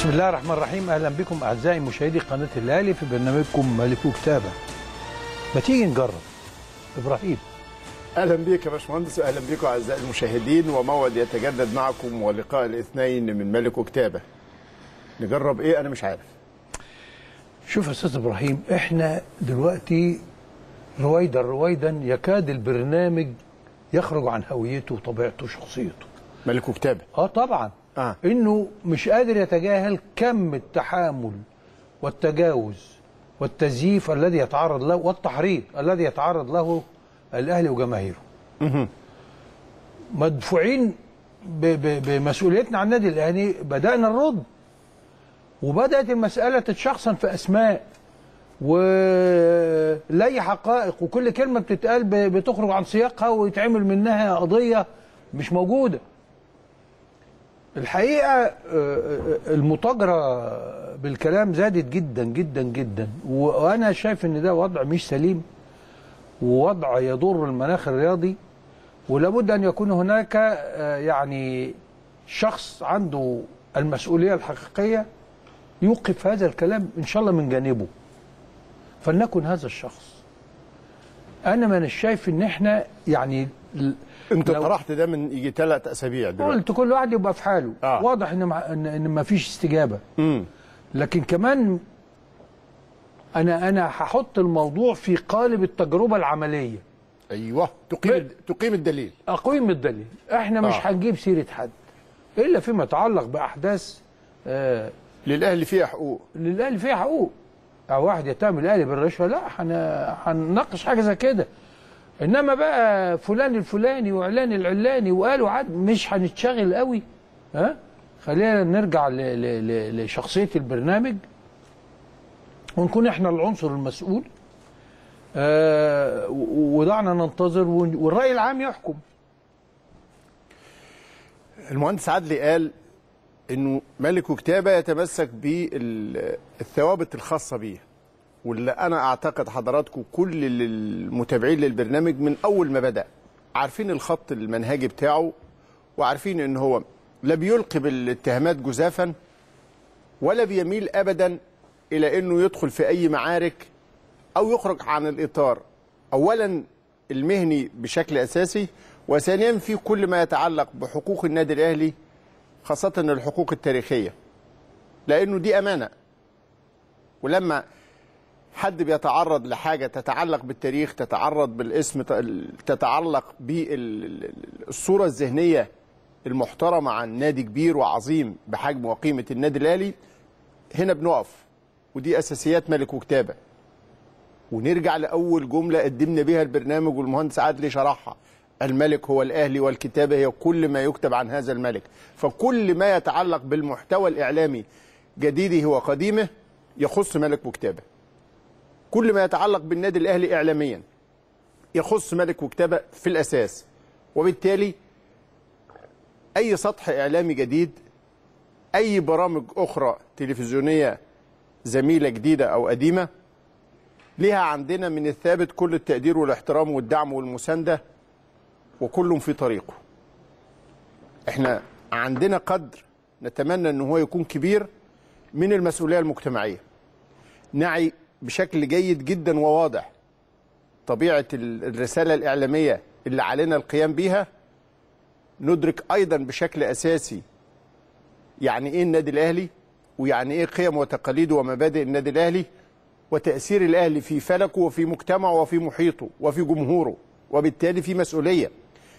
بسم الله الرحمن الرحيم. أهلا بكم أعزائي مشاهدي قناة الأهلي في برنامجكم ملك كتابة. ما تيجي نجرب؟ إبراهيم. أهلا بك يا باشمهندس واهلا بكم أعزائي المشاهدين وموعد يتجدد معكم ولقاء الاثنين من ملك وكتابه نجرب إيه؟ أنا مش عارف. شوف يا أستاذ إبراهيم إحنا دلوقتي رويدا رويدا يكاد البرنامج يخرج عن هويته وطبيعته وشخصيته. ملك وكتابه آه طبعا. آه. إنه مش قادر يتجاهل كم التحامل والتجاوز والتزييف الذي يتعرض له والتحريض الذي يتعرض له الأهلي وجماهيره. مدفوعين بمسؤوليتنا عن النادي الأهلي. بدأنا نرد وبدأت المسألة تتشخصن في أسماء ولي حقائق وكل كلمة بتتقال بتخرج عن سياقها ويتعمل منها قضية مش موجودة. الحقيقة آه، آه، المتاجره بالكلام زادت جدا جدا جدا. وأنا شايف إن ده وضع مش سليم ووضع يضر المناخ الرياضي. ولابد أن يكون هناك آه، يعني شخص عنده المسؤولية الحقيقية يوقف هذا الكلام إن شاء الله من جانبه. فلنكن هذا الشخص. أنا مش شايف إن إحنا يعني انت لو- طرحت ده من يجي ثلاث أسابيع دلوقتي. قلت كل واحد يبقى في حاله. آه. واضح إن مع- ان ما فيش استجابة. امم لكن كمان أنا أنا هحط الموضوع في قالب التجربة العملية. أيوه. تقيم تقيم الدليل. أقيم الدليل. إحنا مش آه. هنجيب سيرة حد. إلا فيما يتعلق بأحداث آه للاهلي فيها حقوق. للاهلي فيها حقوق. أو واحد يتهم الاهلي بالرشوة. لا هن- هنناقش حاجة زي كده. إنما بقى فلان الفلاني وعلان العلاني وقالوا عد مش هنتشغل قوي. ها؟ خلينا نرجع لشخصية البرنامج ونكون إحنا العنصر المسؤول. آه ودعنا ننتظر والرأي العام يحكم. المهندس عدلي قال إنه ملك وكتابة يتمسك بالثوابت الخاصة بيه. واللي أنا أعتقد حضراتكم كل المتابعين للبرنامج من أول ما بدأ عارفين الخط المنهجي بتاعه وعارفين إن هو لا بيلقي بالاتهامات جزافا ولا بيميل ابدا إلى إنه يدخل في أي معارك أو يخرج عن الإطار. اولا المهني بشكل أساسي وثانيا في كل ما يتعلق بحقوق النادي الأهلي خاصة الحقوق التاريخية لأنه دي أمانة. ولما حد بيتعرض لحاجة تتعلق بالتاريخ تتعرض بالاسم تتعلق بالصورة الذهنية المحترمة عن نادي كبير وعظيم بحجم وقيمة النادي الأهلي هنا بنقف ودي أساسيات ملك وكتابة. ونرجع لأول جملة قدمنا بها البرنامج والمهندس عادلي شرحها. الملك هو الأهلي والكتابة هي كل ما يكتب عن هذا الملك. فكل ما يتعلق بالمحتوى الإعلامي جديده وقديمه يخص ملك وكتابة. كل ما يتعلق بالنادي الأهلي اعلاميا يخص ملك وكتابة في الأساس. وبالتالي أي سطح إعلامي جديد أي برامج أخرى تلفزيونية زميلة جديدة أو قديمة ليها عندنا من الثابت كل التقدير والاحترام والدعم والمساندة وكل في طريقه. إحنا عندنا قدر نتمنى إن هو يكون كبير من المسؤولية المجتمعية. نعي بشكل جيد جدا وواضح طبيعة ال- الرسالة الإعلامية اللي علينا القيام بيها ندرك أيضا بشكل أساسي يعني إيه النادي الأهلي ويعني إيه قيم وتقاليد ومبادئ النادي الأهلي وتأثير الأهلي في فلكه وفي مجتمعه وفي محيطه وفي جمهوره وبالتالي في مسؤولية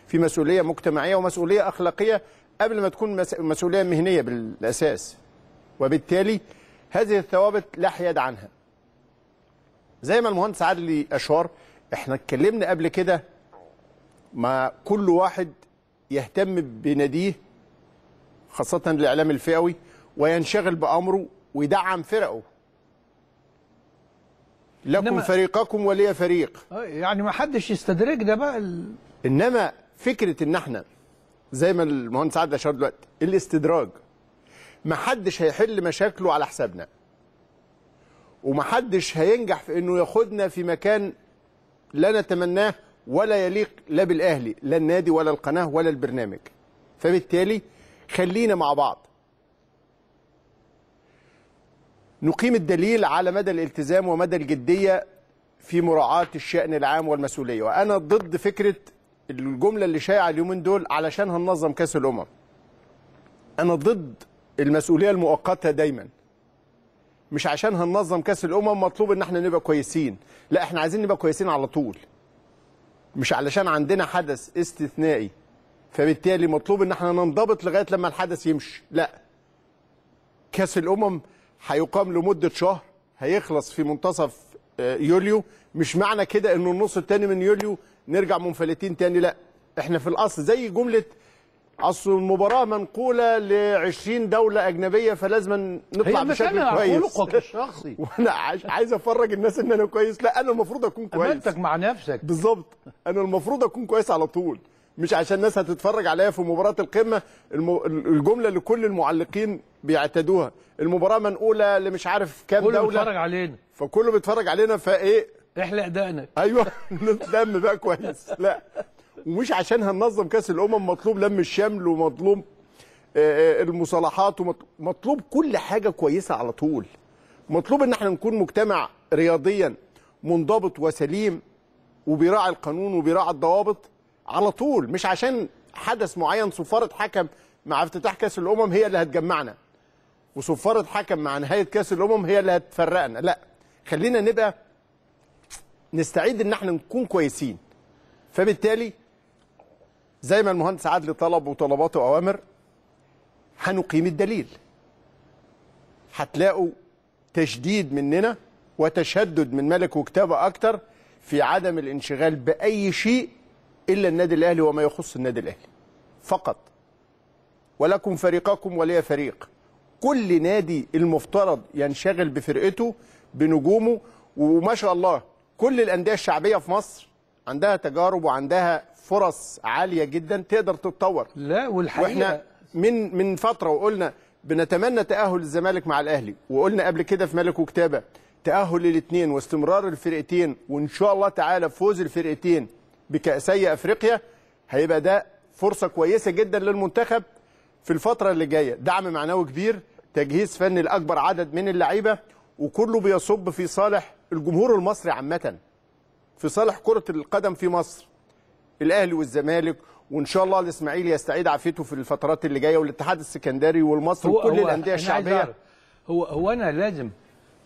في مسؤولية مجتمعية ومسؤولية أخلاقية قبل ما تكون مس- مسؤولية مهنية بالأساس. وبالتالي هذه الثوابت لا حياد عنها. زي ما المهندس عادلي أشار إحنا اتكلمنا قبل كده مع كل واحد يهتم بناديه خاصة الإعلام الفئوي وينشغل بأمره ويدعم فرقه. لكم إنما- فريقكم ولي فريق. آه، يعني ما حدش يستدرج ده بقى ال... إنما فكرة إن إحنا زي ما المهندس عادل أشار دلوقتي الاستدراج ما حدش هيحل مشاكله على حسابنا. وما حدش هينجح في إنه ياخدنا في مكان لا نتمناه ولا يليق لا بالأهلي لا النادي ولا القناة ولا البرنامج. فبالتالي خلينا مع بعض. نقيم الدليل على مدى الالتزام ومدى الجدية في مراعاة الشأن العام والمسؤولية. وأنا ضد فكرة الجملة اللي شايعة اليومين دول علشان هننظم كأس الأمم. أنا ضد المسؤولية المؤقتة دايما. مش عشان هننظم كاس الأمم مطلوب إن إحنا نبقى كويسين. لا إحنا عايزين نبقى كويسين على طول. مش علشان عندنا حدث استثنائي فبالتالي مطلوب إن إحنا ننضبط لغاية لما الحدث يمشي. لا. كاس الأمم هيقام لمدة شهر هيخلص في منتصف آه، يوليو. مش معنى كده إنه النص الثاني من يوليو نرجع منفلتين تاني. لا. إحنا في الأصل زي جملة أصل المباراه منقولة ل 20 دولة أجنبية فلازم نطلع هي بشكل كويس. خلقك الشخصي. وأنا عايز- أفرج الناس إن أنا كويس. لا أنا المفروض أكون كويس. امانتك مع نفسك. بالظبط. أنا المفروض أكون كويس على طول. مش عشان الناس هتتفرج عليا في مباراة القمة. الجملة اللي كل المعلقين بيعتادوها. المباراة منقولة لمش عارف كام كله دولة. بيتفرج علينا. فكله بيتفرج علينا فإيه؟ احلق دقنك. أيوه. نلم بقى كويس. لا. ومش عشان هننظم كأس الأمم مطلوب لم الشمل ومطلوب آه، آه، المصالحات ومطلوب كل حاجة كويسة على طول. مطلوب إن إحنا نكون مجتمع رياضيا منضبط وسليم وبيراعي القانون وبيراعي الضوابط على طول مش عشان حدث معين صفارة حكم مع افتتاح كأس الأمم هي اللي هتجمعنا وصفارة حكم مع نهاية كأس الأمم هي اللي هتفرقنا لا. خلينا نبقى نستعيد إن إحنا نكون كويسين. فبالتالي زي ما المهندس عادل طلب وطلباته أوامر هنقيم الدليل. هتلاقوا تشديد مننا وتشدد من ملك وكتابة أكتر في عدم الانشغال بأي شيء إلا النادي الأهلي وما يخص النادي الأهلي. فقط. ولكم فريقكم ولي فريق. كل نادي المفترض ينشغل بفرقته بنجومه وما شاء الله كل الأندية الشعبية في مصر عندها تجارب وعندها فرص عالية جدا تقدر تتطور. لا والحقيقة وإحنا من من فترة وقلنا بنتمنى تأهل الزمالك مع الأهلي وقلنا قبل كده في ملك وكتابة تأهل الاثنين واستمرار الفرقتين وإن شاء الله تعالى فوز الفرقتين بكأسي أفريقيا هيبقى ده فرصة كويسة جدا للمنتخب في الفترة اللي جاية. دعم معنوي كبير تجهيز فني لأكبر عدد من اللعيبة وكله بيصب في صالح الجمهور المصري عامة في صالح كرة القدم في مصر. الأهلي والزمالك وإن شاء الله الإسماعيلي يستعيد عافيته في الفترات اللي جاية والاتحاد السكندري والمصري وكل الأندية الشعبية. هو هو أنا لازم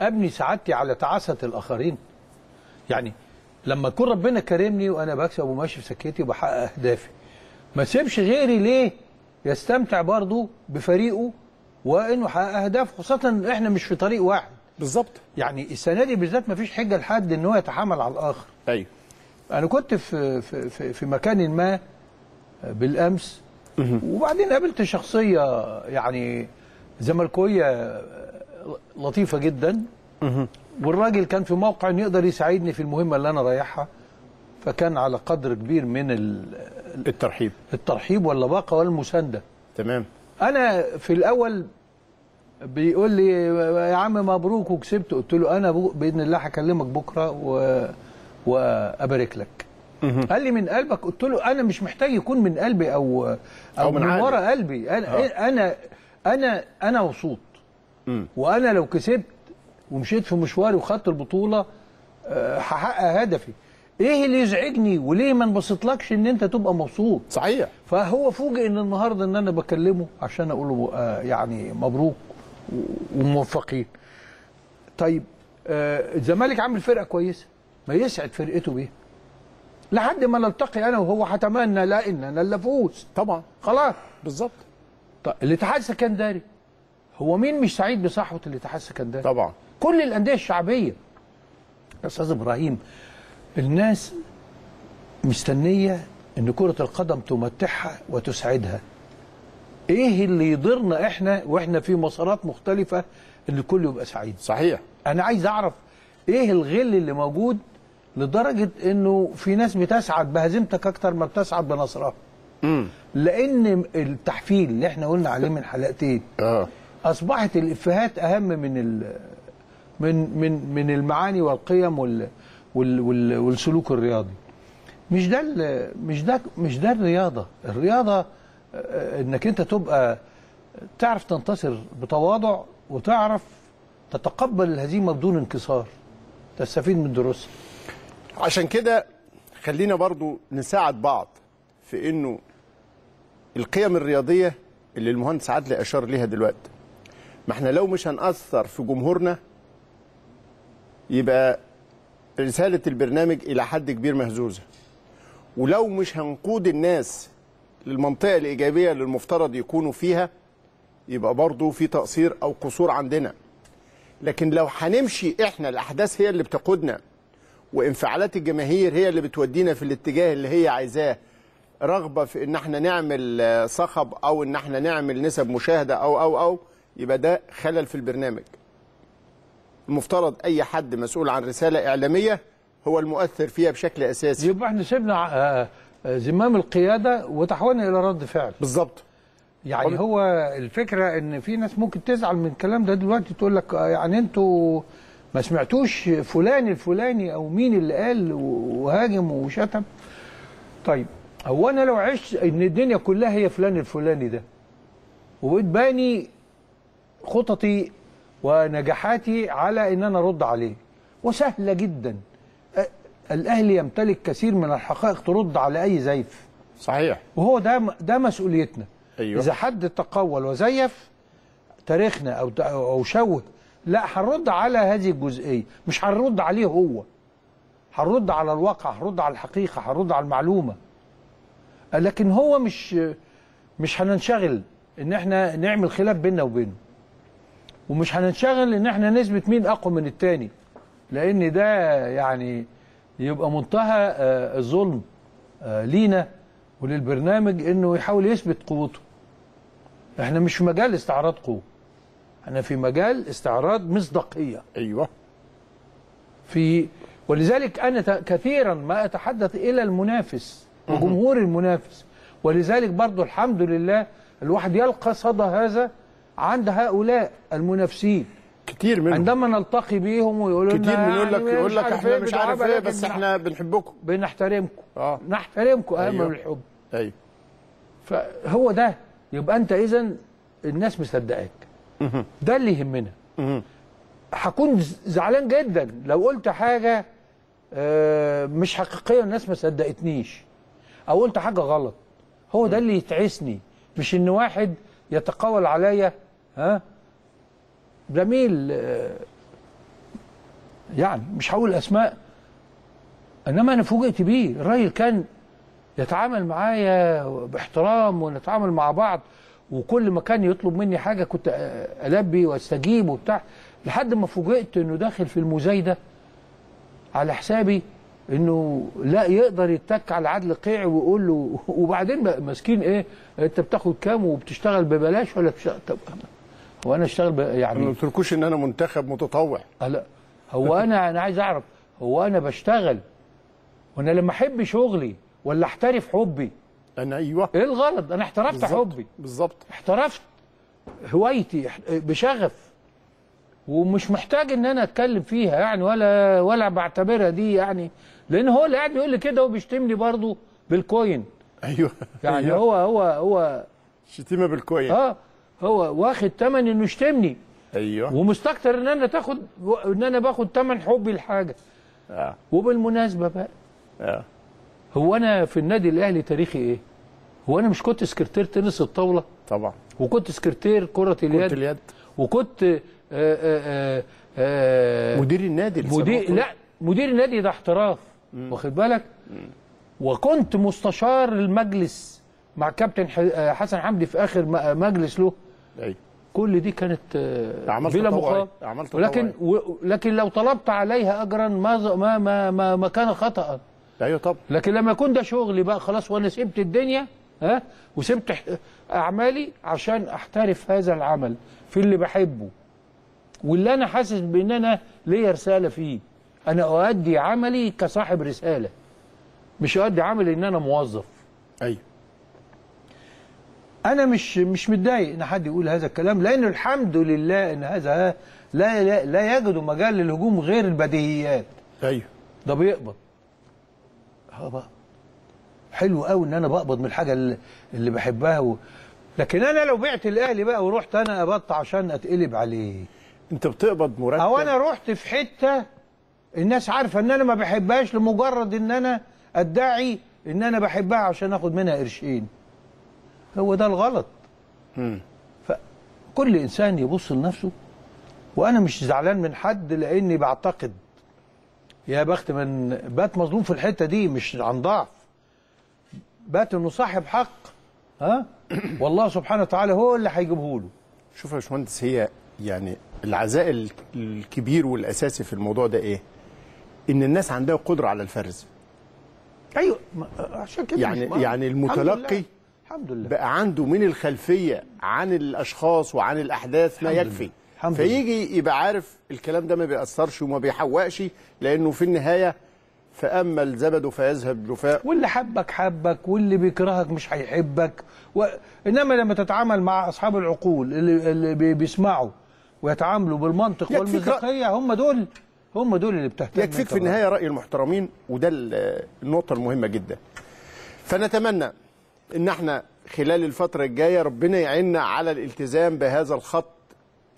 أبني سعادتي على تعاسة الآخرين. يعني لما يكون ربنا كرمني وأنا بكسب وماشي في سكتي وبحقق أهدافي. ما سيبش غيري ليه يستمتع برضه بفريقه وإنه يحقق اهداف خاصة إن إحنا مش في طريق واحد. بالظبط. يعني السنة دي بالذات ما فيش حجة لحد إن هو يتحامل على الآخر. أيوه. أنا كنت في في في, في مكان ما بالأمس. وبعدين قابلت شخصية يعني زملكاوية لطيفة جدا. والراجل كان في موقع إنه يقدر يساعدني في المهمة اللي أنا رايحها. فكان على قدر كبير من ال- الترحيب. الترحيب واللباقة والمساندة. تمام. أنا في الأول بيقول لي يا عم مبروك وكسبت. قلت له أنا بإذن الله هكلمك بكرة و... وأبارك لك. قال لي من قلبك؟ قلت له أنا مش محتاج يكون من قلبي أو أو, أو من من. ورا قلبي. أنا أنا أنا أنا مبسوط. وأنا لو كسبت ومشيت في مشواري وخدت البطولة آه، هحقق هدفي. إيه اللي يزعجني وليه ما انبسطلكش إن أنت تبقى مبسوط؟ صحيح. فهو فوجئ إن النهارده إن أنا بكلمه عشان أقول له آه يعني مبروك وموفقين. طيب آه الزمالك عامل فرقة كويسة. ما يسعد فرقته بيها. لحد ما نلتقي أنا وهو هتمنى لا إننا اللي نفوز. طبعا. خلاص. بالظبط. طيب الاتحاد السكندري هو مين مش سعيد بصحوه الاتحاد السكندري؟ طبعا. كل الأندية الشعبية. يا أستاذ إبراهيم الناس مستنية إن كرة القدم تمتعها وتسعدها. إيه اللي يضرنا إحنا وإحنا في مسارات مختلفة إن الكل يبقى سعيد؟ صحيح. أنا عايز أعرف إيه الغل اللي موجود لدرجة إنه في ناس بتسعد بهزيمتك أكتر ما بتسعد بنصرها لأن التحفيل اللي إحنا قلنا عليه من حلقتين آه. أصبحت الإفيهات أهم من ال من من من المعاني والقيم وال وال وال والسلوك الرياضي. مش ده مش ده مش ده الرياضة. الرياضة آه، إنك أنت تبقى تعرف تنتصر بتواضع وتعرف تتقبل الهزيمة بدون انكسار. تستفيد من دروسها. عشان كده خلينا برضو نساعد بعض في إنه القيم الرياضية اللي المهندس عدلي أشار ليها دلوقتي. ما إحنا لو مش هنأثر في جمهورنا يبقى رسالة البرنامج إلى حد كبير مهزوزة. ولو مش هنقود الناس للمنطقة الإيجابية اللي المفترض يكونوا فيها يبقى برضو في تقصير أو قصور عندنا. لكن لو هنمشي إحنا الأحداث هي اللي بتقودنا. وانفعالات الجماهير هي اللي بتودينا في الاتجاه اللي هي عايزاه. رغبة في إن إحنا نعمل آه، صخب أو إن إحنا نعمل نسب مشاهدة أو أو أو يبقى ده خلل في البرنامج. المفترض أي حد مسؤول عن رسالة إعلامية هو المؤثر فيها بشكل أساسي. يبقى إحنا سيبنا آه، آه، زمام القيادة وتحولنا إلى رد فعل. بالظبط يعني هو الفكرة إن في ناس ممكن تزعل من الكلام ده دلوقتي تقول لك يعني أنتوا ما سمعتوش فلان الفلاني أو مين اللي قال وهاجم وشتم. طيب هو أنا لو عشت إن الدنيا كلها هي فلان الفلاني ده وبقيت باني خططي ونجاحاتي على إن أنا أرد عليه وسهلة جدا. الاهلي يمتلك كثير من الحقائق ترد على أي زيف. صحيح. وهو ده ده مسؤوليتنا. أيوة. إذا حد تقول وزيف تاريخنا أو أو شوه لا هنرد على هذه الجزئية. مش هنرد عليه هو. هنرد على الواقع هنرد على الحقيقة هنرد على المعلومة. لكن هو مش مش هننشغل إن إحنا نعمل خلاف بيننا وبينه. ومش هننشغل إن إحنا نثبت مين أقوى من التاني. لأن ده يعني يبقى منتهى آه، الظلم آه، لينا وللبرنامج إنه يحاول يثبت قوته. إحنا مش في مجال استعراض قوة. إحنا في مجال استعراض مصداقية. أيوه. في ولذلك أنا كثيرا ما أتحدث إلى المنافس وجمهور المنافس. ولذلك برضو الحمد لله الواحد يلقى صدى هذا عند هؤلاء المنافسين. كتير منهم. عندما نلتقي بيهم ويقولوا لنا كتير من يقول لك يعني يقول لك إحنا إيه مش عارف إيه بس إحنا بنحبكم. بنحترمكم. آه. نحترمكم أهم أيوه. من الحب. أيوه. فهو ده. يبقى أنت اذا الناس مصدقاك. ده اللي يهمنا. هكون زعلان جدا لو قلت حاجة آه، مش حقيقية والناس ما صدقتنيش. أو قلت حاجة غلط. هو ده اللي يتعسني. مش إن واحد يتقول عليا ها؟ زميل آه، يعني مش هقول أسماء إنما أنا فوجئت بيه. الراجل كان يتعامل معايا باحترام ونتعامل مع بعض. وكل ما كان يطلب مني حاجة كنت ألبي وأستجيب وبتاع لحد ما فوجئت إنه داخل في المزايدة على حسابي إنه لا يقدر يتك على عدل قيعي ويقول له وبعدين ماسكين إيه أنت بتاخد كام وبتشتغل ببلاش ولا بتشتغل طب هو أنا أشتغل ب- ما يعني قلتلكوش إن أنا منتخب متطوع. لا هو أنا أنا عايز أعرف هو أنا بشتغل وأنا لما أحب شغلي ولا أحترف hobby أنا أيوه. إيه الغلط؟ أنا احترفت بالظبط. hobby. بالظبط. احترفت. هوايتي بشغف. ومش محتاج إن أنا أتكلم فيها يعني ولا ولا بعتبرها دي يعني. لأن هو اللي قاعد يقول لي كده وبيشتمني برضه بال coin. أيوه. يعني أيوة. هو هو هو شتيمة بال coin. آه هو واخد تمن إنه يشتمني. أيوه. ومستكتر إن أنا تاخد إن أنا باخد تمن حبي لحاجة. آه. وبالمناسبة بقى آه. هو أنا في النادي الأهلي تاريخي إيه؟ هو أنا مش كنت سكرتير تنس الطاولة؟ طبعا. وكنت سكرتير كرة كرة اليد. اليد وكنت آه، آه، آه، آه، مدير النادي مدير. لا مدير النادي ده احتراف واخد بالك؟ وكنت مستشار المجلس مع كابتن حسن حمدي في آخر مجلس له. أيوه كل دي كانت بلا. مقابل أعمال ولكن و- لكن لو طلبت عليها اجرا ما ما ما ما, ما كان خطأ. أيوه طبعا. لكن لما يكون ده شغلي بقى خلاص وأنا سبت الدنيا ها وسبت أعمالي عشان أحترف هذا العمل في اللي بحبه. واللي أنا حاسس بإن أنا ليا رسالة فيه أنا أؤدي عملي كصاحب رسالة مش أؤدي عملي إن أنا موظف. أيوه. أنا مش مش متضايق إن حد يقول هذا الكلام لأن الحمد لله إن هذا لا لا, لا يجد مجال للهجوم غير البديهيات. أيوه. ده بيقبض. آه بقى حلو قوي إن أنا بقبض من الحاجة اللي, اللي بحبها و... لكن أنا لو بعت الاهلي بقى ورحت أنا قبضت عشان أتقلب عليه. أنت بتقبض مرتب. أو أنا رحت في حتة الناس عارفة إن أنا ما بحبهاش لمجرد إن أنا أدعي إن أنا بحبها عشان آخد منها قرشين. هو ده الغلط. فكل إنسان يبص لنفسه وأنا مش زعلان من حد لأني بعتقد يا بخت من بات مظلوم في الحتة دي مش عن ضعف بات إنه صاحب حق ها والله سبحانه وتعالى هو اللي هيجيبه له شوف يا باشمهندس هي يعني العزاء ال- الكبير والأساسي في الموضوع ده إيه؟ إن الناس عندها قدرة على الفرز أيوه عشان كده يعني-. يعني الحمد المتلقي لله. الحمد لله بقى عنده من الخلفية عن الأشخاص وعن الأحداث ما الحمد يكفي لله. الحمد فيجي يبقى عارف الكلام ده ما بيأثرش وما بيحوقش لأنه في النهاية فأما الزبد فيذهب جفاء واللي حبك حبك واللي بيكرهك مش هيحبك. و... إنما لما تتعامل مع أصحاب العقول اللي, اللي بي- بيسمعوا ويتعاملوا بالمنطق والمصداقيه هم دول هم دول اللي بتهتم يكفيك في النهاية رأي المحترمين وده ال- النقطة المهمة جدا. فنتمنى إن إحنا خلال الفترة الجاية ربنا يعيننا على الالتزام بهذا الخط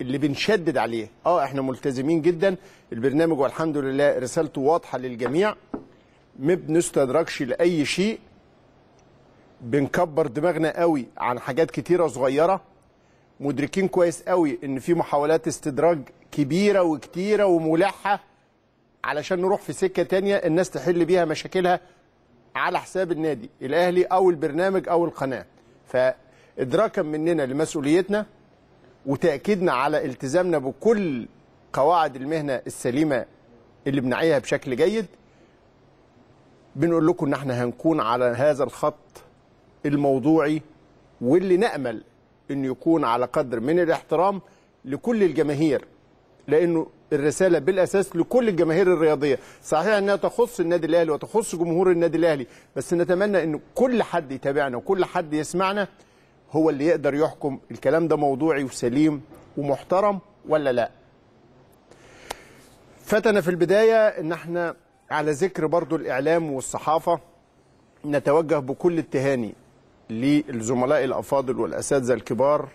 اللي بنشدد عليه. آه إحنا ملتزمين جدا. البرنامج والحمد لله رسالته واضحة للجميع. ما بنستدركش لأي شيء. بنكبر دماغنا قوي عن حاجات كتيرة صغيرة. مدركين كويس قوي إن في محاولات استدراج كبيرة وكتيرة وملحة علشان نروح في سكة تانية الناس تحل بيها مشاكلها على حساب النادي الأهلي أو البرنامج أو القناة. فادراكا مننا لمسؤوليتنا. وتأكيدنا على التزامنا بكل قواعد المهنة السليمة اللي بنعيها بشكل جيد بنقول لكم إن إحنا هنكون على هذا الخط الموضوعي واللي نأمل انه يكون على قدر من الاحترام لكل الجماهير لأنه الرسالة بالأساس لكل الجماهير الرياضية. صحيح إنها تخص النادي الأهلي وتخص جمهور النادي الأهلي بس نتمنى إن كل حد يتابعنا وكل حد يسمعنا هو اللي يقدر يحكم الكلام ده موضوعي وسليم ومحترم ولا لا؟ فتنا في البداية إن إحنا على ذكر برضو الإعلام والصحافة نتوجه بكل التهاني للزملاء الأفاضل والأساتذة الكبار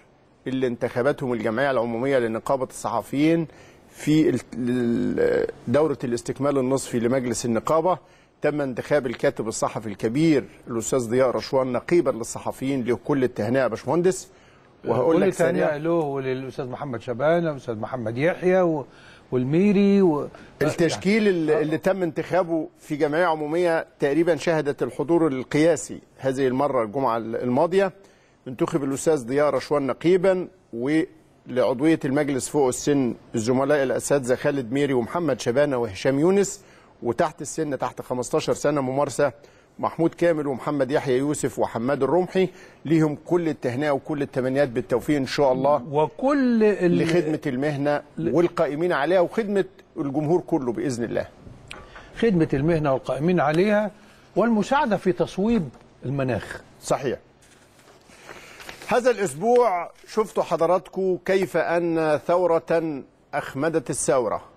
اللي انتخبتهم الجمعية العمومية لنقابة الصحفيين في دورة الاستكمال النصفي لمجلس النقابة تم انتخاب الكاتب الصحفي الكبير الأستاذ ضياء رشوان نقيبا للصحفيين له كل التهنئة يا باشمهندس. وهقول لك تهنئه له وللأستاذ محمد شبانة والأستاذ محمد يحيى. والميري و... التشكيل اللي, اللي تم انتخابه في جمعية عمومية تقريبا شهدت الحضور القياسي هذه المرة الجمعة الماضية. انتخب الأستاذ ضياء رشوان نقيبا ولعضوية المجلس فوق السن الزملاء الأساتذة خالد ميري ومحمد شبانة وهشام يونس. وتحت السن تحت 15 سنة ممارسة محمود كامل ومحمد يحيى يوسف وحماد الرمحي ليهم كل التهنئة وكل التمنيات بالتوفيق إن شاء الله وكل ال... لخدمة المهنة والقائمين عليها وخدمة الجمهور كله بإذن الله. خدمة المهنة والقائمين عليها والمساعدة في تصويب المناخ. صحيح. هذا الأسبوع شفتوا حضراتكم كيف أن ثورة أخمدت الثورة.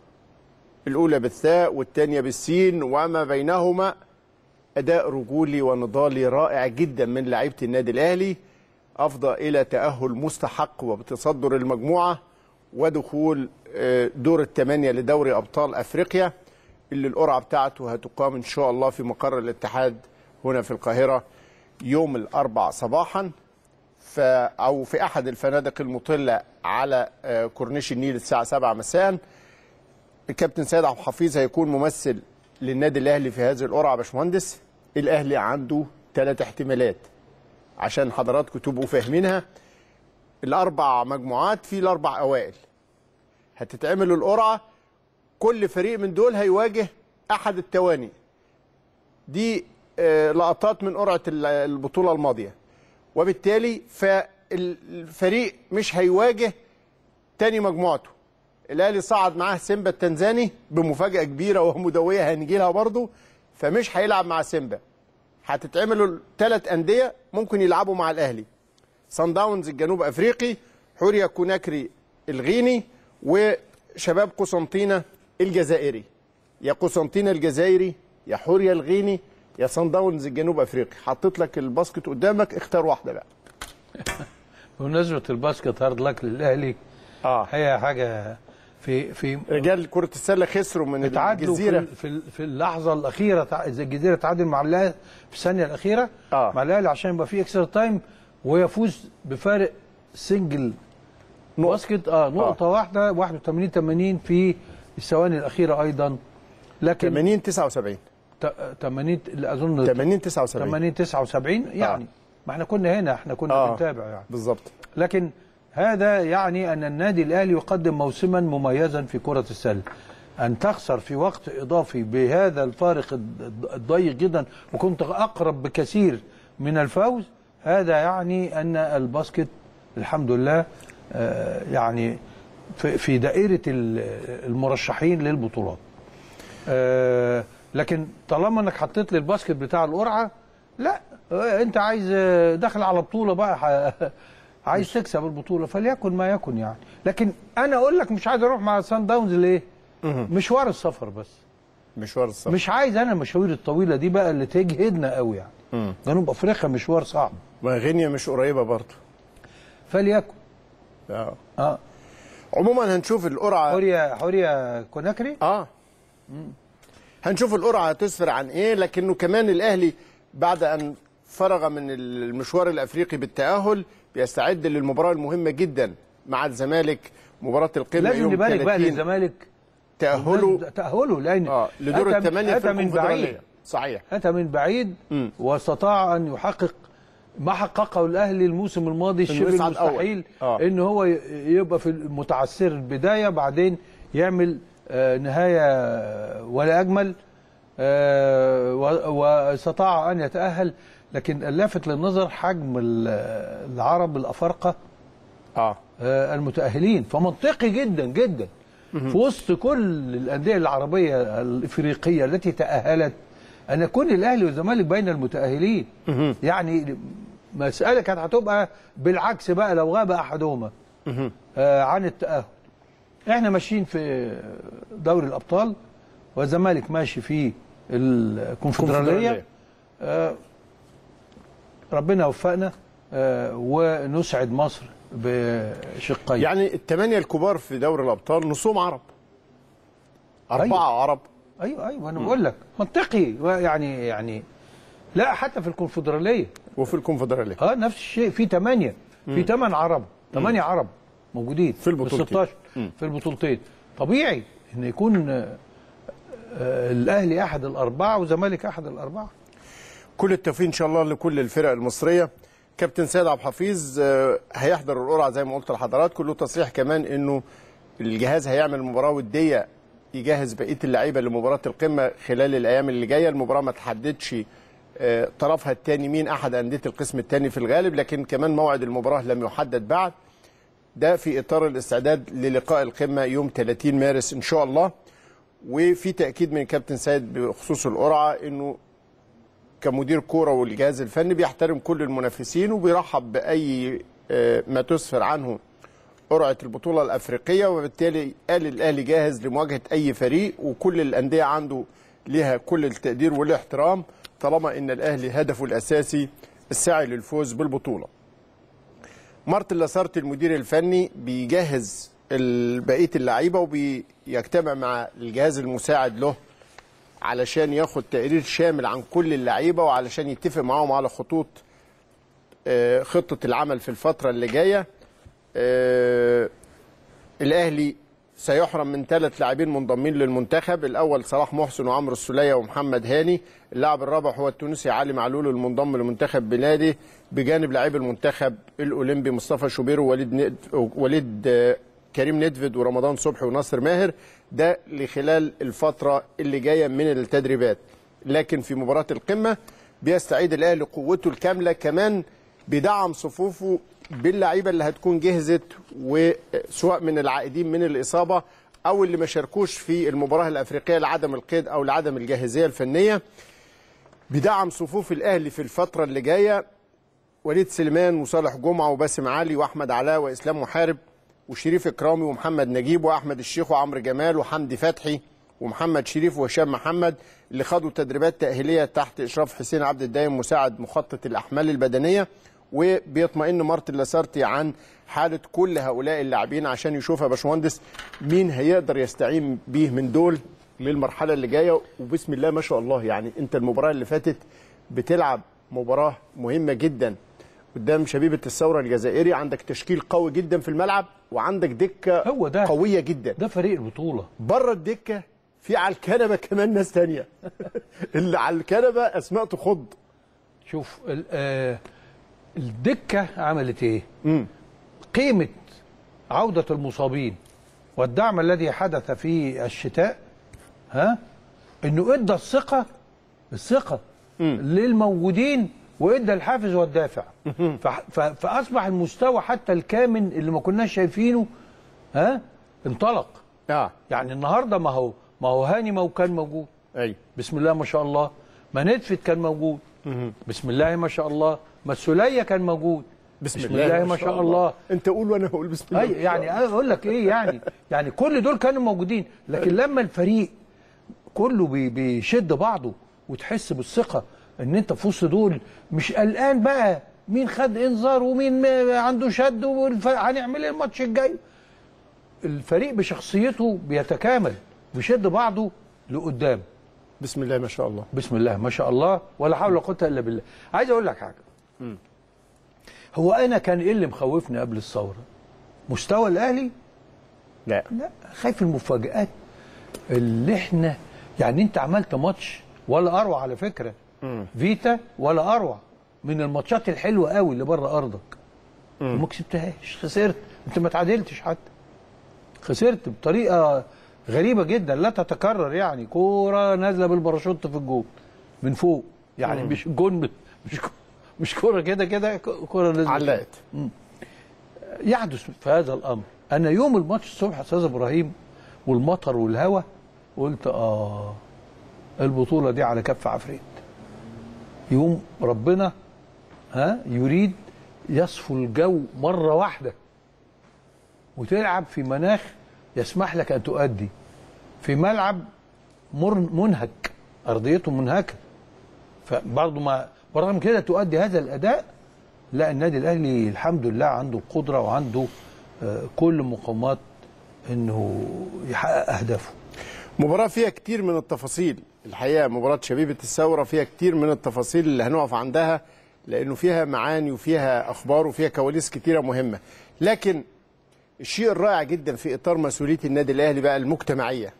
الأولى بالثاء والثانية بالسين وما بينهما أداء رجولي ونضالي رائع جدا من لعيبة النادي الأهلي أفضى إلى تأهل مستحق وبتصدر المجموعة ودخول آه، دور الثمانية لدوري أبطال أفريقيا اللي القرعة بتاعته هتقام إن شاء الله في مقر الاتحاد هنا في القاهرة يوم الأربع صباحا ف أو في أحد الفنادق المطلة على آه، كورنيش النيل الساعة 7 مساء. الكابتن سيد عبد الحفيظ هيكون ممثل للنادي الأهلي في هذه القرعة يا باشمهندس. الأهلي عنده ثلاث احتمالات عشان حضراتكم تبقوا فاهمينها. الأربع مجموعات في الأربع أوائل. هتتعمل القرعة. كل فريق من دول هيواجه أحد التواني. دي آه، لقطات من قرعة ال- البطولة الماضية. وبالتالي فالفريق مش هيواجه تاني مجموعته. الأهلي صعد معاه سيمبا التنزاني بمفاجأة كبيرة ومدويه هنجي لها برضه فمش هيلعب مع سيمبا. هتتعملوا ثلاث أندية ممكن يلعبوا مع الأهلي. صن داونز الجنوب أفريقي حوريا كوناكري الغيني وشباب قسنطينة الجزائري. يا قسنطينة الجزائري يا حوريا الغيني يا صن داونز الجنوب أفريقي. حطيت لك ال basket قدامك اختار واحدة بقى. بمناسبة ال basket hard luck للأهلي. آه. هي حاجة في في رجال كرة السلة خسروا من الجزيرة. ال- في في اللحظة الأخيرة الجزيرة تعادل مع الاهلي في الثانية الأخيرة آه. مع الأهلي عشان يبقى في extra time ويفوز بفارق single basket آه نقطة واحدة 81 80 في الثواني الأخيرة أيضا. لكن 80 79 ت- 80 لا، أظن 80 79 80 79 يعني. ما إحنا كنا هنا إحنا كنا آه. بنتابع يعني. بالظبط لكن هذا يعني أن النادي الأهلي يقدم موسما مميزا في كرة السلة. أن تخسر في وقت إضافي بهذا الفارق الض- الضيق جدا وكنت أقرب بكثير من الفوز هذا يعني أن ال basket الحمد لله آه، يعني في ال- المرشحين للبطولات. آه، لكن طالما إنك حطيت لي ال basket بتاع القرعة لا آه، أنت عايز داخل على بطولة بقى عايز تكسب البطولة فليكن ما يكن يعني. لكن أنا أقول لك مش عايز أروح مع سان داونز ليه؟ مشوار السفر بس. مشوار السفر. مش عايز أنا المشاوير الطويلة دي بقى اللي تجهدنا قوي يعني. جنوب أفريقيا مشوار صعب. وغينيا مش قريبة برضه. فليكن. آه. آه. عموما هنشوف القرعة. حوريا حوريا كوناكري؟ آه. هنشوف القرعة هتسفر عن إيه لكنه كمان الأهلي بعد أن فرغ من المشوار الأفريقي بالتأهل بيستعد للمباراة المهمة جدا مع الزمالك مباراة القمة لازم يوم نبارك بقى 30 للزمالك. تأهله. تأهله لأن آه لدور الثمانيه في من بعيد. صحيح. أتى من بعيد مم. واستطاع أن يحقق ما حققه الأهلي الموسم الماضي أول. المستحيل آه. إن هو يبقى في متعثر البداية بعدين يعمل آه، نهاية آه، ولا أجمل آه، واستطاع أن يتأهل. لكن اللافت للنظر حجم ال- العرب الأفارقة آه. آه، المتأهلين. فمنطقي جدا جدا. في وسط كل الأندية العربية الإفريقية التي تأهلت أن يكون الأهلي والزمالك بين المتأهلين. يعني مسألة كانت هتبقى بالعكس بقى لو غاب أحدهما آه، عن التأهل. إحنا ماشيين في دوري الأبطال والزمالك ماشي في. آه، ربنا يوفقنا آه، ونسعد مصر بشقين يعني الثمانيه الكبار في دوري الأبطال نصهم عرب. أربعة أيوة. عرب. أيوه أيوه أنا بقول لك منطقي. يعني يعني لا حتى في الكونفدرالية. وفي الكونفدرالية. آه نفس الشيء. في ثمانيه في ثمان عرب. ثمانيه عرب موجودين. في البطولتين. 16 في البطولتين. طبيعي إن يكون آه، آه، الأهلي أحد الأربعة والزمالك أحد الأربعة. كل التوفيق إن شاء الله لكل الفرق المصرية. كابتن سيد عبد الحفيظ آه، هيحضر القرعة زي ما قلت لحضراتكم. له تصريح كمان إنه الجهاز هيعمل مباراة ودية يجهز بقية اللعيبة لمباراة القمة خلال الأيام اللي جاية. المباراة ما تحددش آه، طرفها الثاني مين أحد أندية القسم الثاني في الغالب لكن كمان موعد المباراة لم يحدد بعد. ده في إطار الاستعداد للقاء القمة يوم 30 مارس إن شاء الله. وفي تأكيد من كابتن سيد بخصوص القرعة إنه كمدير كورة والجهاز الفني بيحترم كل المنافسين وبيرحب بأي آه، ما تسفر عنه قرعة البطولة الأفريقية وبالتالي قال الأهلي جاهز لمواجهة أي فريق وكل الأندية عنده لها كل التقدير والاحترام طالما إن الأهلي هدفه الأساسي السعي للفوز بالبطولة. مارتن لاسارت المدير الفني بيجهز بقية اللعيبة وبيجتمع مع الجهاز المساعد له علشان ياخد تقرير شامل عن كل اللعيبة وعلشان يتفق معاهم على خطوط آه، خطة العمل في الفترة اللي جاية. آه، الأهلي سيحرم من ثلاث لاعبين منضمين للمنتخب. الأول صلاح محسن وعمرو السولية ومحمد هاني. اللاعب الرابع هو التونسي علي معلول المنضم لمنتخب بلاده بجانب لاعبي المنتخب الأولمبي مصطفى شوبير ووليد. وليد آه، كريم ندفد ورمضان صبحي وناصر ماهر. ده لخلال الفترة اللي جاية من التدريبات. لكن في مباراة القمة بيستعيد الأهلي قوته الكاملة كمان بدعم صفوفه باللعيبة اللي هتكون جهزت وسواء من العائدين من الإصابة أو اللي ما شاركوش في المباراة الأفريقية لعدم القيد أو لعدم الجاهزية الفنية. بدعم صفوف الأهلي في الفترة اللي جاية وليد سليمان وصالح جمعة وباسم علي وأحمد علاء وإسلام محارب. وشريف إكرامي ومحمد نجيب وأحمد الشيخ وعمرو جمال وحمدي فتحي ومحمد شريف وهشام محمد اللي خدوا تدريبات تأهيلية تحت إشراف حسين عبد الدايم مساعد مخطط الأحمال البدنية وبيطمئن مارتن لاسارتي عن حالة كل هؤلاء اللاعبين عشان يشوف يا باشمهندس مين هيقدر يستعين بيه من دول للمرحلة اللي جاية. وبسم الله ما شاء الله يعني انت المباراة اللي فاتت بتلعب مباراة مهمة جدا. قدام شبيبة الثورة الجزائري. عندك تشكيل قوي جدا في الملعب وعندك دكة هو ده. قوية جدا. ده فريق البطولة. بره الدكة في على الكنبة كمان ناس تانية. اللي على الكنبة أسماء تخض. شوف آه، الدكة عملت إيه؟ امم قيمة عودة المصابين والدعم الذي حدث في الشتاء ها إنه إدى الثقة الثقة للموجودين وإدى الحافز والدافع. فأصبح المستوى حتى الكامن اللي ما كناش شايفينه ها انطلق. آه. يعني النهارده ما هو ما هو هاني ما هو كان موجود. أيوه بسم الله ما شاء الله. ما ندفت كان موجود. بسم الله ما شاء الله. ما السوليه كان موجود. بسم, بسم الله ما شاء الله. أنت قول وأنا هقول بسم الله شاء يعني الله. أقول لك إيه يعني؟ يعني كل دول كانوا موجودين. لكن لما الفريق كله بي- بيشد بعضه وتحس بالثقة ان انت في وسط دول مش قلقان بقى مين خد انذار ومين عنده شد والف- هنعمل إيه الماتش الجاي؟ الفريق بشخصيته بيتكامل بيشد بعضه لقدام. بسم الله ما شاء الله. بسم الله ما شاء الله ولا حول ولا قوة إلا بالله. عايز أقول لك حاجة. هو أنا كان إيه اللي مخوفني قبل الثورة؟ مستوى الأهلي؟ لا. لا خايف المفاجآت اللي إحنا يعني أنت عملت ماتش ولا أروع على فكرة. فيتا ولا أروع من الماتشات الحلوة قوي اللي بره أرضك. وما كسبتهاش. خسرت. أنت ما تعادلتش حتى. خسرت بطريقة غريبة جدا. لا تتكرر يعني. كورة نازلة بالباراشوت في الجون. من فوق. يعني مش جون مش مش كورة كده كده. كورة نازلة. علقت. يحدث في هذا الأمر. أنا يوم الماتش الصبح أستاذ إبراهيم والمطر والهواء قلت آه البطولة دي على كف عفريت. يوم ربنا ها يريد يصفو الجو مرة واحدة. وتلعب في مناخ يسمح لك أن تؤدي. في ملعب منهك أرضيته منهكة. فبرضه ما برغم كده تؤدي هذا الأداء لا النادي الأهلي الحمد لله عنده القدره وعنده آه، كل مقومات إنه يحقق أهدافه. مباراة فيها كتير من التفاصيل. الحقيقة مباراة شبيبة الثورة فيها كتير من التفاصيل اللي هنقف عندها لأنه فيها معاني وفيها أخبار وفيها كواليس كتيرة مهمة. لكن الشيء الرائع جدا في إطار مسؤولية النادي الأهلي بقى المجتمعية.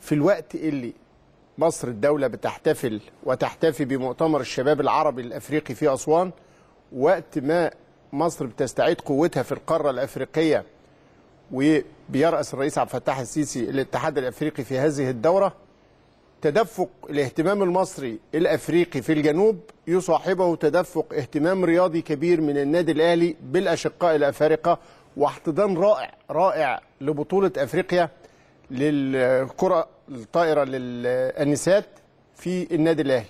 في الوقت اللي مصر الدولة بتحتفل وتحتفي بمؤتمر الشباب العربي الأفريقي في أسوان وقت ما مصر بتستعيد قوتها في القارة الأفريقية وبيرأس الرئيس عبد الفتاح السيسي الاتحاد الأفريقي في هذه الدورة تدفق الاهتمام المصري الأفريقي في الجنوب يصاحبه تدفق اهتمام رياضي كبير من النادي الأهلي بالأشقاء الأفارقة واحتضان رائع رائع لبطولة أفريقيا للكرة الطائرة للنسات في النادي الأهلي.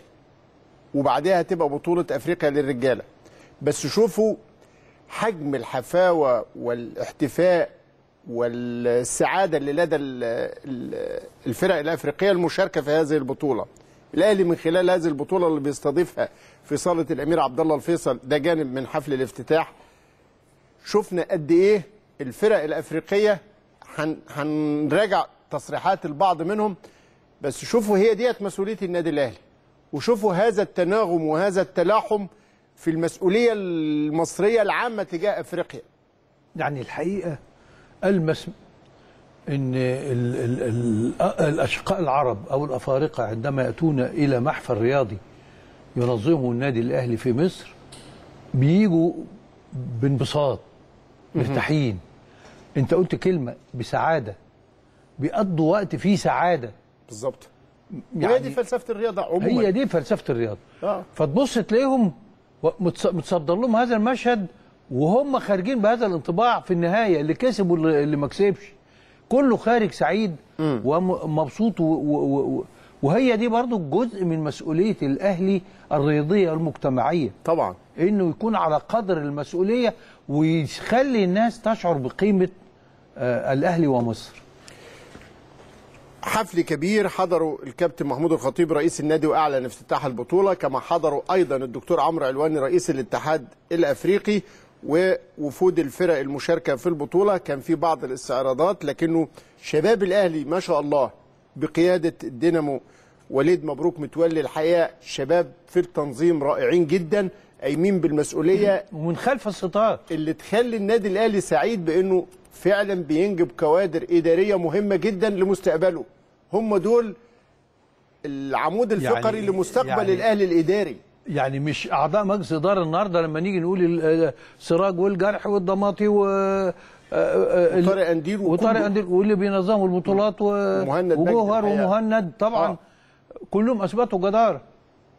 وبعدها تبقى بطولة أفريقيا للرجالة. بس شوفوا حجم الحفاوة والاحتفاء والسعادة اللي لدى ال- ال- الفرق الأفريقية المشاركة في هذه البطولة. الأهلي من خلال هذه البطولة اللي بيستضيفها في صالة الأمير عبد الله الفيصل ده جانب من حفل الافتتاح. شفنا قد إيه الفرق الأفريقية هن- هنراجع تصريحات البعض منهم بس شوفوا هي ديت مسؤولية النادي الأهلي. وشوفوا هذا التناغم وهذا التلاحم في المسؤولية المصرية العامة تجاه أفريقيا. يعني الحقيقة ألمس إن ال ال ال الأشقاء العرب أو الأفارقة عندما يأتون إلى محفل رياضي ينظمه النادي الأهلي في مصر بيجوا بانبساط مرتاحين أنت قلت كلمة بسعادة بيقضوا وقت فيه سعادة بالظبط. وهي دي فلسفة الرياضة عموما. هي دي فلسفة الرياضة آه. فتبص تلاقيهم متصدر لهم هذا المشهد وهم خارجين بهذا الانطباع في النهاية اللي كسب واللي اللي ما كسبش. كله خارج سعيد ومبسوط و- و- و- وهي دي برضو جزء من مسؤولية الأهلي الرياضية والمجتمعيه طبعا. إنه يكون على قدر المسؤولية ويخلي الناس تشعر بقيمة آه، الأهلي ومصر. حفل كبير حضروا الكابتن محمود الخطيب رئيس النادي وأعلن افتتاح البطولة كما حضروا أيضا الدكتور عمرو علواني رئيس الاتحاد الأفريقي ووفود الفرق المشاركة في البطولة. كان في بعض الاستعراضات لكنه شباب الأهلي ما شاء الله بقيادة الدينامو وليد مبروك متولي الحقيقة شباب في التنظيم رائعين جدا قايمين بالمسؤولية ومن خلف الستار. اللي تخلي النادي الأهلي سعيد بإنه فعلا بينجب كوادر إدارية مهمة جدا لمستقبله. هم دول العمود الفقري يعني- لمستقبل يعني- الأهلي الإداري. يعني مش أعضاء مجلس إدارة النهارده لما نيجي نقول ال- السراج والجرح والضماطي و آه، وطارق أنديل وكله. وطارق انديل واللي بينظموا البطولات و... وجوهر. ومهند طبعا آه. كلهم أثبتوا جداره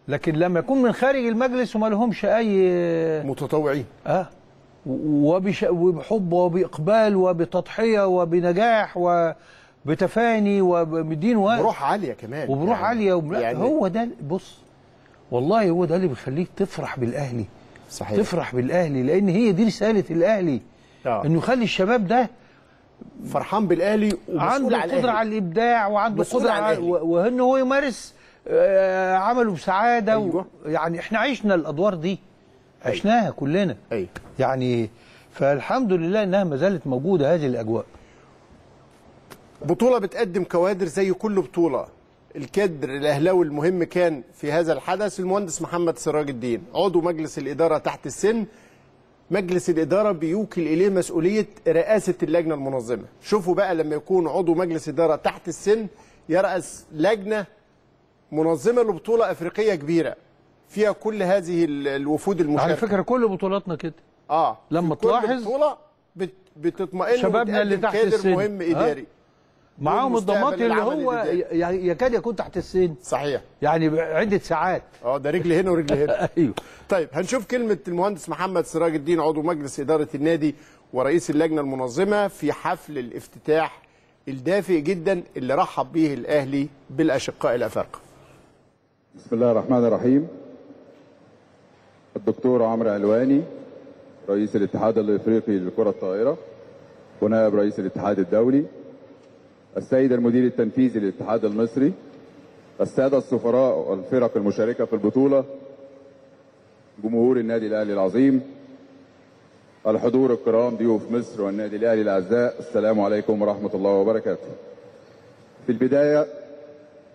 لكن لما يكون من خارج المجلس وما لهمش أي متطوعين آه وبش... وبحب وبإقبال وبتضحية وبنجاح وبتفاني وبدين و... بروح عالية كمان وبروح يعني- عالية وب... يعني هو ده بص والله هو ده اللي بيخليك تفرح بالأهلي. صحيح. تفرح بالأهلي لأن هي دي رسالة الأهلي. آه. إنه يخلي الشباب ده فرحان بالأهلي عنده على قدرة. على الإبداع وعنده قدرة على وإنه هو يمارس آه، عمله بسعادة أيوة. و... يعني إحنا عشنا الأدوار دي. عشناها كلنا. أيوة. يعني فالحمد لله إنها ما زالت موجودة هذه الأجواء. بطولة بتقدم كوادر زي كل بطولة. الكادر الأهلاوي المهم كان في هذا الحدث المهندس محمد سراج الدين. عضو مجلس الإدارة تحت السن. مجلس الإدارة بيوكل إليه مسؤولية رئاسة اللجنة المنظمة. شوفوا بقى لما يكون عضو مجلس إدارة تحت السن يرأس لجنة منظمة لبطولة أفريقية كبيرة. فيها كل هذه ال- الوفود المشاركة. على فكرة كل بطولاتنا كده. آه. لما تلاحظ بطولة بت- بتطمئن شبابنا اللي تحت كادر السن. مهم ها؟ إداري معاهم الضماطي اللي هو الإداري. ي- يكاد يكون تحت السن. صحيح. يعني عدة ساعات. آه ده رجل هنا ورجل هنا. أيوه. طيب هنشوف كلمة المهندس محمد سراج الدين عضو مجلس إدارة النادي ورئيس اللجنة المنظمة في حفل الافتتاح الدافئ جدا اللي رحب به الأهلي بالأشقاء الأفارقة. بسم الله الرحمن الرحيم. الدكتور عمرو علواني رئيس الاتحاد الإفريقي للكرة الطائرة ونائب رئيس الاتحاد الدولي. السيد المدير التنفيذي للاتحاد المصري السادة السفراء والفرق المشاركة في البطولة جمهور النادي الأهلي العظيم الحضور الكرام ضيوف مصر والنادي الأهلي الأعزاء السلام عليكم ورحمة الله وبركاته. في البداية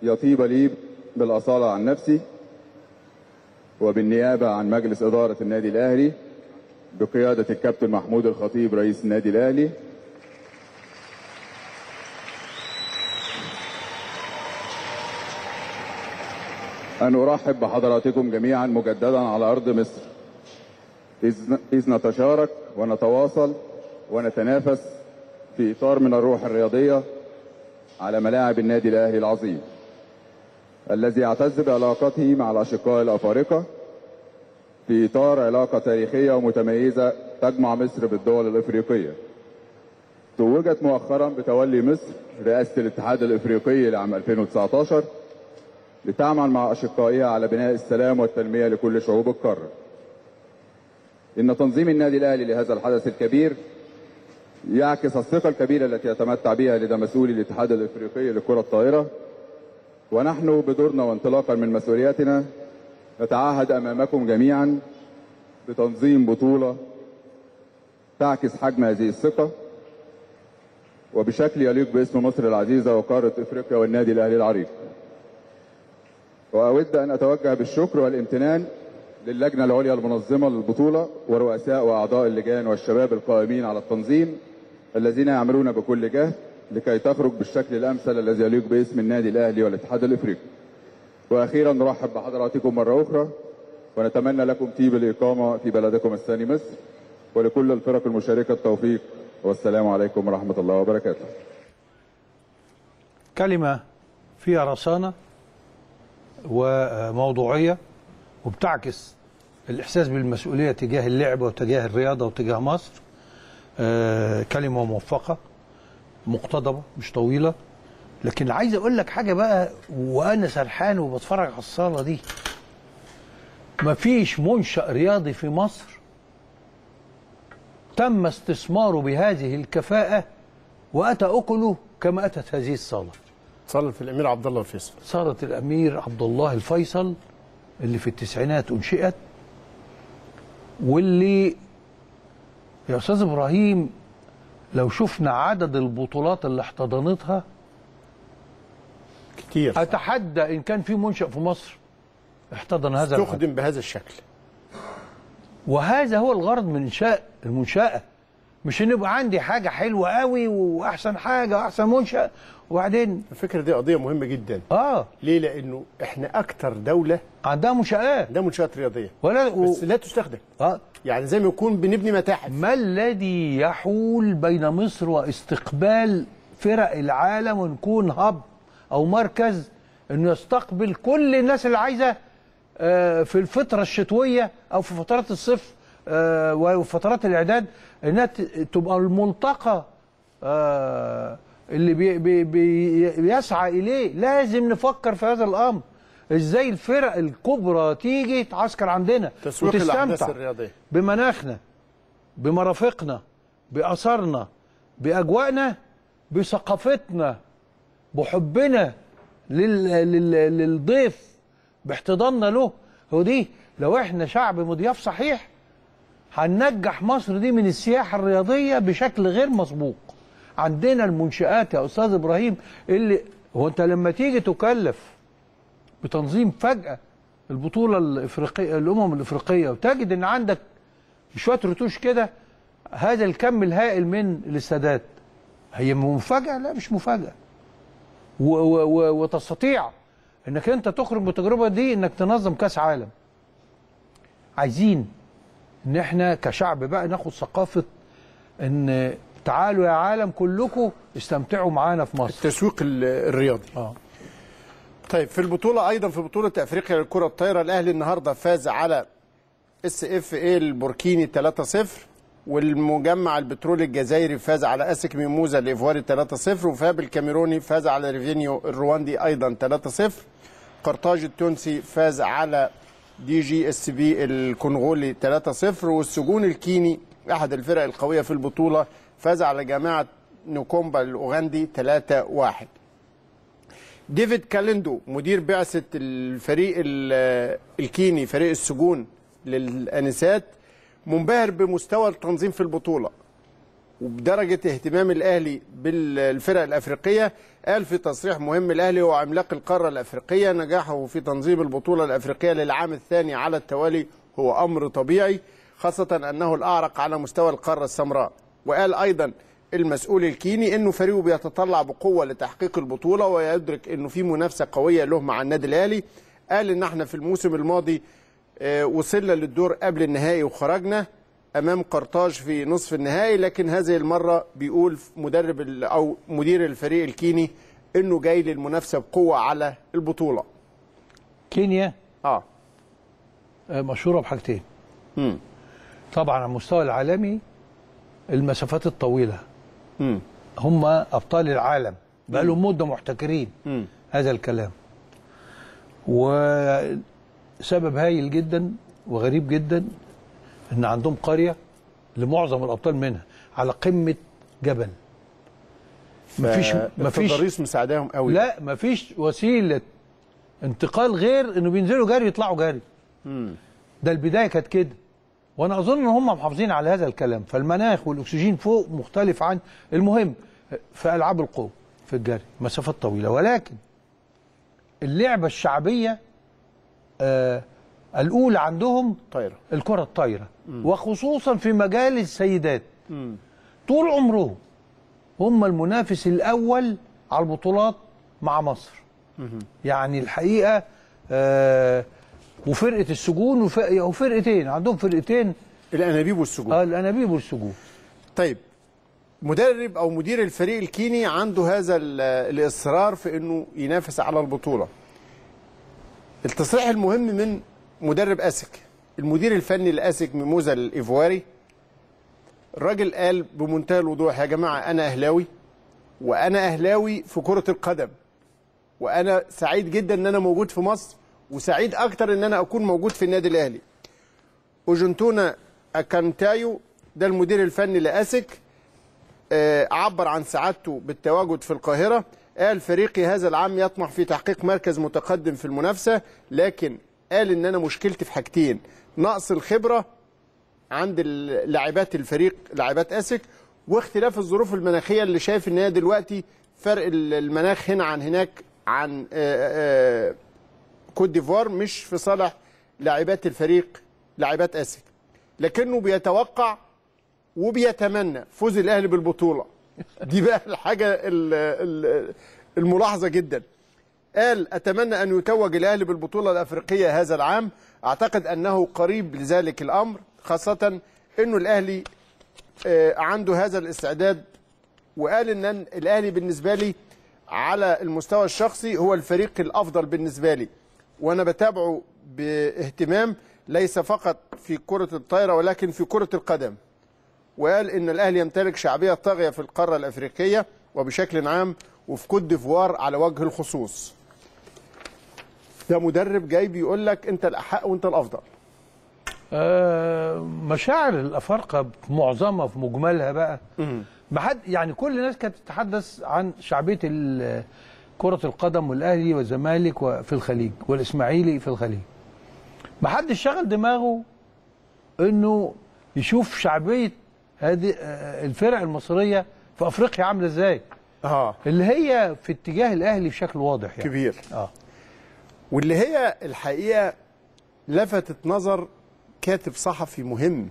يطيب لي بالأصالة عن نفسي وبالنيابة عن مجلس إدارة النادي الأهلي بقيادة الكابتن محمود الخطيب رئيس النادي الأهلي أن أرحب بحضراتكم جميعا مجددا على أرض مصر. إذ نتشارك ونتواصل ونتنافس في إطار من الروح الرياضية على ملاعب النادي الأهلي العظيم الذي يعتز بعلاقته مع الأشقاء الأفارقة في إطار علاقة تاريخية ومتميزة تجمع مصر بالدول الإفريقية. توجت مؤخرا بتولي مصر رئاسة الاتحاد الإفريقي لعام 2019 لتعمل مع أشقائها على بناء السلام والتنمية لكل شعوب القارة. إن تنظيم النادي الأهلي لهذا الحدث الكبير يعكس الثقة الكبيرة التي يتمتع بها لدى مسؤولي الاتحاد الإفريقي لكرة الطائرة. ونحن بدورنا وانطلاقا من مسؤولياتنا نتعهد أمامكم جميعا بتنظيم بطولة تعكس حجم هذه الثقة. وبشكل يليق باسم مصر العزيزة وقارة إفريقيا والنادي الأهلي العريق. وأود أن أتوجه بالشكر والامتنان للجنة العليا المنظمة للبطولة ورؤساء وأعضاء اللجان والشباب القائمين على التنظيم الذين يعملون بكل جهد لكي تخرج بالشكل الأمثل الذي يليق باسم النادي الأهلي والاتحاد الإفريقي. وأخيرا نرحب بحضراتكم مرة أخرى ونتمنى لكم طيب الإقامة في بلدكم الثاني مصر ولكل الفرق المشاركة التوفيق والسلام عليكم ورحمة الله وبركاته. كلمة فيها رصانه وموضوعية وبتعكس الإحساس بالمسؤولية تجاه اللعبه وتجاه الرياضة وتجاه مصر. آه، كلمة موفقة مقتضبه مش طويلة. لكن عايز أقول لك حاجة بقى وأنا سرحان وبتفرج على الصالة دي. مفيش منشأ رياضي في مصر تم استثماره بهذه الكفاءة واتى اكله كما أتت هذه الصالة. صلت الأمير عبد الله الفيصل. صارت الأمير عبد الله الفيصل اللي في التسعينات أنشئت واللي يا أستاذ إبراهيم لو شفنا عدد البطولات اللي احتضنتها كتير. أتحدى إن كان في منشأ في مصر احتضن هذا العدد تخدم بهذا الشكل. وهذا هو الغرض من إنشاء المنشأة. مش إن يبقى عندي حاجة حلوة قوي وأحسن حاجة وأحسن منشأ وبعدين الفكرة دي قضية مهمة جدا. آه. ليه؟ لأنه إحنا أكتر دولة عندها منشات ده منشات رياضية. ولا و... بس لا تستخدم. آه. يعني زي ما يكون بنبني متاحف. ما الذي يحول بين مصر واستقبال فرق العالم ونكون هب أو مركز إنه يستقبل كل الناس اللي عايزة آه، في الفترة الشتوية أو في فترات الصيف آه، وفترات الإعداد إنها تبقى الملتقى آه، اللي بي بي بي بيسعى إليه. لازم نفكر في هذا الأمر. إزاي الفرق الكبرى تيجي تعسكر عندنا تسويق الأحداث وتستمتع الرياضية. بمناخنا بمرافقنا بأثرنا بأجواءنا بثقافتنا بحبنا لل... لل... للضيف باحتضاننا له. هو دي لو إحنا شعب مضياف صحيح هننجح مصر دي من السياحة الرياضية بشكل غير مسبوق. عندنا المنشآت يا أستاذ إبراهيم اللي هو أنت لما تيجي تكلف بتنظيم فجأة البطولة الإفريقية الأمم الإفريقية وتجد إن عندك شوية رتوش كده هذا الكم الهائل من الاستادات. هي مفاجأة؟ لا مش مفاجأة. و و و وتستطيع إنك أنت تخرج بالتجربة دي إنك تنظم كأس عالم. عايزين إن إحنا كشعب بقى ناخد ثقافة إن تعالوا يا عالم كلكم استمتعوا معانا في مصر. التسويق ال- الرياضي. آه. طيب في البطولة أيضا في بطولة أفريقيا للكرة الطايرة الأهلي النهارده فاز على اس اف اي البوركيني 3-0 والمجمع البترولي الجزائري فاز على اسك ميموزا الايفواري 3-0 وفاب الكاميروني فاز على ريفينيو الرواندي أيضا 3-0 قرطاج التونسي فاز على دي جي اس بي الكونغولي 3-0 والسجون الكيني أحد الفرق القوية في البطولة فاز على جامعة نوكومبا الأوغندي 3-1 ديفيد كاليندو مدير بعثة الفريق ال- الكيني فريق السجون للأنسات منبهر بمستوى التنظيم في البطولة وبدرجة اهتمام الأهلي بالفرق الأفريقية. قال في تصريح مهم الأهلي هو عملاق القارة الأفريقية نجاحه في تنظيم البطولة الأفريقية للعام الثاني على التوالي هو أمر طبيعي خاصة أنه الأعرق على مستوى القارة السمراء. وقال أيضا المسؤول الكيني إنه فريقه بيتطلع بقوة لتحقيق البطولة ويدرك إنه في منافسة قوية له مع النادي الأهلي. قال إن إحنا في الموسم الماضي آه، وصلنا للدور قبل النهائي وخرجنا أمام قرطاج في نصف النهائي لكن هذه المرة بيقول مدرب أو مدير الفريق الكيني إنه جاي للمنافسة بقوة على البطولة. كينيا؟ آه. آه، مشهورة بحاجتين. امم طبعا على المستوى العالمي المسافات الطويلة. امم هم أبطال العالم. بقى لهم مدة محتكرين. هذا الكلام. وسبب هايل جدا وغريب جدا إن عندهم قرية لمعظم الأبطال منها على قمة جبل. مفيش مفيش التضاريس مساعداهم قوي. لا مفيش وسيلة انتقال غير إنه بينزلوا جري يطلعوا جري. مم. ده البداية كانت كده. وأنا اظن ان هم محافظين على هذا الكلام فالمناخ والاكسجين فوق مختلف عن المهم في ألعاب القوة في الجري مسافات طويلة. ولكن اللعبة الشعبية آه الأولى عندهم طايرة. الكرة الطايرة. وخصوصا في مجال السيدات. مم. طول عمرهم هم المنافس الأول على البطولات مع مصر. يعني الحقيقة آه وفرقة السجون وف- وفرقتين عندهم فرقتين. الأنابيب والسجون. آه الأنابيب والسجون. طيب مدرب أو مدير الفريق الكيني عنده هذا ال- الإصرار في إنه ينافس على البطولة. التصريح المهم من مدرب آسك. المدير الفني لآسك ميموزا الإيفواري الراجل قال بمنتهى الوضوح يا جماعة أنا أهلاوي وأنا أهلاوي في كرة القدم وأنا سعيد جدا إن أنا موجود في مصر وسعيد أكتر إن أنا أكون موجود في النادي الأهلي. اوجنتونا أكانتايو ده المدير الفني لأسك آه، عبر عن سعادته بالتواجد في القاهرة. قال فريقي هذا العام يطمح في تحقيق مركز متقدم في المنافسة لكن قال إن أنا مشكلتي في حاجتين نقص الخبرة عند لاعبات الفريق لاعبات أسك واختلاف الظروف المناخية اللي شايف إن هي دلوقتي فرق ال- المناخ هنا عن هناك عن آه، آه، كوت ديفوار مش في صالح لاعبات الفريق لاعبات اسك لكنه بيتوقع وبيتمنى فوز الأهلي بالبطولة. دي بقى الحاجة ال- ال- الملاحظة جدا. قال أتمنى أن يتوج الأهلي بالبطولة الأفريقية هذا العام. أعتقد أنه قريب لذلك الأمر خاصة انه الأهلي آه، عنده هذا الاستعداد. وقال إن الأهلي بالنسبة لي على المستوى الشخصي هو الفريق الأفضل بالنسبة لي. وأنا بتابعه باهتمام ليس فقط في كرة الطايرة ولكن في كرة القدم. وقال إن الأهلي يمتلك شعبية طاغية في القارة الأفريقية وبشكل عام وفي كوت ديفوار على وجه الخصوص. ده مدرب جاي بيقول لك أنت الأحق وأنت الأفضل. آه، مشاعر الأفارقة معظمها في مجملها بقى. ما حد يعني كل الناس كانت تتحدث عن شعبية كرة القدم والأهلي والزمالك وفي الخليج والإسماعيلي في الخليج. ما حدش شغل دماغه إنه يشوف شعبية هذه آه، الفرق المصرية في أفريقيا عاملة إزاي. آه. اللي هي في اتجاه الأهلي بشكل واضح يعني. كبير. آه. واللي هي الحقيقة لفتت نظر كاتب صحفي مهم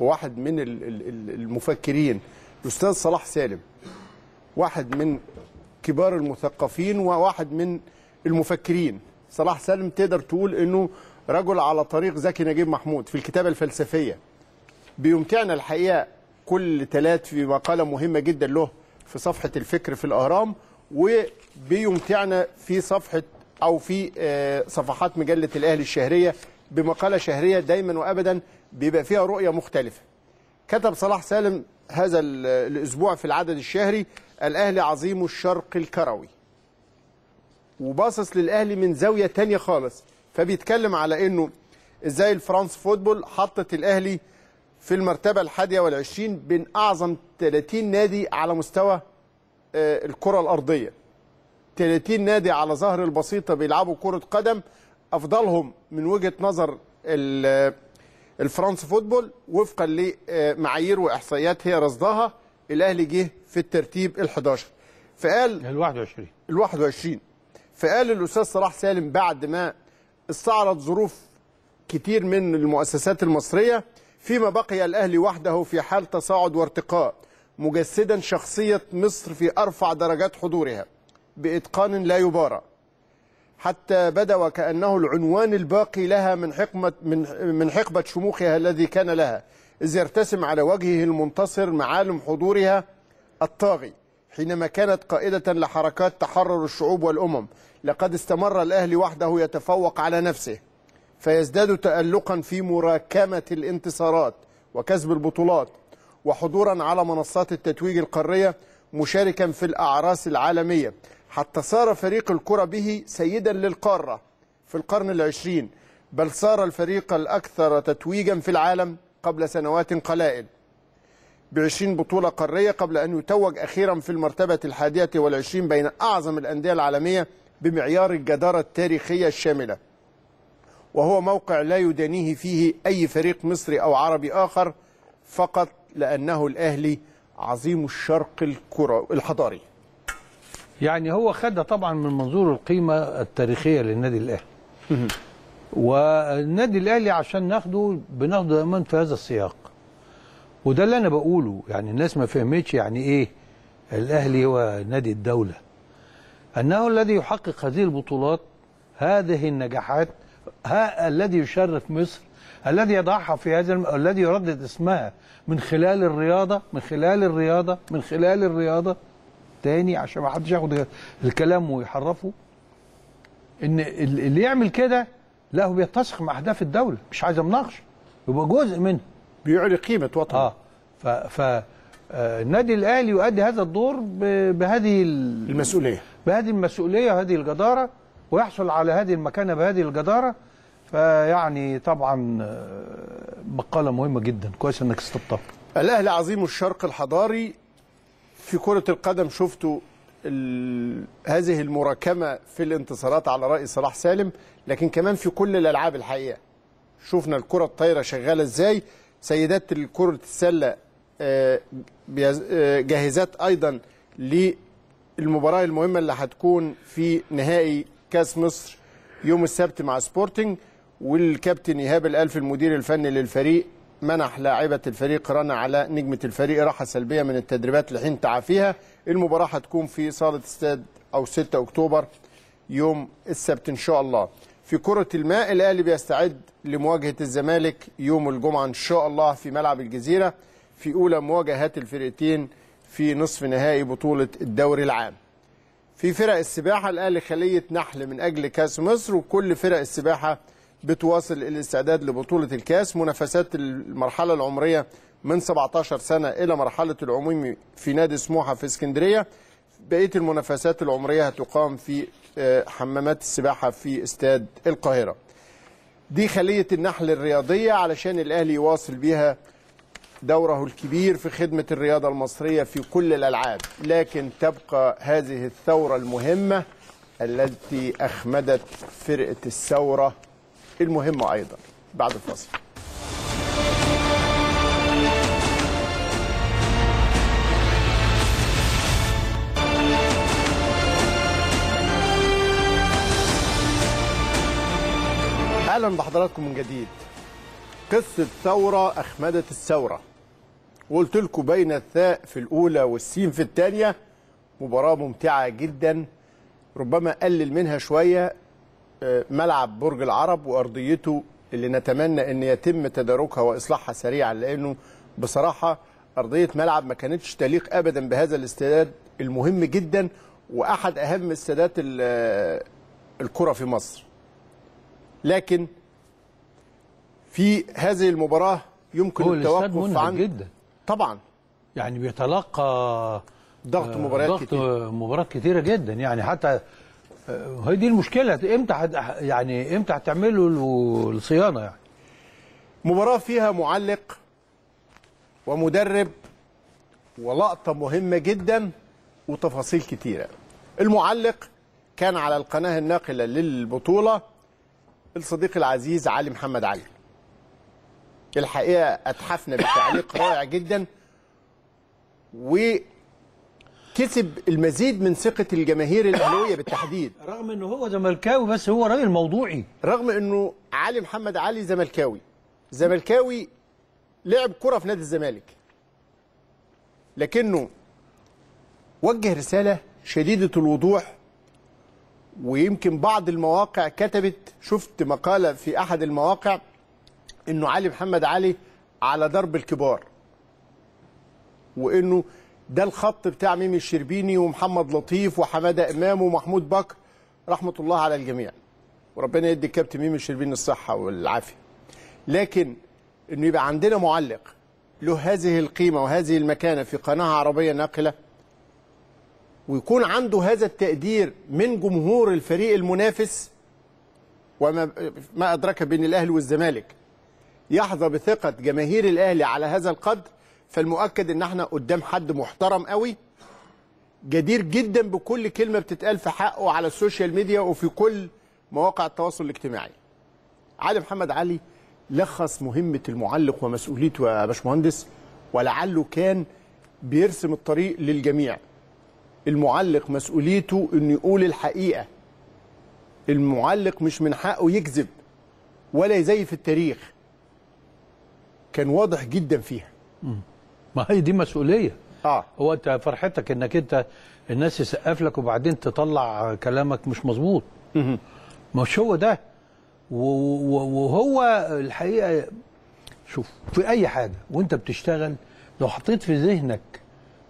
وواحد من ال- ال- ال- المفكرين الأستاذ صلاح سالم. واحد من كبار المثقفين وواحد من المفكرين. صلاح سالم تقدر تقول إنه رجل على طريق زكي نجيب محمود في الكتابة الفلسفية. بيمتعنا الحقيقة كل ثلاث في مقالة مهمة جدا له في صفحة الفكر في الأهرام وبيمتعنا في صفحة أو في آه، صفحات مجلة الاهلي الشهرية. بمقالة شهرية دايما وابدا بيبقى فيها رؤية مختلفة. كتب صلاح سالم هذا ال- الأسبوع في العدد الشهري الأهلي عظيم الشرق الكروي. وباصص للأهلي من زاوية تانية خالص. فبيتكلم على إنه إزاي ال France Football حطت الأهلي في المرتبة الحادية والعشرين بين أعظم 30 نادي على مستوى آه، الكرة الأرضية. 30 نادي على ظهر البسيطة بيلعبوا كرة قدم. أفضلهم من وجهة نظر ال- ال France Football وفقا لمعايير وإحصائيات هي رصدها الأهلي جه في الترتيب ال11 فقال ال 21 ال 21 فقال الأستاذ صلاح سالم بعد ما استعرض ظروف كتير من المؤسسات المصرية فيما بقي الأهلي وحده في حال تصاعد وارتقاء مجسدا شخصية مصر في أرفع درجات حضورها بإتقان لا يبارى. حتى بدأ وكأنه العنوان الباقي لها من حقبه من من حقبة شموخها الذي كان لها. إذ يرتسم على وجهه المنتصر معالم حضورها الطاغي حينما كانت قائدة لحركات تحرر الشعوب والأمم. لقد استمر الأهلي وحده يتفوق على نفسه فيزداد تألقا في مراكمة الانتصارات وكسب البطولات وحضورا على منصات التتويج القارية مشاركا في الأعراس العالمية. حتى صار فريق الكرة به سيدا للقارة في القرن العشرين بل صار الفريق الأكثر تتويجا في العالم قبل سنوات قلائل. بعشرين بطولة قارية قبل أن يتوج أخيرا في المرتبة الحادية والعشرين بين أعظم الأندية العالمية بمعيار الجدارة التاريخية الشاملة. وهو موقع لا يدانيه فيه أي فريق مصري أو عربي آخر فقط لأنه الأهلي عظيم الشرق الحضاري. يعني هو خدها طبعا من منظور القيمة التاريخية للنادي الأهلي. والنادي الأهلي عشان ناخده بناخده دايما في هذا السياق. وده اللي أنا بقوله يعني الناس ما فهمتش يعني إيه الأهلي هو نادي الدولة. أنه الذي يحقق هذه البطولات هذه النجاحات ها الذي يشرف مصر الذي يضعها في هذا الم... الذي يردد اسمها من خلال الرياضة من خلال الرياضة من خلال الرياضة. تاني عشان ما حدش ياخد الكلام ويحرفه. إن ال- اللي يعمل كده لا هو بيتسق مع أهداف الدولة مش عايز مناقشه يبقى جزء منها بيعلي قيمة وطنه. آه. ف ف آه، النادي الأهلي يؤدي هذا الدور بهذه ال- المسؤولية. بهذه المسؤولية وهذه الجداره ويحصل على هذه المكانة بهذه الجداره فيعني طبعا آه، مقاله مهمة جدا. كويس إنك استبطأت الأهلي عظيم الشرق الحضاري. في كرة القدم شفتوا. هذه المراكمة في الانتصارات على رأي صلاح سالم لكن كمان في كل الألعاب الحقيقة شفنا الكرة الطايرة شغالة إزاي سيدات كره السلة آه، آه، جاهزات أيضا للمباراة المهمة اللي هتكون في نهائي كأس مصر يوم السبت مع سبورتنج والكابتن إيهاب الألف المدير الفني للفريق منح لاعبه الفريق رنا على نجمة الفريق راحة سلبية من التدريبات لحين تعافيها. المباراة هتكون في صالة استاد أو 6 أكتوبر يوم السبت إن شاء الله. في كرة الماء الأهلي بيستعد لمواجهة الزمالك يوم الجمعة إن شاء الله في ملعب الجزيرة. في أولى مواجهات الفرقتين في نصف نهائي بطولة الدوري العام. في فرق السباحة الأهلي خلية نحل من أجل كاس مصر وكل فرق السباحة بتواصل الاستعداد لبطولة الكاس منافسات المرحلة العمرية من 17 سنة إلى مرحلة العمومي في نادي سموحة في اسكندرية. بقية المنافسات العمرية هتقام في آه، حمامات السباحة في استاد القاهرة. دي خلية النحل الرياضية علشان الأهلي يواصل بيها دوره الكبير في خدمة الرياضة المصرية في كل الألعاب. لكن تبقى هذه الثورة المهمة التي أخمدت فرقة الثورة المهمة أيضا بعد الفصل أهلا بحضراتكم من جديد. قصة ثورة أخمدت الثورة. وقلت لكم بين الثاء في الأولى والسين في الثانية. مباراة ممتعة جدا. ربما قلل منها شوية ملعب برج العرب وأرضيته اللي نتمنى إن يتم تداركها وإصلاحها سريعا لأنه بصراحة أرضية ملعب ما كانتش تليق ابدا بهذا الاستعداد المهم جدا وأحد أهم استادات آه، الكرة في مصر. لكن في هذه المباراة يمكن الاستاد التوقف عن جدا. طبعا. يعني بيتلقى ضغط آه، مباريات ضغط كتير. مباريات كتيرة جدا. يعني حتى آه، هي دي المشكلة. إمتى يعني إمتى هتعملوا الصيانة يعني؟ مباراة فيها معلق ومدرب ولقطة مهمة جدا وتفاصيل كتيرة. المعلق كان على القناة الناقلة للبطولة الصديق العزيز علي محمد علي. الحقيقة أتحفنا بتعليق رائع جدا وكسب المزيد من ثقة الجماهير الأهلوية بالتحديد. رغم إنه هو زملكاوي بس هو راجل موضوعي. رغم إنه علي محمد علي زملكاوي. زملكاوي لعب كرة في نادي الزمالك. لكنه وجه رسالة شديدة الوضوح ويمكن بعض المواقع كتبت شفت مقالة في أحد المواقع إنه علي محمد علي على درب الكبار وإنه ده الخط بتاع ميمي الشربيني ومحمد لطيف وحمادة إمام ومحمود بكر. رحمة الله على الجميع. وربنا يدي الكابتن ميمي الشربيني الصحة والعافية. لكن إنه يبقى عندنا معلق له هذه القيمة وهذه المكانة في قناة عربية ناقلة ويكون عنده هذا التقدير من جمهور الفريق المنافس وما ما أدرك بين الأهلي والزمالك. يحظى بثقة جماهير الأهلي على هذا القدر فالمؤكد إن إحنا قدام حد محترم قوي جدير جدا بكل كلمة بتتقال في حقه على السوشيال ميديا وفي كل مواقع التواصل الاجتماعي. علي محمد علي لخص مهمة المعلق ومسؤوليته يا باشمهندس ولعله كان بيرسم الطريق للجميع. المعلق مسؤوليته إنه يقول الحقيقة. المعلق مش من حقه يكذب ولا يزيف التاريخ. كان واضح جدا فيها. ما هي دي مسؤولية. آه. هو انت فرحتك انك انت الناس يسقف لك وبعدين تطلع كلامك مش مظبوط. مش هو ده. وهو الحقيقة شوف في أي حاجة وانت بتشتغل لو حطيت في ذهنك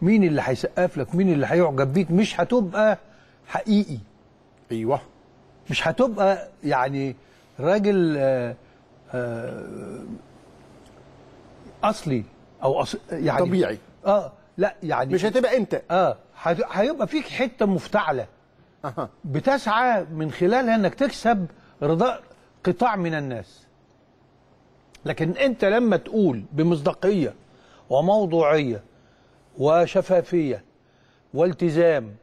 مين اللي هيسقف لك مين اللي هيعجب بيك مش هتبقى حقيقي. أيوه. مش هتبقى يعني راجل آه، آه، أصلي. أو أص... يعني طبيعي. آه لا يعني مش هتبقى أنت آه هيبقى فيك حتة مفتعلة أها. بتسعى من خلالها إنك تكسب رضاء قطاع من الناس لكن أنت لما تقول بمصداقية وموضوعية وشفافية والتزام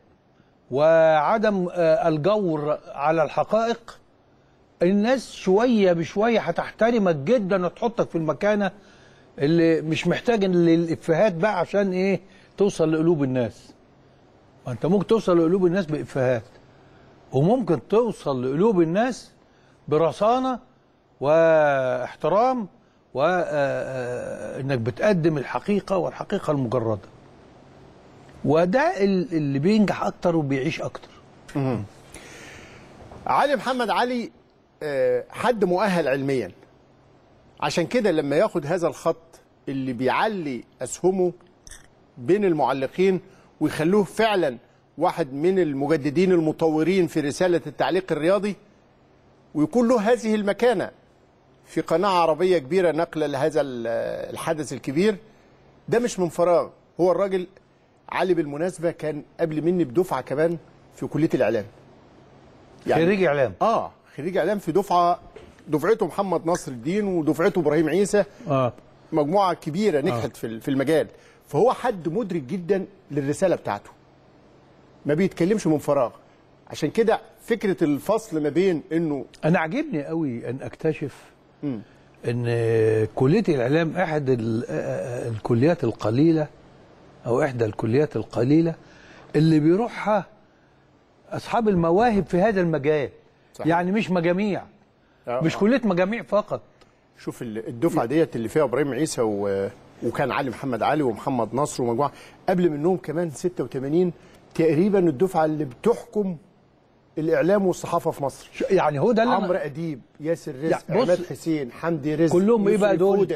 وعدم آه، الجور على الحقائق الناس شوية بشوية هتحترمك جدا وتحطك في المكانة اللي مش محتاج للافيهات بقى عشان إيه؟ توصل لقلوب الناس. ما أنت ممكن توصل لقلوب الناس بإفيهات وممكن توصل لقلوب الناس برصانة واحترام وانك بتقدم الحقيقة والحقيقة المجردة. وده ال- اللي بينجح أكتر وبيعيش أكتر. علي محمد علي آه، حد مؤهل علميا. عشان كده لما ياخد هذا الخط اللي بيعلي أسهمه بين المعلقين ويخلوه فعلا واحد من المجددين المطورين في رسالة التعليق الرياضي ويكون له هذه المكانة في قناة عربية كبيرة نقلا لهذا ال- الحدث الكبير. ده مش من فراغ. هو الراجل علي بالمناسبة كان قبل مني بدفعة كمان في كلية الإعلام. خريج إعلام. آه خريج إعلام في دفعة دفعته محمد نصر الدين ودفعته إبراهيم عيسى. آه. مجموعة كبيرة نجحت في في المجال. فهو حد مدرك جدا للرسالة بتاعته. ما بيتكلمش من فراغ. عشان كده فكرة الفصل ما بين إنه أنا عاجبني قوي أن أكتشف إن كلية الإعلام احد ال- آه، الكليات القليلة أو إحدى الكليات القليلة اللي بيروحها أصحاب المواهب في هذا المجال. صحيح. يعني مش مجاميع. آه، مش آه. كلية مجاميع فقط. شوف ال- الدفعة ديت اللي فيها إبراهيم عيسى و... وكان علي محمد علي ومحمد نصر ومجموعة قبل منهم كمان 86 تقريبا الدفعة اللي بتحكم الإعلام والصحافة في مصر يعني هو ده اللي عمرو أديب ياسر يعني رزق بص- عماد حسين حمدي رزق كلهم إيه يوسف بقى دول؟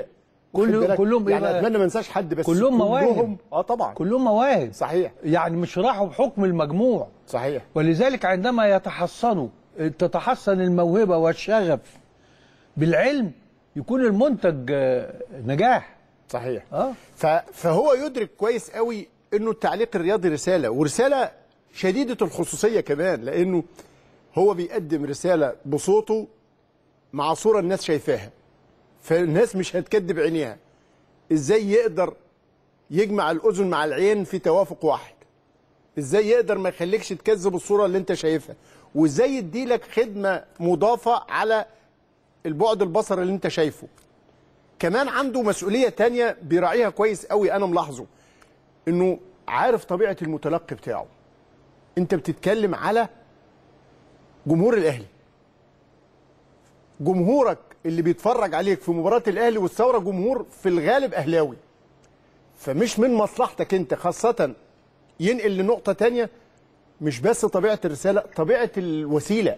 كل-؟ كلهم إيه يعني بقى؟ أتمنى ما أنساش حد بس كلهم مواهب. آه طبعا كلهم مواهب صحيح يعني مش راحوا بحكم المجموع صحيح ولذلك عندما يتحصنوا تتحصن الموهبة والشغف بالعلم يكون المنتج آه، نجاح. صحيح. ف... فهو يدرك كويس قوي إنه التعليق الرياضي رسالة ورسالة شديدة الخصوصية كمان لأنه هو بيقدم رسالة بصوته مع صورة الناس شايفاها. فالناس مش هتكذب عينيها. إزاي يقدر يجمع الأذن مع العين في توافق واحد؟ إزاي يقدر ما يخليكش تكذب الصورة اللي أنت شايفها؟ وإزاي يديلك خدمة مضافة على البعد البصري اللي انت شايفه. كمان عنده مسؤولية تانية بيراعيها كويس قوي أنا ملاحظه. إنه عارف طبيعة المتلقي بتاعه. أنت بتتكلم على جمهور الأهلي. جمهورك اللي بيتفرج عليك في مباراة الأهلي والثورة جمهور في الغالب أهلاوي. فمش من مصلحتك أنت خاصة ينقل لنقطة تانية مش بس طبيعة الرسالة طبيعة الوسيلة.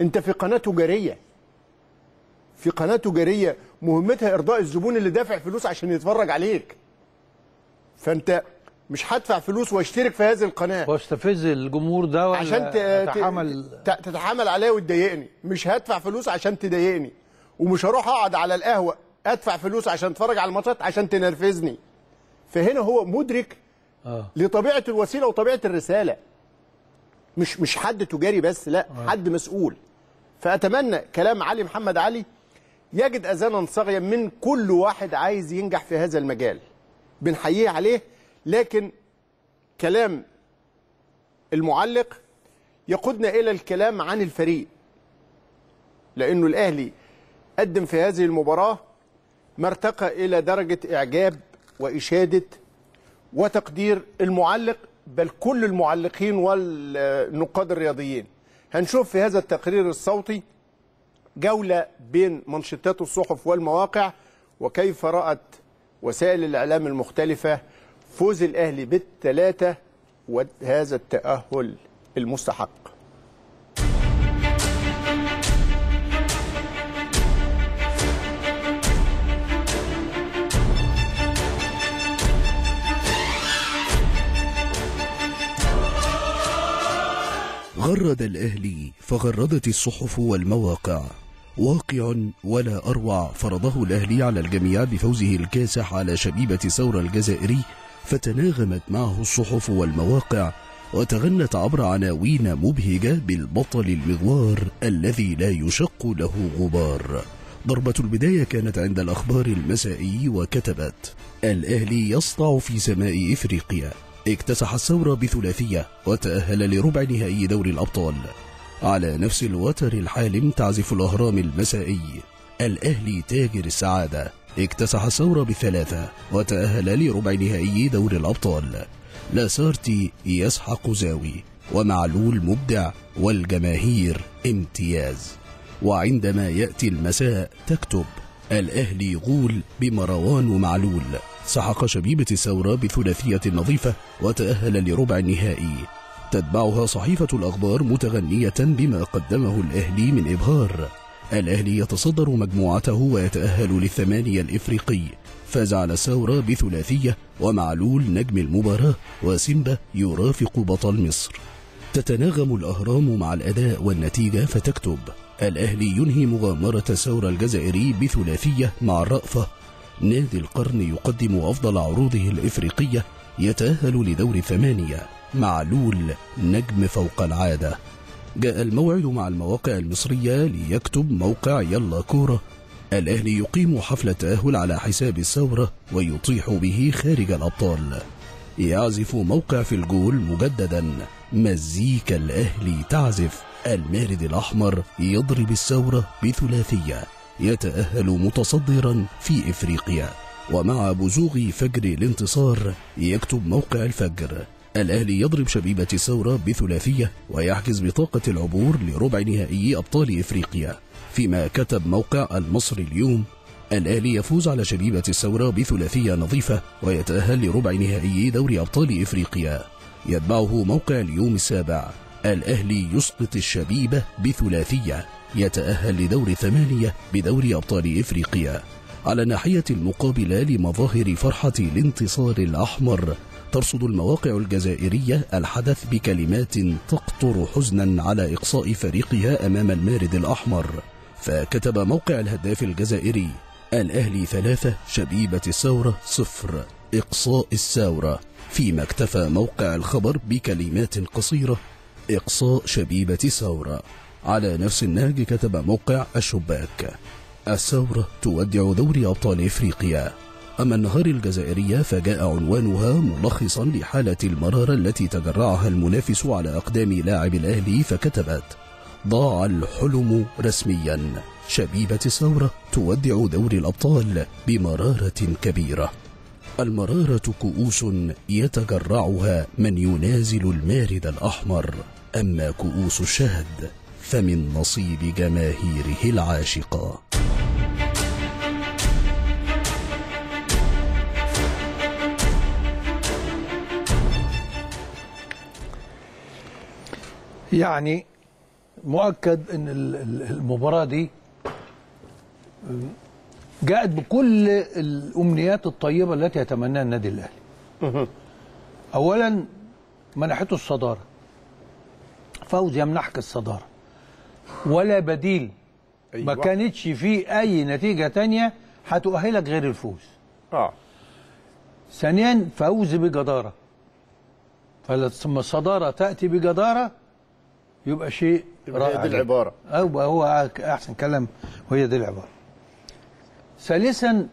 أنت في قناة تجارية. في قناة تجارية مهمتها إرضاء الزبون اللي دافع فلوس عشان يتفرج عليك. فأنت مش هدفع فلوس وأشترك في هذه القناة. واستفز الجمهور ده ولا عشان ت- اتحمل ت- تتحامل عليا وتضايقني. مش هدفع فلوس عشان تضايقني. ومش هروح أقعد على القهوة أدفع فلوس عشان أتفرج على الماتشات عشان تنرفزني. فهنا هو مدرك آه. لطبيعة الوسيلة وطبيعة الرسالة. مش مش حد تجاري بس لا حد مسؤول. فأتمنى كلام علي محمد علي يجد أذانا صاغية من كل واحد عايز ينجح في هذا المجال. بنحييه عليه لكن كلام المعلق يقودنا إلى الكلام عن الفريق. لأنه الأهلي قدم في هذه المباراة ما ارتقى إلى درجة إعجاب وإشادة وتقدير المعلق بل كل المعلقين والنقاد الرياضيين. هنشوف في هذا التقرير الصوتي جولة بين منشطات الصحف والمواقع وكيف رأت وسائل الإعلام المختلفة فوز الأهلي بالثلاثة وهذا التأهل المستحق. غرد الأهلي فغردت الصحف والمواقع. واقع ولا أروع فرضه الأهلي على الجميع بفوزه الكاسح على شبيبة ثورة الجزائري فتناغمت معه الصحف والمواقع وتغنت عبر عناوين مبهجة بالبطل المغوار الذي لا يشق له غبار. ضربة البداية كانت عند الأخبار المسائي وكتبت الأهلي يسطع في سماء إفريقيا. اكتسح الثورة بثلاثية وتأهل لربع نهائي دوري الأبطال. على نفس الوتر الحالم تعزف الأهرام المسائي. الأهلي تاجر السعادة. اكتسح الثورة بثلاثة وتأهل لربع نهائي دوري الأبطال. لاسارتي يسحق زاوي ومعلول مبدع والجماهير امتياز. وعندما يأتي المساء تكتب الأهلي غول بمروان ومعلول سحق شبيبة الثورة بثلاثية نظيفة وتأهل لربع النهائي تتبعها صحيفة الأخبار متغنية بما قدمه الأهلي من إبهار. الأهلي يتصدر مجموعته ويتأهل للثمانية الإفريقي. فاز على الثورة بثلاثية ومعلول نجم المباراة وسيمبا يرافق بطل مصر. تتناغم الأهرام مع الأداء والنتيجة فتكتب الأهلي ينهي مغامرة الثورة الجزائري بثلاثية مع الرأفة نادي القرن يقدم أفضل عروضه الإفريقية يتأهل لدور ثمانية معلول نجم فوق العادة. جاء الموعد مع المواقع المصرية ليكتب موقع يلا كورة. الأهلي يقيم حفل تأهل على حساب الثورة ويطيح به خارج الأبطال. يعزف موقع في الجول مجددا. مزيكا الأهلي تعزف. المارد الأحمر يضرب الثورة بثلاثية. يتأهل متصدرا في إفريقيا. ومع بزوغ فجر الانتصار يكتب موقع الفجر. الأهلي يضرب شبيبة الثورة بثلاثية ويحجز بطاقة العبور لربع نهائي أبطال إفريقيا. فيما كتب موقع المصري اليوم الأهلي يفوز على شبيبة الثورة بثلاثية نظيفة ويتأهل لربع نهائي دوري أبطال إفريقيا. يتبعه موقع اليوم السابع. الأهلي يسقط الشبيبة بثلاثية. يتأهل لدور ثمانية بدوري أبطال إفريقيا. على الناحية المقابلة لمظاهر فرحة الانتصار الأحمر ترصد المواقع الجزائرية الحدث بكلمات تقطر حزنا على إقصاء فريقها أمام المارد الأحمر. فكتب موقع الهداف الجزائري الأهلي ثلاثة شبيبة الثورة صفر إقصاء الثورة. فيما اكتفى موقع الخبر بكلمات قصيرة إقصاء شبيبة الثورة. على نفس النهج كتب موقع الشباك الثورة تودع دوري أبطال إفريقيا. أما النهار الجزائرية فجاء عنوانها ملخصا لحالة المرارة التي تجرعها المنافس على أقدام لاعب الأهلي فكتبت ضاع الحلم رسميا. شبيبة الثورة تودع دوري الأبطال بمرارة كبيرة. المرارة كؤوس يتجرعها من ينازل المارد الأحمر. أما كؤوس الشهد فمن نصيب جماهيره العاشقة. يعني مؤكد إن ال- ال- المباراة دي جاءت بكل الأمنيات الطيبة التي يتمناها النادي الأهلي. اولا منحته الصدارة. فوز يمنحك الصدارة. ولا بديل أيوة. ما كانتش في أي نتيجة تانية هتؤهلك غير الفوز. آه ثانيا فوز بجدارة فلما الصدارة تأتي بجدارة يبقى شيء رائع دي. العبارة. أو هو أحسن كلام وهي دي العبارة ثالثا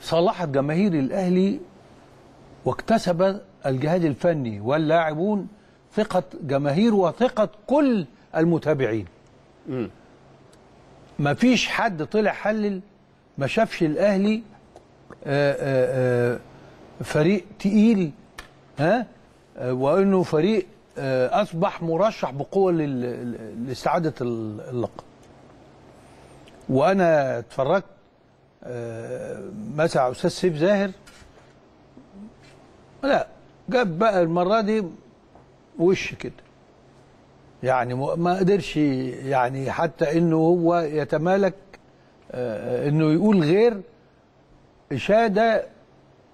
صلحت جماهير الأهلي واكتسب الجهاز الفني واللاعبون ثقة جماهير وثقة كل المتابعين ما فيش حد طلع حلل ما شافش الأهلي آه، آه، آه، فريق تقيل ها وأنه فريق أصبح مرشح بقوة لاستعاده ال- اللقب. وأنا اتفرجت آه، مسع أستاذ سيف زاهر. لا جاب بقى المرة دي وش كده. يعني ما قدرش يعني حتى إنه هو يتمالك آه، إنه يقول غير إشادة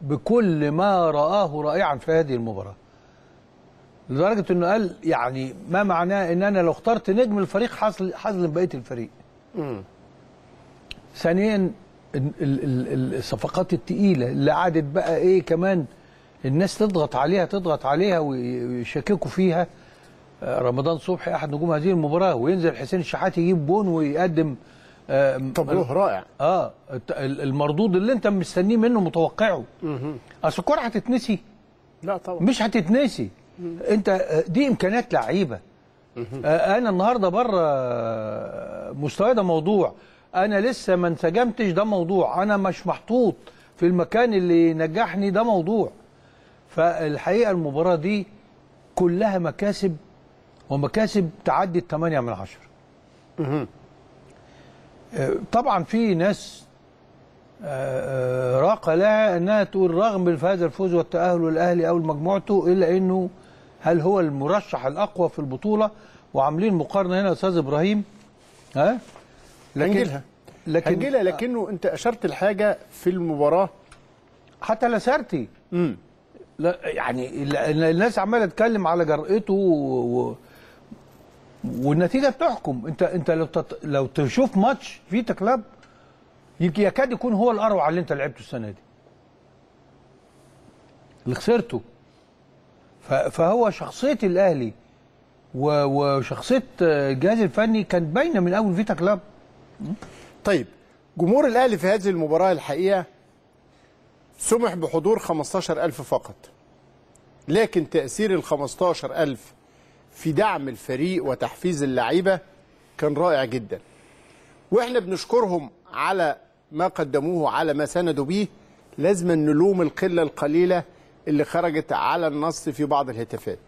بكل ما رآه رائعا في هذه المباراة. لدرجة أنه قال يعني ما معناه أن أنا لو اخترت نجم الفريق حظل حظل بقية الفريق. ثانيا ال- ال- ال- الصفقات التقيلة اللي قعدت بقى إيه كمان الناس تضغط عليها تضغط عليها وي- ويشككوا فيها. آه، رمضان صبحي أحد نجوم هذه المباراة وينزل حسين الشحات يجيب بون ويقدم طب رائع. آه المردود اللي أنت مستنيه منه متوقعه. أصل الكوره هتتنسي. لا طبعا. مش هتتنسي. انت دي امكانيات لعيبة. آه، أنا النهارده بره آه، مستواي ده موضوع. أنا لسه ما انسجمتش ده موضوع. أنا مش محطوط في المكان اللي نجحني ده موضوع. فالحقيقة المباراة دي كلها مكاسب ومكاسب تعدي الثمانية من عشرة آه، طبعا في ناس راق لها إنها تقول رغم هذا الفوز والتأهل الاهلي أو مجموعته إلا إنه هل هو المرشح الأقوى في البطولة؟ وعاملين مقارنة هنا يا أستاذ إبراهيم. ها؟ هنجيلها. لكن هنجيلها لكنه أنت أشرت لحاجه في المباراة. حتى لاسارتي امم لا يعني ال- ال- الناس عمالة تتكلم على جرأته و... والنتيجة بتحكم. انت أنت لو تط... لو تشوف ماتش فيتا كلاب يمكن يكاد يكون هو الأروع اللي أنت لعبته السنة دي. اللي خسرته. فهو شخصية الأهلي. وشخصية الجهاز الفني كانت باينة من أول فيتا كلاب طيب جمهور الأهلي في هذه المباراة الحقيقة سمح بحضور 15000 فقط لكن تأثير ال 15000 في دعم الفريق وتحفيز اللعيبة كان رائع جدا وإحنا بنشكرهم على ما قدموه على ما سندوا بيه لازم نلوم القلة القليلة اللي خرجت على النص في بعض الهتافات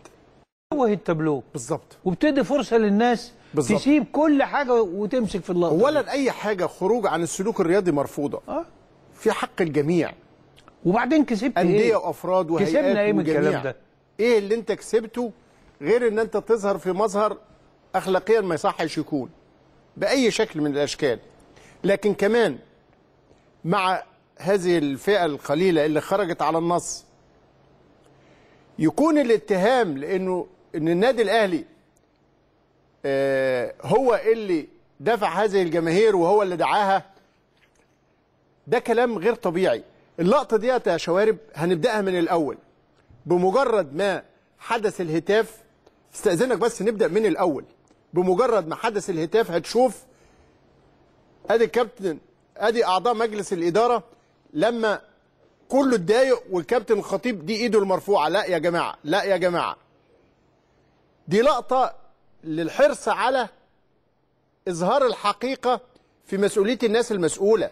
هو التابلو بالظبط وبتدي فرصة للناس بالظبط. تسيب كل حاجة وتمسك في اللقطة اولا اي حاجة خروج عن السلوك الرياضي مرفوضة آه في حق الجميع وبعدين كسبت أندية إيه؟ وأفراد وهيئات كسبنا إيه من. الكلام ده؟ إيه اللي أنت كسبته غير إن أنت تظهر في مظهر اخلاقيا ما يصحش يكون بأي شكل من الأشكال لكن كمان مع هذه الفئة القليلة اللي خرجت على النص يكون الاتهام لأنه إن النادي الأهلي آه هو اللي دفع هذه الجماهير وهو اللي دعاها ده كلام غير طبيعي. اللقطة دي يا شوارب هنبدأها من الأول. بمجرد ما حدث الهتاف استأذنك بس نبدأ من الأول. بمجرد ما حدث الهتاف هتشوف أدي الكابتن أدي أعضاء مجلس الإدارة لما كله اتضايق والكابتن الخطيب دي ايده المرفوعة. لا يا جماعة لا يا جماعة. دي لقطة للحرص على إظهار الحقيقة في مسؤولية الناس المسؤولة.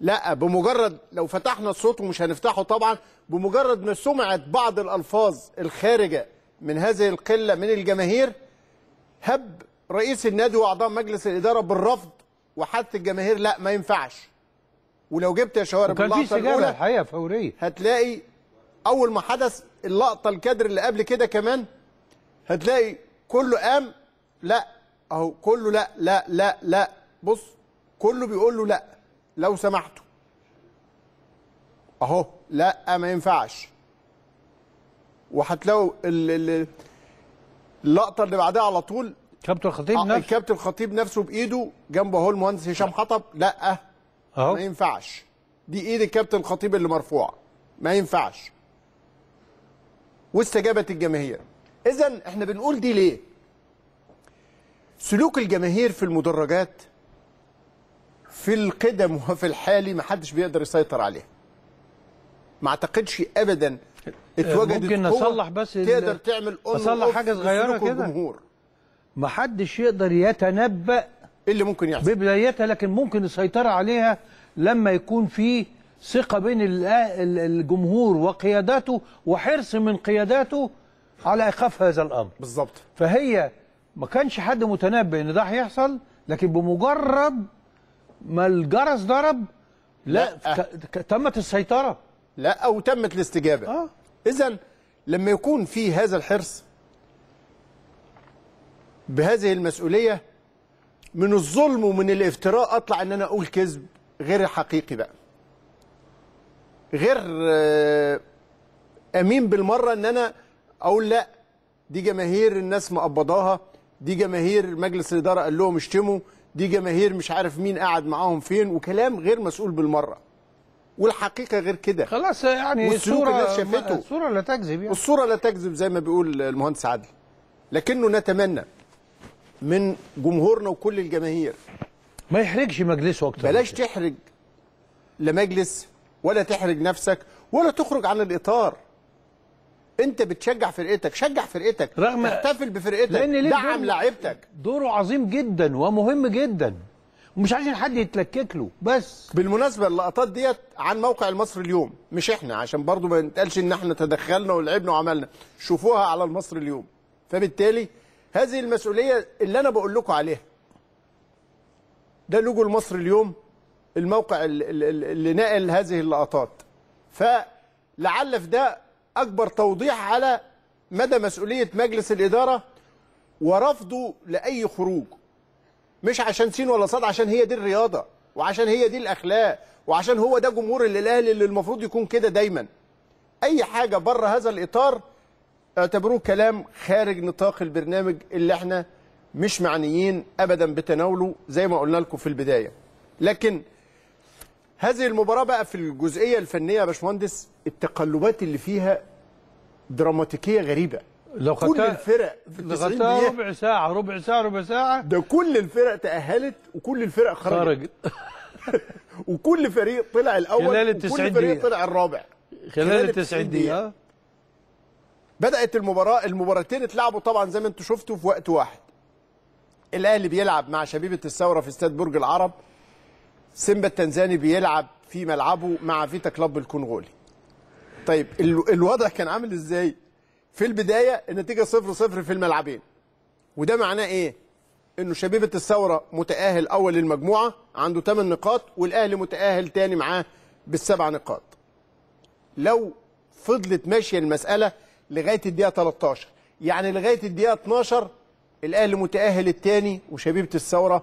لا بمجرد لو فتحنا الصوت ومش هنفتحه طبعا بمجرد ما سمعت بعض الألفاظ الخارجة من هذه القلة من الجماهير هب رئيس النادي وأعضاء مجلس الإدارة بالرفض وحث الجماهير لا ما ينفعش. ولو جبت يا شوارب اللقطة الأولى الحقيقة فورية. هتلاقي أول ما حدث اللقطة الكادر اللي قبل كده كمان هتلاقي كله قام لا أهو كله لا لا لا لا. بص كله بيقول له لا لو سمحتوا. أهو لا ما ينفعش. وهتلاقوا ال- ال- اللقطة اللي بعدها على طول. كابتن الخطيب آه، نفسه. الكابتن الخطيب نفسه بإيده جنبه أهو المهندس هشام حطب. لا أهو. ما ينفعش. دي ايد الكابتن الخطيب اللي مرفوعه ما ينفعش. واستجابت الجماهير. اذا إحنا بنقول دي ليه؟ سلوك الجماهير في المدرجات في القدم وفي الحالي ما حدش بيقدر يسيطر عليها. ما أعتقدش ابدا اتوجدت ممكن نصلح بس تقدر تعمل حاجة صغيرة لسلوك كده. الجمهور. ما حدش يقدر يتنبأ إيه اللي ممكن يحصل. ببدايتها لكن ممكن السيطرة عليها لما يكون في ثقة بين ال- ال- الجمهور وقياداته وحرص من قياداته على إيقاف هذا الأمر. بالظبط فهي ما كانش حد متنبئ إن ده هيحصل لكن بمجرد ما الجرس ضرب لا, لا. تمت السيطرة. لا أو تمت الاستجابة. آه. اذا لما يكون في هذا الحرص بهذه المسؤولية من الظلم ومن الافتراء أطلع إن أنا أقول كذب غير حقيقي بقى. غير آه، أمين بالمرة إن أنا أقول لا دي جماهير الناس مقبضاها دي جماهير مجلس الإدارة قال لهم اشتموا دي جماهير مش عارف مين قاعد معاهم فين وكلام غير مسؤول بالمرة. والحقيقة غير كده. خلاص يعني الناس شافته. الصورة لا تكذب يعني. والصورة لا تكذب زي ما بيقول المهندس عادل. لكنه نتمنى من جمهورنا وكل الجماهير. ما يحرجش مجلسه أكتر بلاش. تحرج لا مجلس ولا تحرج نفسك ولا تخرج عن الإطار. أنت بتشجع فرقتك شجع فرقتك رغم- احتفل بفرقتك. ليه دعم لاعيبتك دوره عظيم جدا ومهم جدا. ومش عايزين حد يتلكك له بس. بالمناسبة اللقطات ديت عن موقع المصري اليوم. مش إحنا عشان برضو ما نتقالش إن إحنا تدخلنا ولعبنا وعملنا. شوفوها على المصري اليوم. فبالتالي هذه المسؤولية اللي أنا بقول لكم عليها. ده لوجو المصري اليوم الموقع ال- ال- ال- اللي نقل هذه اللقطات. فلعل في ده أكبر توضيح على مدى مسؤولية مجلس الإدارة ورفضه لأي خروج. مش عشان سين ولا صاد عشان هي دي الرياضة وعشان هي دي الأخلاق وعشان هو ده جمهور الأهلي اللي المفروض يكون كده دايما. أي حاجة بره هذا الإطار اعتبروه كلام خارج نطاق البرنامج اللي إحنا مش معنيين ابدا بتناوله زي ما قلنا لكم في البداية. لكن هذه المباراة بقى في الجزئية الفنية يا باشمهندس التقلبات اللي فيها دراماتيكية غريبة. لو كل الفرق في ال 90 لغايه دقيقة ربع ساعة ربع ساعة ربع ساعة. ده كل الفرق تأهلت وكل الفرق خرجت. خرج. وكل فريق طلع الأول خلال ال وكل 90 فريق دقيقة. طلع الرابع. خلال ال 90 دقيقة. بدأت المباراة المباراتين اتلعبوا طبعا زي ما أنتم شفتوا في وقت واحد. الأهلي بيلعب مع شبيبة الثورة في استاد برج العرب. سيمبا التنزاني بيلعب في ملعبه مع فيتا كلوب الكونغولي. طيب ال- الوضع كان عامل إزاي؟ في البداية النتيجة صفر صفر في الملعبين. وده معناه إيه؟ إنه شبيبة الثورة متأهل أول المجموعة عنده 8 نقاط والأهلي متأهل تاني معاه بالسبع نقاط. لو فضلت ماشية المسألة لغاية الدقيقة 13 يعني لغاية الدقيقة 12 الأهلي متأهل التاني وشبيبة الثورة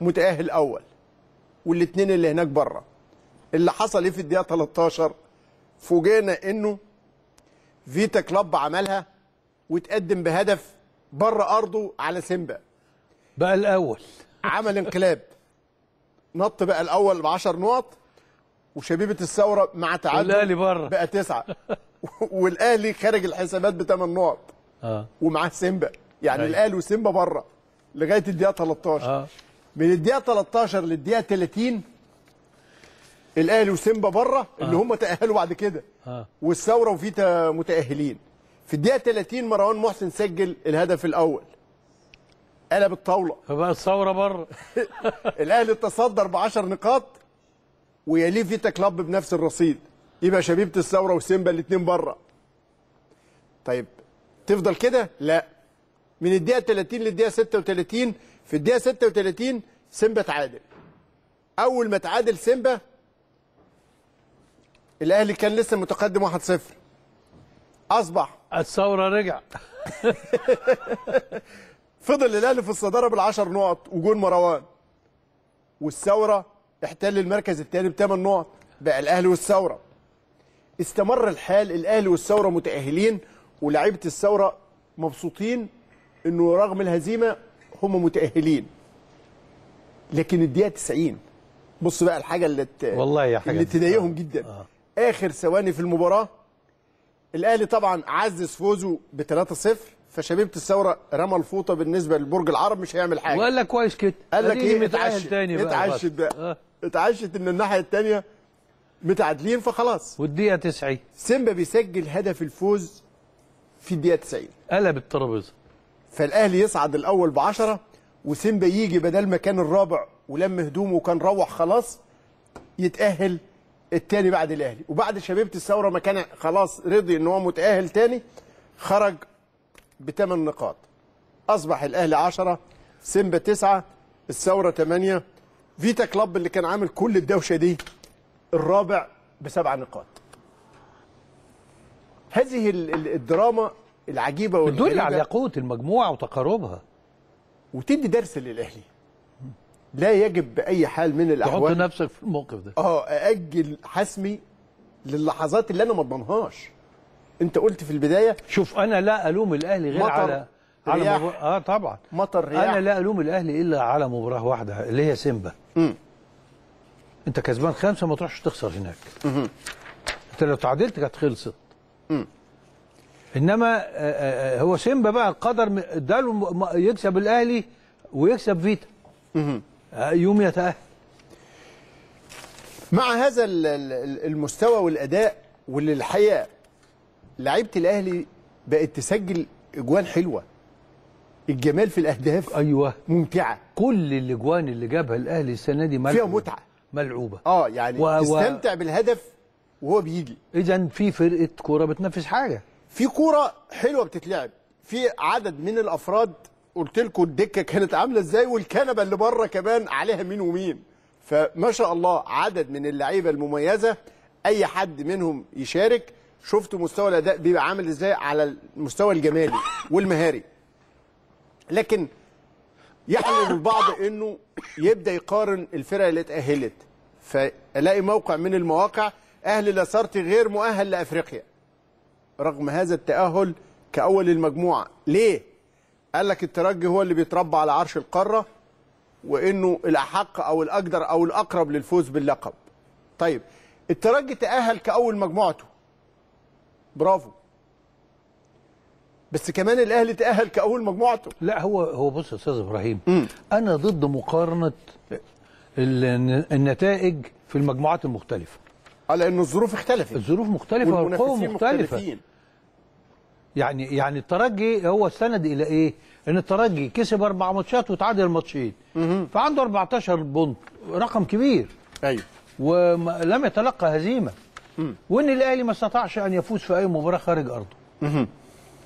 متأهل أول. والاثنين اللي هناك بره. اللي حصل إيه في الدقيقة 13 فوجئنا إنه فيتا كلوب عملها وتقدم بهدف بره أرضه على سيمبا. بقى الأول. عمل انقلاب. نط بقى الأول ب 10 نقط. وشبيبة الثورة مع تعادل والأهلي بره. بقى تسعة. والأهلي خارج الحسابات بثمان نقط. آه. ومعاه سيمبا. يعني أيوة. الأهلي وسيمبا بره. لغاية الدقيقة 13 آه. من الدقيقة 13 للدقيقة 30 الأهلي وسيمبا بره اللي هم تأهلوا بعد كده. آه. والثورة وفيتا متأهلين. في الدقيقة 30 مروان محسن سجل الهدف الأول. قلب الطاولة. فبقى الثورة بره. الأهلي تصدر ب 10 نقاط. ويليه فيتا كلوب بنفس الرصيد؟ يبقى شبيبة الثورة وسيمبا الاثنين بره. طيب تفضل كده؟ لا. من الدقيقة 30 للدقيقة 36 في الدقيقة 36 سيمبا تعادل. أول ما تعادل سيمبا الأهلي كان لسه متقدم 1-0 أصبح. الثورة رجع. فضل الأهلي في الصدارة بالعشر نقط وجون مروان. والثورة احتل المركز الثاني بثمان نقط بقى الأهلي والثورة. استمر الحال الأهلي والثورة متأهلين ولاعيبة الثورة مبسوطين إنه رغم الهزيمة هم متأهلين. لكن الدقيقة 90 بص بقى الحاجة اللي ت... والله يا حاجة اللي تضايقهم جدا. آه. آخر ثواني في المباراة الأهلي طبعا عزز فوزه ب 3-0 فشبيبة الثورة رمى الفوطة بالنسبة لبرج العرب مش هيعمل حاجة. وقال لك كويس كده. قال لك إيه؟ اتعشت تاني بقى اتعشت بس. بقى. آه. اتعشت ان الناحية الثانية متعادلين فخلاص. والدقيقه 90 سيمبا بيسجل هدف الفوز في الدقيقة 90 قلب الترابيزة. فالأهلي يصعد الأول ب 10 وسيمبا يجي بدل ما كان الرابع ولم هدومه وكان روح خلاص يتأهل التاني بعد الأهلي. وبعد شبيبة الثورة ما كان خلاص رضي إن هو متأهل تاني خرج بثمان نقاط. أصبح الأهلي 10 سيمبا 9 الثورة 8 فيتا كلوب اللي كان عامل كل الدوشة دي الرابع بسبع نقاط. هذه ال- ال- الدراما العجيبة تدل على قوة المجموعة وتقاربها. وتدي درس للأهلي. لا يجب بأي حال من تحط الأحوال نفسك في الموقف ده. آه أأجل حسمي للحظات اللي أنا ما أضمنهاش. أنت قلت في البداية شوف أنا لا ألوم الأهلي غير مطر، على على. مباراة آه طبعا. مطر رياح. أنا لا ألوم الأهلي إلا على مباراة واحدة اللي هي سيمبا. مم. انت كسبان خمسة ما تروحش تخسر هناك. انت لو تعادلت كانت خلصت. انما آه، آه، هو سيمبا بقى القدر اداله يكسب الاهلي ويكسب فيتا. آه، يوم يتأهل. مع هذا ال- ال- المستوى والأداء واللي الحقيقة لعيبة الأهلي بقت تسجل أجوان حلوة. الجمال في الأهداف أيوه. ممتعة. كل الأجوان اللي جابها الأهلي السنة دي ملعوبة. فيها متعة. ملعوبة. آه يعني و- تستمتع بالهدف وهو بيجي. اذا في فرقة كورة بتنافس حاجة. في كورة حلوة بتتلعب. في عدد من الأفراد قلت لكم الدكة كانت عاملة إزاي والكنبة اللي بره كمان عليها مين ومين. فما شاء الله عدد من اللعيبة المميزة. أي حد منهم يشارك. شفتوا مستوى الأداء بيبقى عامل إزاي على المستوى الجمالي والمهاري. لكن يحلم البعض إنه يبدأ يقارن الفرق اللي اتأهلت. فألاقي موقع من المواقع أهلي لاسارتي غير مؤهل لأفريقيا. رغم هذا التأهل كأول المجموعة. ليه؟ قال لك الترجي هو اللي بيتربى على عرش القارة وإنه الأحق أو الأقدر أو الأقرب للفوز باللقب. طيب الترجي تأهل كأول مجموعته. برافو. بس كمان الأهلي تأهل كأول مجموعته. لا هو هو بص يا أستاذ إبراهيم أنا ضد مقارنة ال- النتائج في المجموعات المختلفة. على إنه الظروف اختلفت. الظروف مختلفة والمنافسين مختلفة. مختلفين. يعني يعني الترجي هو استند إلى إيه؟ إن الترجي كسب أربع ماتشات وتعادل ماتشين. فعنده 14 بونت رقم كبير. أيوه. ولم يتلقى هزيمة. وإن الأهلي ما استطاعش أن يفوز في أي مباراة خارج أرضه.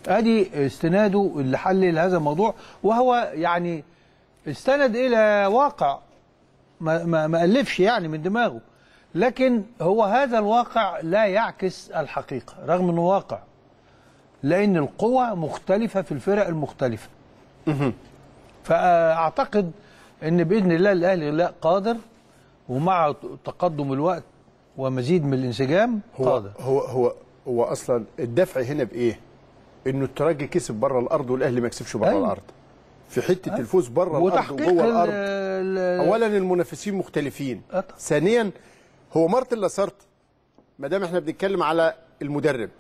ادي استناده اللي حلل هذا الموضوع وهو يعني استند إلى واقع ما ما ما ألفش يعني من دماغه لكن هو هذا الواقع لا يعكس الحقيقة رغم إنه واقع لأن القوى مختلفة في الفرق المختلفة. فأعتقد إن بإذن الله الأهلي لا قادر ومع تقدم الوقت ومزيد من الانسجام هو قادر. هو هو هو أصلا الدفع هنا بإيه؟ إنه الترجي كسب بره الأرض والأهلي ما كسبش بره أيوة. الأرض. في حتة الفوز بره الأرض وجوه ال- الأرض. ال- اولا المنافسين مختلفين. طبعا. ثانيا هو مارتن لاسارت ما دام إحنا بنتكلم على المدرب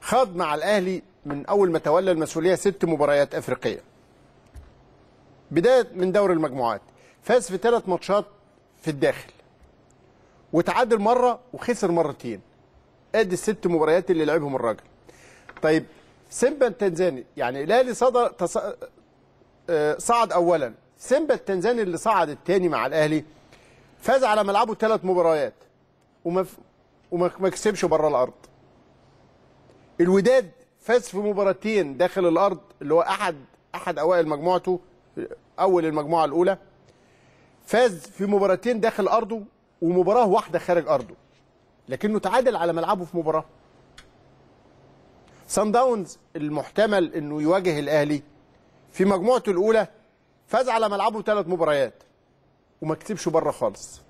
خاض مع الأهلي من أول ما تولى المسؤولية ست مباريات أفريقية. بداية من دور المجموعات. فاز في ثلاث ماتشات في الداخل. وتعادل مرة وخسر مرتين. أدي الست مباريات اللي لعبهم الراجل. طيب سيمبا التنزاني يعني الاهلي صدر تص... آه، صعد اولا. سيمبا التنزاني اللي صعد الثاني مع الأهلي فاز على ملعبه ثلاث مباريات وما ف... وما ما كسبش بره الأرض. الوداد فاز في مباراتين داخل الأرض اللي هو احد أحد أوائل مجموعته أول المجموعة الأولى. فاز في مباراتين داخل أرضه ومباراة واحدة خارج أرضه. لكنه تعادل على ملعبه في مباراة. سان داونز المحتمل إنه يواجه الأهلي في مجموعته الأولى فاز على ملعبه ثلاث مباريات وما كسبش بره خالص.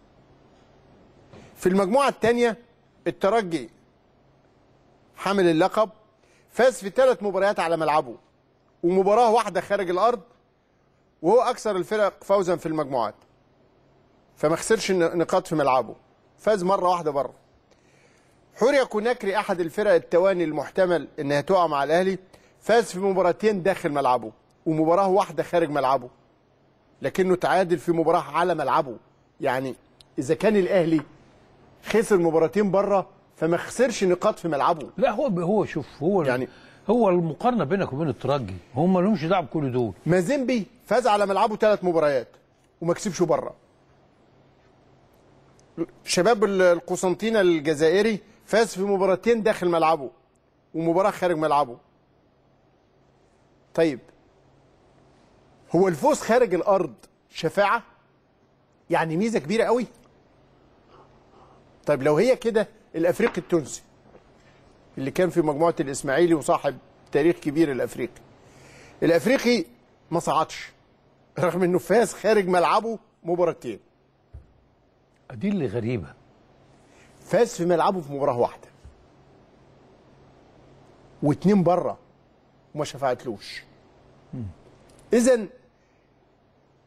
في المجموعة الثانية الترجي حامل اللقب فاز في ثلاث مباريات على ملعبه ومباراة واحدة خارج الأرض وهو أكثر الفرق فوزا في المجموعات. فما خسرش نقاط في ملعبه فاز مرة واحدة بره. حوريا كوناكري أحد الفرق التواني المحتمل إنها تقع مع الأهلي فاز في مباراتين داخل ملعبه ومباراة واحدة خارج ملعبه لكنه تعادل في مباراة على ملعبه. يعني إذا كان الأهلي خسر مباراتين بره فما خسرش نقاط في ملعبه. لا هو هو شوف هو يعني- هو المقارنة بينك وبين الترجي هم لهمش دعوة بكل دول. مازيمبي فاز على ملعبه ثلاث مباريات وما كسبش بره شباب القسنطينة الجزائري فاز في مباراتين داخل ملعبه ومباراة خارج ملعبه. طيب هو الفوز خارج الأرض شفاعة؟ يعني ميزة كبيرة قوي؟ طيب لو هي كده الأفريقي التونسي اللي كان في مجموعة الإسماعيلي وصاحب تاريخ كبير الأفريقي. الأفريقي ما صعدش رغم إنه فاز خارج ملعبه مباراتين. دي اللي غريبة. فاز في ملعبه في مباراة واحدة. واتنين بره وما شفعتلوش. اذا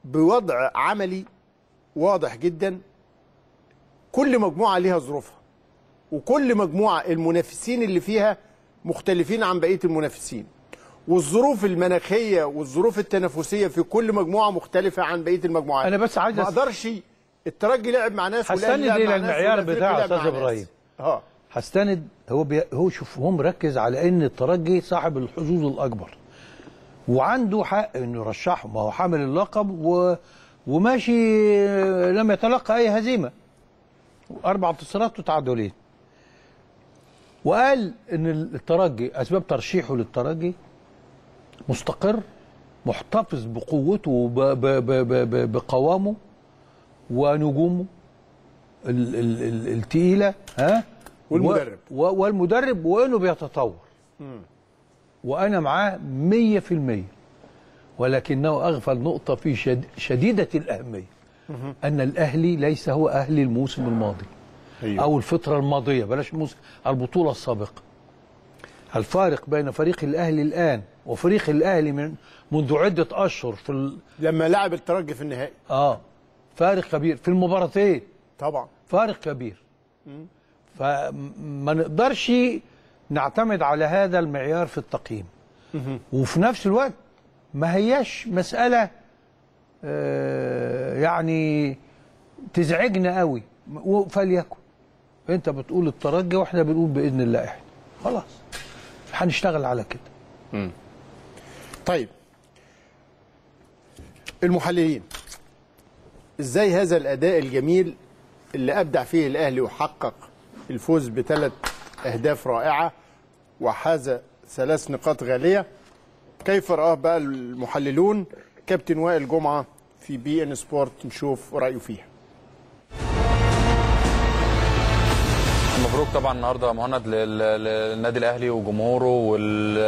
بوضع عملي واضح جدا. كل مجموعة ليها ظروفها. وكل مجموعة المنافسين اللي فيها مختلفين عن بقية المنافسين. والظروف المناخية والظروف التنافسية في كل مجموعة مختلفة عن بقية المجموعات. أنا بس عايز ما أقدرش الترجي لعب مع ناس هستند ناس المعيار بتاع ناس. إبراهيم. آه هستند هو بي هو شوف هو مركز على إن الترجي صاحب الحظوظ الأكبر. وعنده حق إنه يرشحه. ما هو حامل اللقب و وماشي لم يتلقى أي هزيمة. أربع انتصارات وتعادلين. وقال إن الترجي أسباب ترشيحه للترجي مستقر محتفظ بقوته وبقوامه ونجومه ال- ال- ال- التقيلة ها؟ والمدرب. و والمدرب وانه بيتطور. وأنا معاه 100% ولكنه أغفل نقطة في شد شديدة الأهمية. أن الأهلي ليس هو أهلي الموسم الماضي. أيوه. أو الفترة الماضية. بلاش الموسم البطولة السابقة. الفارق بين فريق الأهلي الآن وفريق الأهلي من منذ عدة أشهر في ال... لما لعب الترجي في النهائي. آه. فارق كبير. في المباراتين. طبعا. فارق كبير. فما نقدرش نعتمد على هذا المعيار في التقييم. وفي نفس الوقت ما هياش مسألة آه، يعني تزعجنا قوي. فليكن. انت بتقول الترجي وإحنا بنقول بإذن الله إحنا. خلاص. هنشتغل على كده. طيب. المحللين إزاي هذا الأداء الجميل اللي أبدع فيه الأهلي وحقق الفوز بثلاث أهداف رائعة وحاز ثلاث نقاط غالية؟ كيف رآه بقى المحللون؟ كابتن وائل جمعة في بي إن سبورت نشوف رأيه فيها. مبروك طبعا النهارده مهند لل- للنادي الأهلي وجمهوره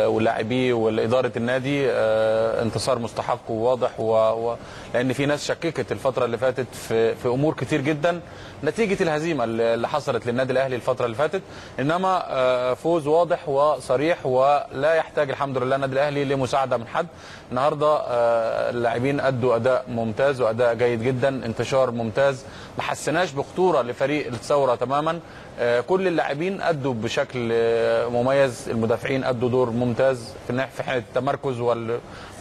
واللاعبيه والإدارة النادي. آه، انتصار مستحق وواضح و... و... لأن في ناس شككت الفترة اللي فاتت في في أمور كتير جدا. نتيجة الهزيمة اللي حصلت للنادي الأهلي الفترة اللي فاتت. إنما آه، فوز واضح وصريح ولا يحتاج الحمد لله النادي الأهلي لمساعدة من حد. النهارده آه، اللاعبين أدوا أداء ممتاز وأداء جيد جدا. انتشار ممتاز. ما حسناش بخطورة لفريق الثورة تماما. كل اللاعبين أدوا بشكل آه، مميز. المدافعين أدوا دور ممتاز في حاله التمركز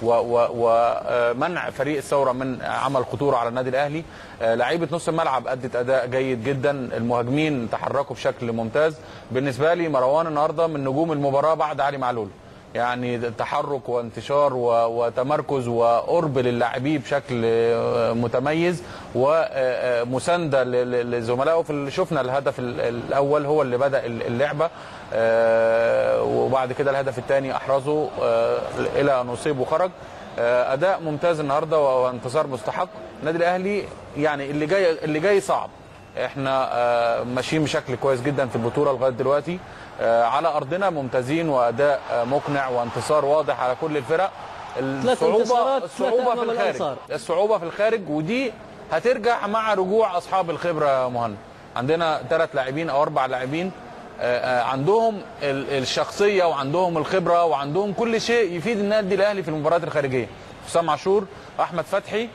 ومنع فريق الثورة من عمل خطورة على النادي الأهلي. آه، لعيبة نص الملعب أدت أداء جيد جدا. المهاجمين تحركوا بشكل ممتاز. بالنسبة لي مروان النهارده من نجوم المباراة بعد علي معلول. يعني تحرك وانتشار وتمركز وقرب للاعبين بشكل آه، متميز ومسانده ل- ل- لزملائه. في شفنا الهدف ال- الأول هو اللي بدأ ال- اللعبة آه، وبعد كده الهدف الثاني أحرزه آه، إلى ان اصيب وخرج. آه، أداء ممتاز النهارده وانتصار مستحق. النادي الأهلي يعني اللي جاي اللي جاي صعب. إحنا آه، ماشيين بشكل كويس جدا في البطولة لغاية دلوقتي. آه، على أرضنا ممتازين وأداء آه، مقنع وانتصار واضح على كل الفرق. الصعوبه الصعوبة في الخارج. الصعوبة في الخارج ودي هترجع مع رجوع أصحاب الخبرة يا مهند. عندنا ثلاث لاعبين أو أربع لاعبين آه، آه، عندهم ال- الشخصية وعندهم الخبرة وعندهم كل شيء يفيد النادي الأهلي في المباريات الخارجية. حسام عاشور أحمد فتحي آه،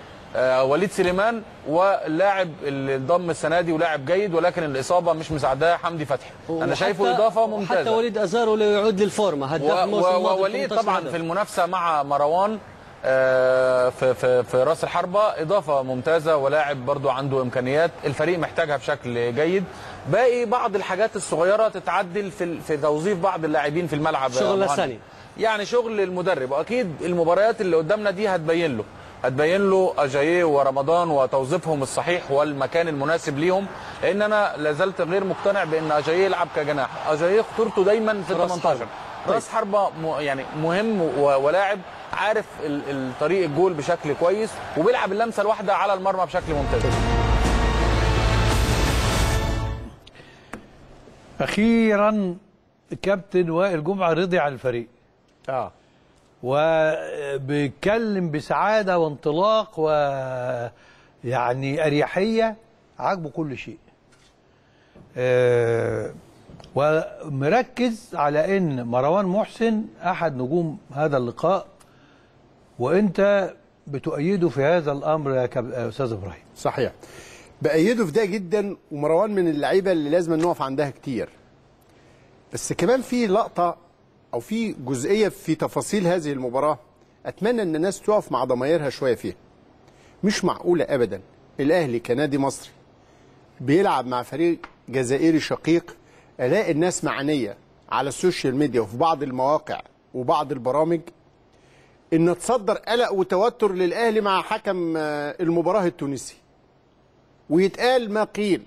وليد سليمان واللاعب اللي انضم السنة دي ولاعب جيد ولكن الإصابة مش مساعداه حمدي فتحي. أنا شايفه إضافة حتى ممتازة. وليد أزارو لو يعود للفورمة. هداف الموسم و- الماضي ووليد 18 طبعا. في المنافسة مع مروان آه، في في في رأس الحربة. إضافة ممتازة ولاعب برضو عنده إمكانيات. الفريق محتاجها بشكل جيد. باقي بعض الحاجات الصغيرة تتعدل في في توظيف بعض اللاعبين في الملعب شغل. ثاني. يعني شغل المدرب. وأكيد المباريات اللي قدامنا دي هتبين له. هتبين له أجاييه ورمضان وتوظيفهم الصحيح والمكان المناسب ليهم لأن أنا لازلت غير مقتنع بأن أجاييه يلعب كجناح. أجاييه خطورته دايما في ال راس 18 راس حربة م- يعني مهم و- ولاعب عارف طريق الجول بشكل كويس وبيلعب اللمسة الواحدة على المرمى بشكل ممتاز. أخيرا كابتن وائل جمعة رضي عن الفريق. آه. وبيتكلم بسعادة وانطلاق و يعني أريحية. عاجبه كل شيء. آه، ومركز على إن مروان محسن أحد نجوم هذا اللقاء. وأنت بتؤيده في هذا الأمر يا يا أستاذ إبراهيم. صحيح. بأيده في ده جدا ومروان من اللعيبة اللي لازم نقف عندها كتير. بس كمان في لقطة أو في جزئية في تفاصيل هذه المباراة أتمنى إن الناس تقف مع ضمايرها شوية فيها. مش معقولة ابدا. الأهلي كنادي مصري بيلعب مع فريق جزائري شقيق ألاقي الناس معنية على ال social media وفي بعض المواقع وبعض البرامج إن تصدر قلق وتوتر للأهلي مع حكم آه، المباراة التونسي. ويتقال ما قيل.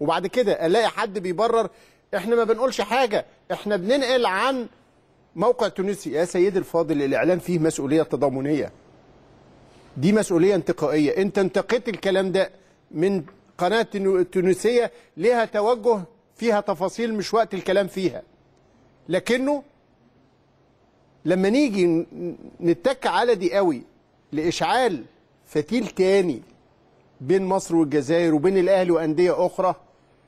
وبعد كده ألاقي حد بيبرر إحنا ما بنقولش حاجة إحنا بننقل عن موقع تونسي يا سيدي الفاضل الاعلام فيه مسؤولية تضامنية. دي مسؤولية انتقائية. انت انتقيت الكلام ده من قناة تونسية ليها توجه فيها تفاصيل مش وقت الكلام فيها. لكنه لما نيجي نتك على دي قوي لإشعال فتيل تاني بين مصر والجزائر وبين الأهلي وأندية أخرى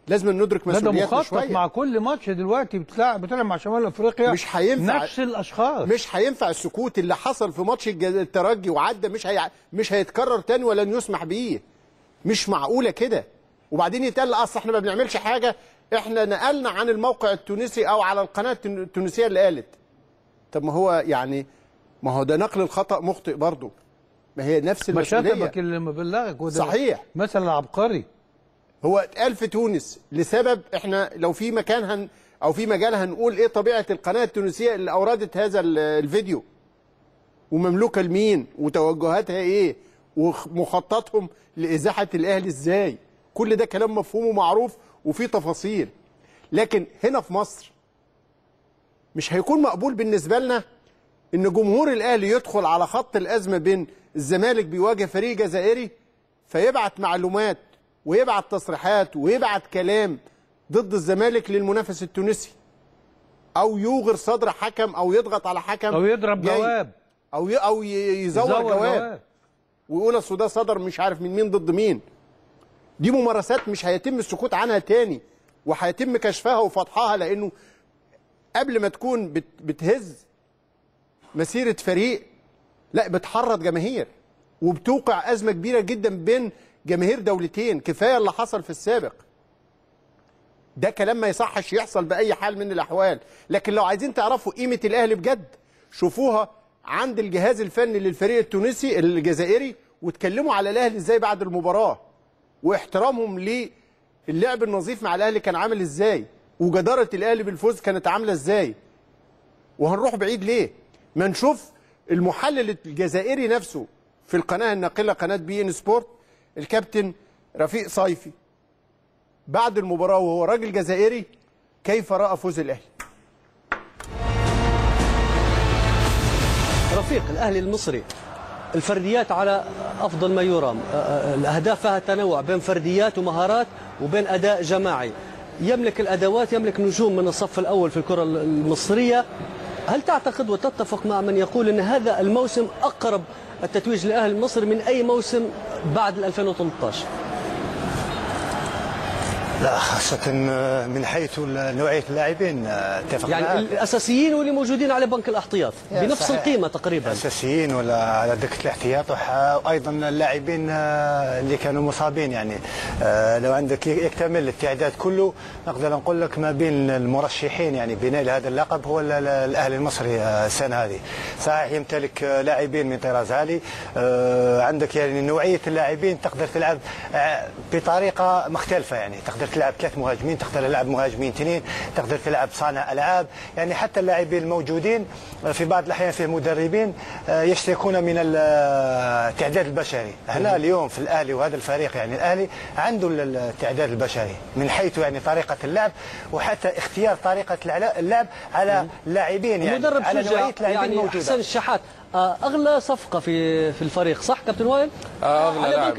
لازم ندرك لا ده مسؤولياتنا مخطط شوية. مع كل ماتش دلوقتي بتلعب بتلعب مع شمال أفريقيا مش هينفع. نفس الأشخاص. مش هينفع السكوت اللي حصل في ماتش الترجي وعدى مش هي... مش هيتكرر تاني ولن يسمح بيه. مش معقولة كده. وبعدين يتقال أصل إحنا ما بنعملش حاجة. إحنا نقلنا عن الموقع التونسي أو على القناة التون- التونسية اللي قالت. طب ما هو يعني ما هو ده نقل الخطأ مخطئ برضه. ما هي نفس ما المسؤولية. شتمك اللي مبلغك وده صحيح. مثلا عبقري. هو اتقال في تونس لسبب إحنا لو في مكان هن أو في مجال هنقول إيه طبيعة القناة التونسية اللي أوردت هذا ال- الفيديو. ومملوكة لمين؟ وتوجهاتها إيه؟ ومخططهم لإزاحة الأهلي إزاي؟ كل ده كلام مفهوم ومعروف وفيه تفاصيل. لكن هنا في مصر مش هيكون مقبول بالنسبة لنا إن جمهور الأهلي يدخل على خط الأزمة بين الزمالك بيواجه فريق جزائري فيبعت معلومات ويبعت تصريحات ويبعت كلام ضد الزمالك للمنافس التونسي. أو يوغر صدر حكم أو يضغط على حكم أو يضرب. جواب. أو ي... أو يزور, يزور جواب, ويقول أصل ده صدر مش عارف من مين ضد مين. دي ممارسات مش هيتم السكوت عنها تاني وهيتم كشفها وفضحها لأنه قبل ما تكون بت... بتهز مسيرة فريق لا بتحرض جماهير وبتوقع أزمة كبيرة جدا بين جماهير دولتين كفاية اللي حصل في السابق. ده كلام ما يصحش يحصل بأي حال من الأحوال. لكن لو عايزين تعرفوا قيمة الأهلي بجد شوفوها عند الجهاز الفني للفريق التونسي الجزائري واتكلموا على الأهلي إزاي بعد المباراة. واحترامهم للعب النظيف مع الأهلي كان عامل إزاي. وجدارة الأهلي بالفوز كانت عاملة إزاي. وهنروح بعيد ليه؟ ما نشوف المحلل الجزائري نفسه في القناة الناقلة قناة بي إن سبورت الكابتن رفيق صيفي بعد المباراة وهو راجل جزائري كيف رأى فوز الأهلي؟ رفيق الأهلي المصري الفرديات على أفضل ما يرام. أ- أ- الاهداف فيها تنوع بين فرديات ومهارات وبين أداء جماعي. يملك الأدوات يملك نجوم من الصف الأول في الكرة المصرية. هل تعتقد وتتفق مع من يقول إن هذا الموسم أقرب التتويج للاهلي المصري من أي موسم بعد 2013 لا خاصة من حيث نوعية اللاعبين اتفق يعني معك. الأساسيين واللي موجودين على بنك الأحتياط يا بنفس صحيح. القيمة تقريبا اساسيين ولا على دكة الاحتياط وأيضا اللاعبين آه، اللي كانوا مصابين يعني آه، لو عندك يكتمل التعداد كله نقدر نقول لك ما بين المرشحين يعني بناء هذا اللقب هو ال- ال- الأهلي المصري آه، السنة هذه صحيح يمتلك آه، لاعبين من طراز عالي آه، عندك يعني نوعية اللاعبين تقدر تلعب آه، بطريقة مختلفة يعني تقدر تلعب ثلاث مهاجمين تقدر تلعب مهاجمين اثنين تقدر تلعب صانع ألعاب. يعني حتى اللاعبين الموجودين في بعض الأحيان فيه مدربين آه، يشتكون من آه، التعداد البشري. هنا اليوم في الأهلي وهذا الفريق يعني الأهلي عنده ال- التعداد البشري من حيث يعني طريقة اللعب وحتى اختيار طريقة اللعب على اللاعبين يعني المدرب على نوعية لاعبين يعني موجودة. حسين الشحات. آه، أغلى صفقة في في الفريق صح كابتن وائل؟ على لاعب.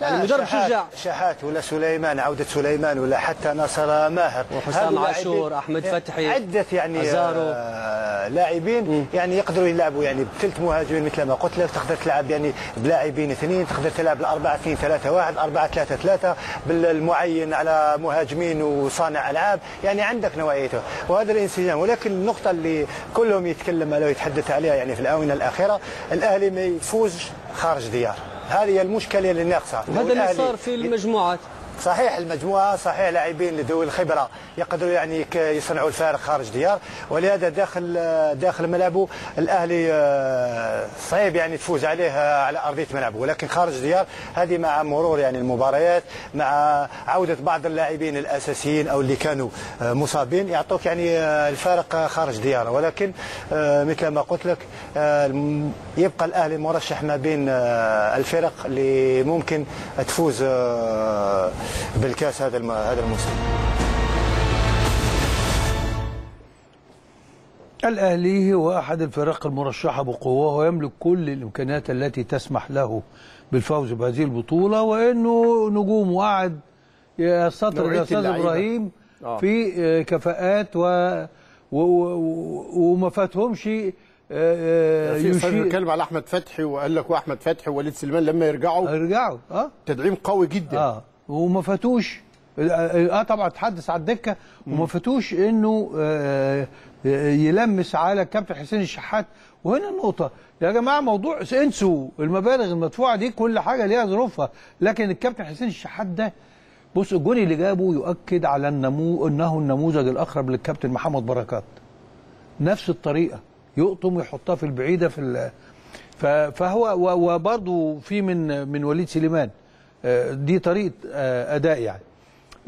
يعني المدرب شحات- شجع شحات ولا سليمان عودة سليمان ولا حتى ناصر ماهر. وحسام عاشور، أحمد فتحي، عدة يعني أزارو. آه، لاعبين يعني يقدروا يلعبوا. يعني بثلث مهاجمين مثل ما قلت لك تقدر تلعب يعني بلاعبين اثنين تقدر تلعب الأربعة اثنين ثلاثة واحد أربعة ثلاثة ثلاثة بالمعين على مهاجمين وصانع ألعاب. يعني عندك نوعيته. وهذا الانسجام. ولكن النقطة اللي كلهم يتكلم عليها ويتحدث عليها يعني في الآونة الأخيرة الأهلي ما يفوز خارج ديار. هذه هي المشكلة اللي ناقصة. وهذا اللي صار في المجموعات. صحيح المجموعة صحيح لاعبين لذوي الخبرة يقدروا يعني يصنعوا الفارق خارج ديار ولهذا داخل داخل ملعبه الأهلي آه، صعيب يعني تفوز عليه آه، على أرضية ملعبه. ولكن خارج ديار هذه مع مرور يعني المباريات مع عودة بعض اللاعبين الأساسيين أو اللي كانوا آه، مصابين يعطوك يعني الفارق خارج ديار. ولكن مثل ما قلت لك يبقى الأهلي مرشح ما بين الفرق اللي ممكن تفوز بالكاس هذا الم- هذا الموسم. الأهلي هو أحد الفرق المرشحة بقوة ويملك كل الإمكانيات التي تسمح له بالفوز بهذه البطولة وإنه نجوم وقعد يسطر نوعية يا أستاذ. إبراهيم آه. في آه، كفاءات و... و... و... وما فاتهمش آه، آه، يشير. بيتكلم على أحمد فتحي وقال لك وأحمد فتحي ووليد سليمان لما يرجعوا يرجعوا آه. تدعيم قوي جدا. آه. وما فاتوش. آه طبعا تحدث على الدكة. وما فاتوش إنه آه يلمس على الكابتن حسين الشحات. وهنا النقطة. يا جماعة موضوع انسوا المبالغ المدفوعة دي كل حاجة ليها ظروفها. لكن الكابتن حسين الشحات ده بص الجون اللي جابه يؤكد على النمو إنه النموذج الأقرب للكابتن محمد بركات. نفس الطريقة. يقطم ويحطها في البعيدة في فهو وبرضه في من من وليد سليمان. آه، دي طريقة آه، أداء يعني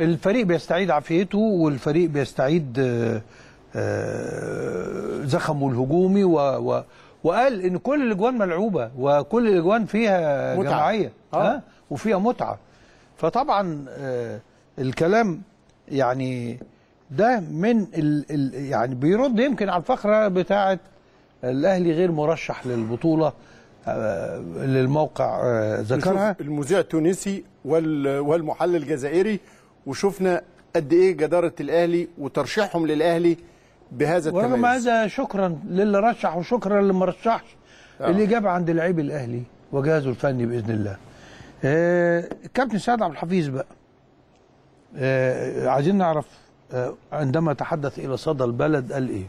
الفريق بيستعيد عافيته والفريق بيستعيد آه، آه، زخمه الهجومي و و وقال إن كل الأجوان ملعوبة وكل الأجوان فيها متعة. جماعية آه. ها وفيها متعة فطبعا آه، الكلام يعني ده من ال ال يعني بيرد يمكن على الفقره بتاعة الأهلي غير مرشح للبطولة آه، اللي الموقع آه، ذكرها. المذيع التونسي وال- والمحلل الجزائري وشفنا قد إيه جدارة الأهلي وترشيحهم للأهلي بهذا ورغم التميز. هذا شكرا للي رشح وشكرا للي ما رشحش آه. الاجابه عند لعيب الأهلي وجهازه الفني بإذن الله. آه، الكابتن سعد عبد الحفيظ بقى. آه، عايزين نعرف آه، عندما تحدث إلى صدى البلد قال إيه؟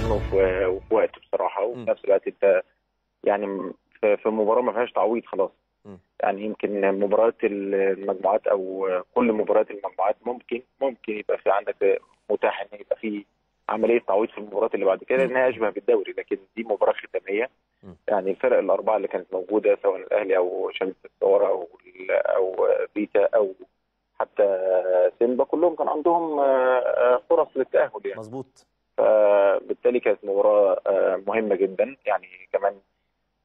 فوز مهم وفي وفي وقت بصراحة وفي نفس الوقت انت يعني في مباراة ما فيهاش تعويض خلاص. يعني يمكن مباريات المجموعات أو كل مباريات المجموعات ممكن ممكن يبقى في عندك متاح إن يبقى في عملية تعويض في المباريات اللي بعد كده لأنها أشبه بالدوري لكن دي مباراة ختامية. يعني الفرق الأربعة اللي كانت موجودة سواء الأهلي أو شمس الثوره أو أو بيتا أو حتى سيمبا كلهم كان عندهم آه، فرص للتأهل يعني. مظبوط. فبالتالي كانت مباراة آه، مهمة جدا. يعني كمان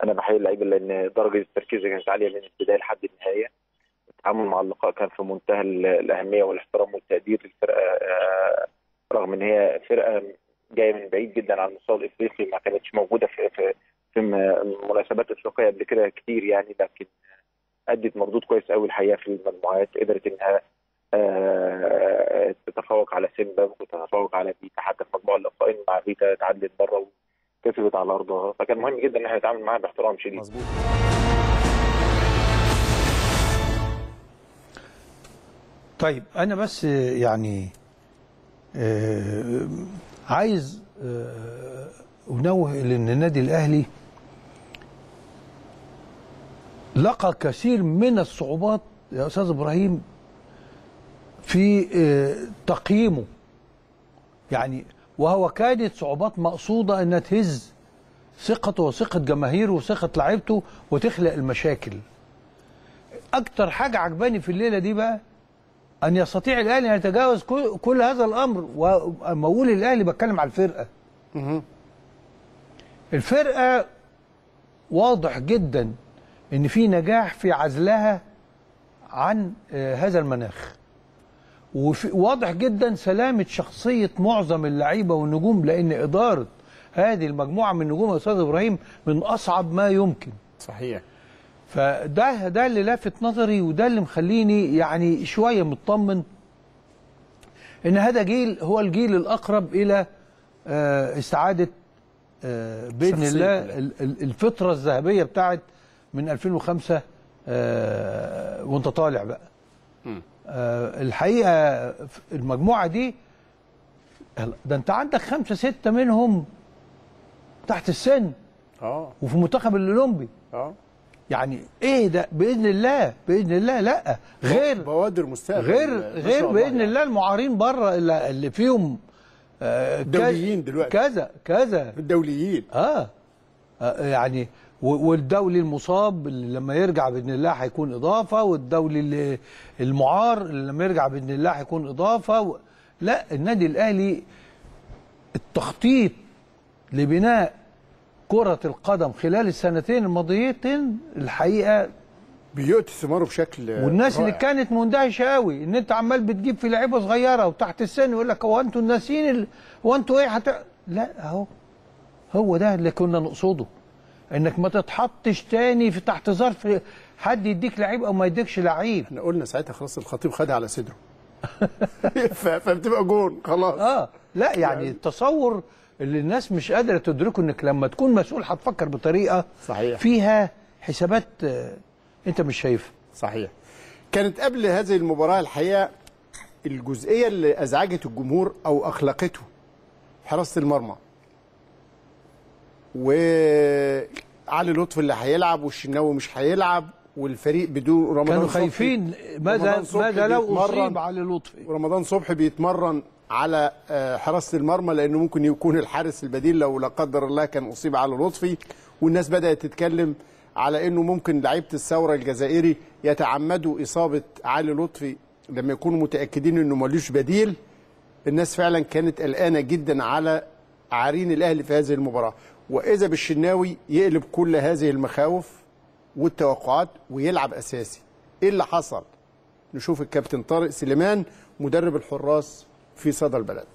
أنا بحيي اللعيبة لأن درجة التركيز كانت عالية من البداية لحد النهاية. التعامل مع اللقاء كان في منتهى ال- الأهمية والاحترام والتقدير للفرقه آه، رغم إن هي فرقة جاية من بعيد جدا عن المستوى الإفريقي ما كانتش موجودة في في في مناسبات افريقيه قبل كده كتير يعني لكن أدت مردود كويس قوي الحقيقة في المجموعات. قدرت إنها تتفوق على سيمبا وتتفوق على بيتا حتى في مجموع اللقاءين مع بيتا تعدت بره وكسبت على ارضها فكان مهم جدا إن إحنا نتعامل معاها باحترام شديد. مظبوط. طيب أنا بس آه، يعني آه، عايز آه، أنوه لأن النادي الأهلي لقى كثير من الصعوبات. يا أستاذ إبراهيم في آه، تقييمه. يعني وهو كانت صعوبات مقصودة انها تهز ثقته وثقة جماهيره وثقة لعيبته وتخلق المشاكل. أكتر حاجة عجباني في الليلة دي بقى أن يستطيع الأهلي أن يتجاوز كل, هذا الأمر. ولما أقول الأهلي بتكلم على الفرقة. الفرقة واضح جدا إن في نجاح في عزلها عن آه، هذا المناخ. وواضح جدا سلامة شخصية معظم اللعيبة والنجوم لأن إدارة هذه المجموعة من نجوم يا أستاذ إبراهيم من أصعب ما يمكن. صحيح. فده ده اللي لافت نظري وده اللي مخليني يعني شوية مطمن إن هذا جيل هو الجيل الأقرب إلى آه، استعادة آه، بإذن الله الفترة الذهبية بتاعت من 2005 آه، وأنت طالع بقى. آه، الحقيقة المجموعة دي ده انت عندك خمسة ستة منهم تحت السن. آه. وفي المنتخب الأولمبي. آه. يعني إيه ده؟ بإذن الله بإذن الله لأ. غير بوادر مستقبل غير غير بإذن يعني. الله المعارين بره اللي فيهم آه، دوليين دلوقتي. كذا كذا. الدوليين. آه. آه، يعني والدولي المصاب اللي لما يرجع بإذن الله هيكون إضافة والدولي اللي المعار اللي لما يرجع بإذن الله هيكون إضافة. و... لا النادي الأهلي التخطيط لبناء كرة القدم خلال السنتين الماضيتين الحقيقة بيؤتي ثماره بشكل والناس اللي رائع. كانت مندهشة قوي إن أنت عمال بتجيب في لعيبة صغيرة وتحت السن يقول لك هو أنتوا الناسين ال... هو أنتوا إيه؟ هت... لا أهو هو ده اللي كنا نقصده. إنك ما تتحطش تاني في تحت ظرف حد يديك لعيب أو ما يديكش لعيب. إحنا قلنا ساعتها خلاص الخطيب خدها على صدره. فبتبقى جون خلاص. آه لا يعني التصور اللي الناس مش قادرة تدركه إنك لما تكون مسؤول هتفكر بطريقة صحيح. فيها حسابات آه، أنت مش شايفها صحيح. كانت قبل هذه المباراة الحقيقة الجزئية اللي أزعجت الجمهور أو أخلقته حراسة المرمى. وعلي لطفي اللي هيلعب والشناوي مش هيلعب والفريق بدون رمضان كانوا خايفين. ماذا رمضان ماذا لو اصيب علي لطفي؟ ورمضان صبحي بيتمرن على آه، حراسة المرمى لأنه ممكن يكون الحارس البديل لو لا قدر الله كان أصيب على لطفي. والناس بدأت تتكلم على إنه ممكن لعيبة الثورة الجزائري يتعمدوا إصابة علي لطفي. لما يكونوا متأكدين إنه ملوش بديل الناس فعلا كانت قلقانة جدا على عرين الأهلي في هذه المباراة. وإذا بالشناوي يقلب كل هذه المخاوف والتوقعات ويلعب أساسي. إيه اللي حصل؟ نشوف الكابتن طارق سليمان مدرب الحراس في صدى البلد.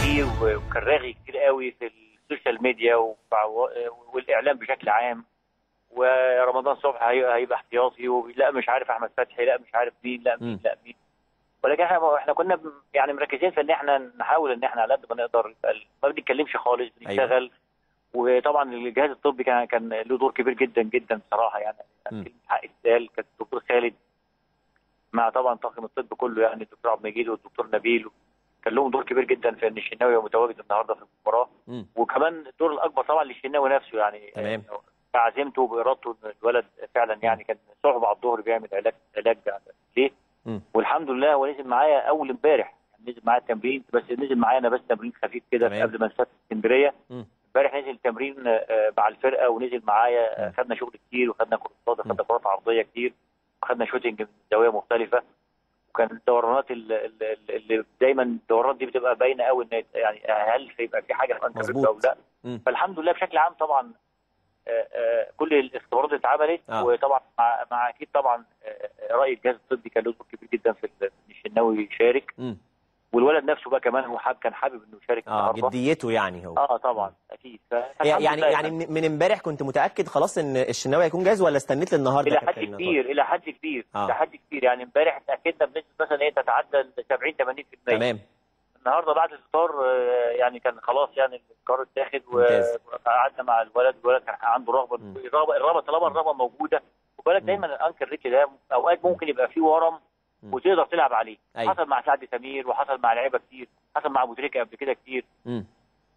كتير وكان راغي كتير قوي في ال social media والإعلام بشكل عام. ورمضان صبحي هي- هيبقى احتياطي ولا مش عارف أحمد فتحي لا مش عارف مين لا مين لا مين. ولكن إحنا إحنا كنا يعني مركزين في إن إحنا نحاول إن إحنا على قد ما نقدر ما بنتكلمش خالص بنشتغل. وطبعا الجهاز الطبي كان كان له دور كبير جدا جدا بصراحة يعني. كلمة حق تتقال كان الدكتور خالد مع طبعا طاقم الطب كله يعني الدكتور عبد المجيد والدكتور نبيل. كان لهم دور كبير جدا في إن الشناوي متواجد النهارده في المباراة. وكمان الدور الأكبر طبعا للشناوي نفسه يعني. تمام. بعزيمته وبإرادته إن الولد فعلا يعني كان صعب على الظهر بيعمل علاج علاج ليه؟ والحمد لله هو نزل معايا أول امبارح نزل معايا التمرين بس نزل معايا أنا بس تمرين خفيف كده. قبل ما نسافر اسكندرية. امبارح نزل تمرين آه، مع الفرقة ونزل معايا خدنا شغل كتير وخدنا كورسات وخدنا كرات عرضية كتير وخدنا شوتنج من زاوية مختلفة وكان الدورانات ال- ال- ال- اللي دايما الدورات دي بتبقى باينة قوي إن يعني هل هيبقى في حاجة في. أو لا. فالحمد لله بشكل عام طبعا كل الاختبارات اللي اتعملت آه. وطبعا مع, مع أكيد طبعا آه، آه، رأي الجهاز الطبي كان له دور كبير جدا في إن الشناوي يشارك. والولد نفسه بقى كمان هو حاب كان حابب إنه يشارك آه جديته يعني هو. آه طبعا أكيد. فالحمد يعني يعني من امبارح كنت متأكد خلاص إن الشناوي هيكون جاهز ولا استنيت للنهاردة إلى حد كبير إلى حد كبير آه. إلى حد كبير. يعني امبارح اتاكدنا بنسبة مثلا إيه تتعدى ال 70 80% تمام. النهارده بعد الفطار آه، يعني كان خلاص يعني القرار اتاخد. وقعدنا مع الولد الولد كان عنده رغبة. الرغبه الرغبة طالما الرغبة موجودة بالك دايما الانكر ريتش ده أوقات ممكن يبقى فيه ورم. وتقدر تلعب عليه أيوة. حصل مع سعد سمير وحصل مع لعيبة كتير حصل مع أبو تريكة قبل كده كتير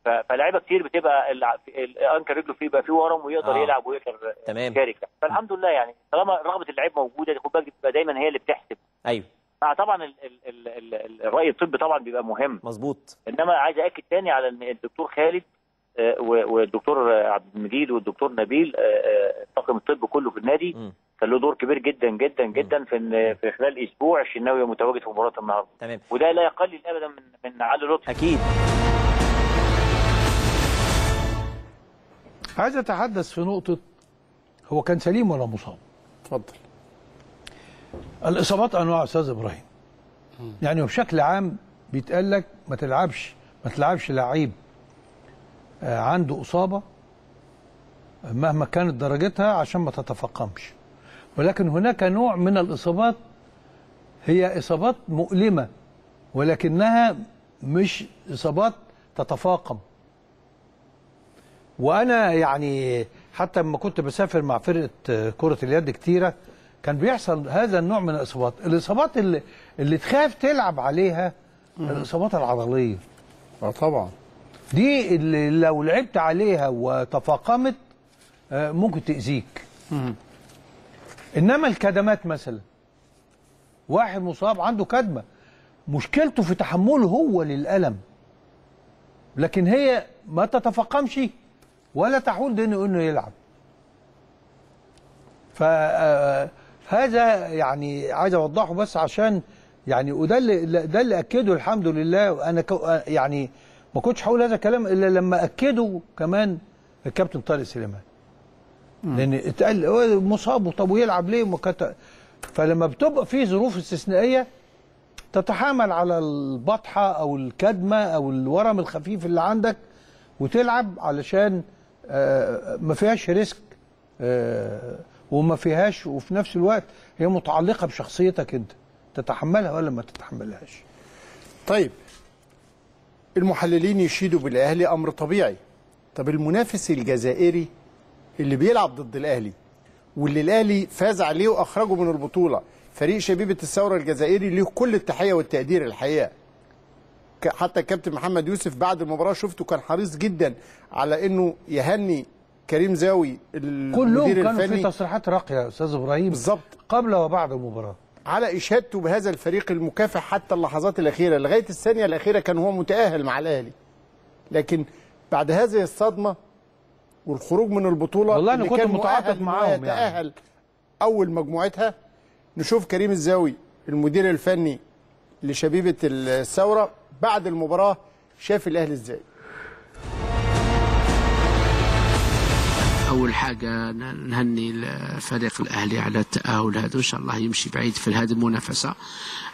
فلعيبة كتير بتبقى الانكر رجله فيه بقى فيه ورم ويقدر آه. يلعب ويقدر تمام. يشارك فالحمد لله يعني طالما رغبة اللعيب موجودة خد بالك بتبقى دايما هي اللي بتحسب أيوه مع طبعا ال ال ال ال الرأي الطبي طبعا بيبقى مهم. مظبوط. إنما عايز اكد تاني على إن الدكتور خالد آه، والدكتور آه، عبد المجيد والدكتور نبيل آه، آه، طاقم الطب كله في النادي. كان له دور كبير جدا جدا جدا في ان في خلال أسبوع الشناوي متواجد في مباراة النهارده. تمام. وده لا يقلل ابدا من من علي لطفي أكيد. عايز أتحدث في نقطة هو كان سليم ولا مصاب؟ اتفضل. الإصابات أنواع أستاذ إبراهيم. يعني بشكل عام بيتقال لك ما تلعبش ما تلعبش لعيب آه، عنده إصابة مهما كانت درجتها عشان ما تتفاقمش ولكن هناك نوع من الإصابات هي إصابات مؤلمة ولكنها مش إصابات تتفاقم. وأنا يعني حتى لما كنت بسافر مع فرقة آه، كرة اليد كتيرة كان بيحصل هذا النوع من الإصابات. الإصابات اللي اللي تخاف تلعب عليها الإصابات العضلية. آه طبعا. دي اللي لو لعبت عليها وتفاقمت آه، ممكن تأذيك. إنما الكدمات مثلا واحد مصاب عنده كدمة مشكلته في تحمله هو للألم. لكن هي ما تتفاقمش ولا تحول دينه إنه يلعب. فهذا يعني عايز أوضحه بس عشان يعني وده اللي ده اللي أكده الحمد لله. أنا يعني ما كنتش هقول هذا الكلام إلا لما أكده كمان الكابتن طارق سليمان. لأن اتقال مصاب طب ويلعب ليه؟ كانت- فلما بتبقى في ظروف استثنائية تتحامل على البطحة أو الكدمة أو الورم الخفيف اللي عندك وتلعب علشان آه، ما فيهاش ريسك آه، وما فيهاش وفي نفس الوقت هي متعلقة بشخصيتك انت تتحملها ولا ما تتحملهاش. طيب المحللين يشيدوا بالأهلي أمر طبيعي. طب المنافس الجزائري اللي بيلعب ضد الأهلي واللي الأهلي فاز عليه وأخرجه من البطولة فريق شبيبة الثورة الجزائري ليه كل التحية والتقدير الحقيقة. حتى الكابتن محمد يوسف بعد المباراة شفته كان حريص جدا على إنه يهني كريم زاوي كلهم المدير كانوا في الفني. تصريحات راقية يا أستاذ إبراهيم بالظبط. قبل وبعد المباراة؟ على اشادته بهذا الفريق المكافح حتى اللحظات الأخيرة لغاية الثانية الأخيرة كان هو متأهل مع الأهلي. لكن بعد هذه الصدمة والخروج من البطولة والله أنا اللي كنت متعاطف معاهم يعني. يتأهل أول مجموعتها نشوف كريم الزاوي المدير الفني لشبيبة الثورة بعد المباراة شاف الأهلي إزاي. أول حاجة نهني الفريق الأهلي على التأهل هذا وان شاء الله يمشي بعيد في هذه المنافسة.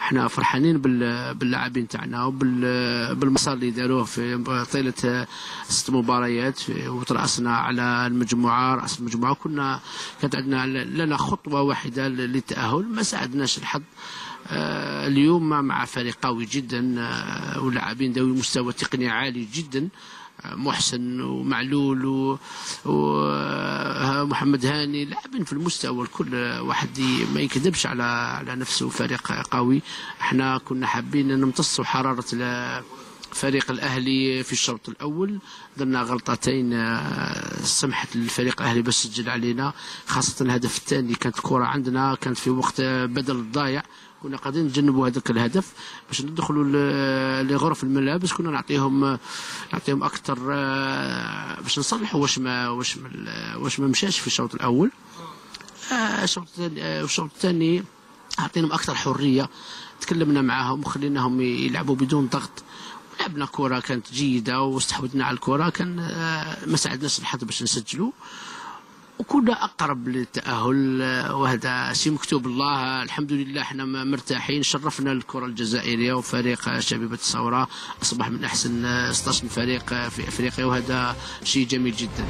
إحنا فرحانين بال- باللاعبين تاعنا وبالمسار اللي داروه في طيله ست مباريات. وترأسنا على المجموعة رأس المجموعة كنا كانت عندنا لنا خطوة واحدة للتأهل. ما ساعدناش الحظ آه، اليوم مع فريق قوي جدا آه، ولاعبين ذوي مستوى تقني عالي جدا. محسن ومعلول ومحمد هاني لاعبين في المستوى الكل. واحد ما يكذبش على على نفسه فريق قوي. إحنا كنا حابين نمتصوا حرارة فريق الأهلي في الشوط الأول. درنا غلطتين آه، سمحت للفريق الأهلي باش علينا خاصة الهدف الثاني. كانت كرة عندنا كانت في وقت بدل الضايع كنا قاعدين نتجنبوا هذاك الهدف باش ندخلوا لغرف الملابس كنا نعطيهم نعطيهم أكثر آه، باش نصلحوا واش ما واش ما واش ما مشاش في الشوط الأول. آه، الشوط آه، الشوط الثاني اعطيناهم أكثر حرية تكلمنا معاهم وخليناهم يلعبوا بدون ضغط. لعبنا كرة كانت جيدة واستحوذنا على الكرة كان آه، ما ساعدناش الحظ باش نسجلوا. وكنا أقرب للتأهل آه، وهذا شيء مكتوب الله. الحمد لله إحنا مرتاحين. شرفنا الكرة الجزائرية وفريق آه، شبيبة الثورة. أصبح من أحسن آه، 16 فريق آه، في أفريقيا وهذا شيء جميل جدا.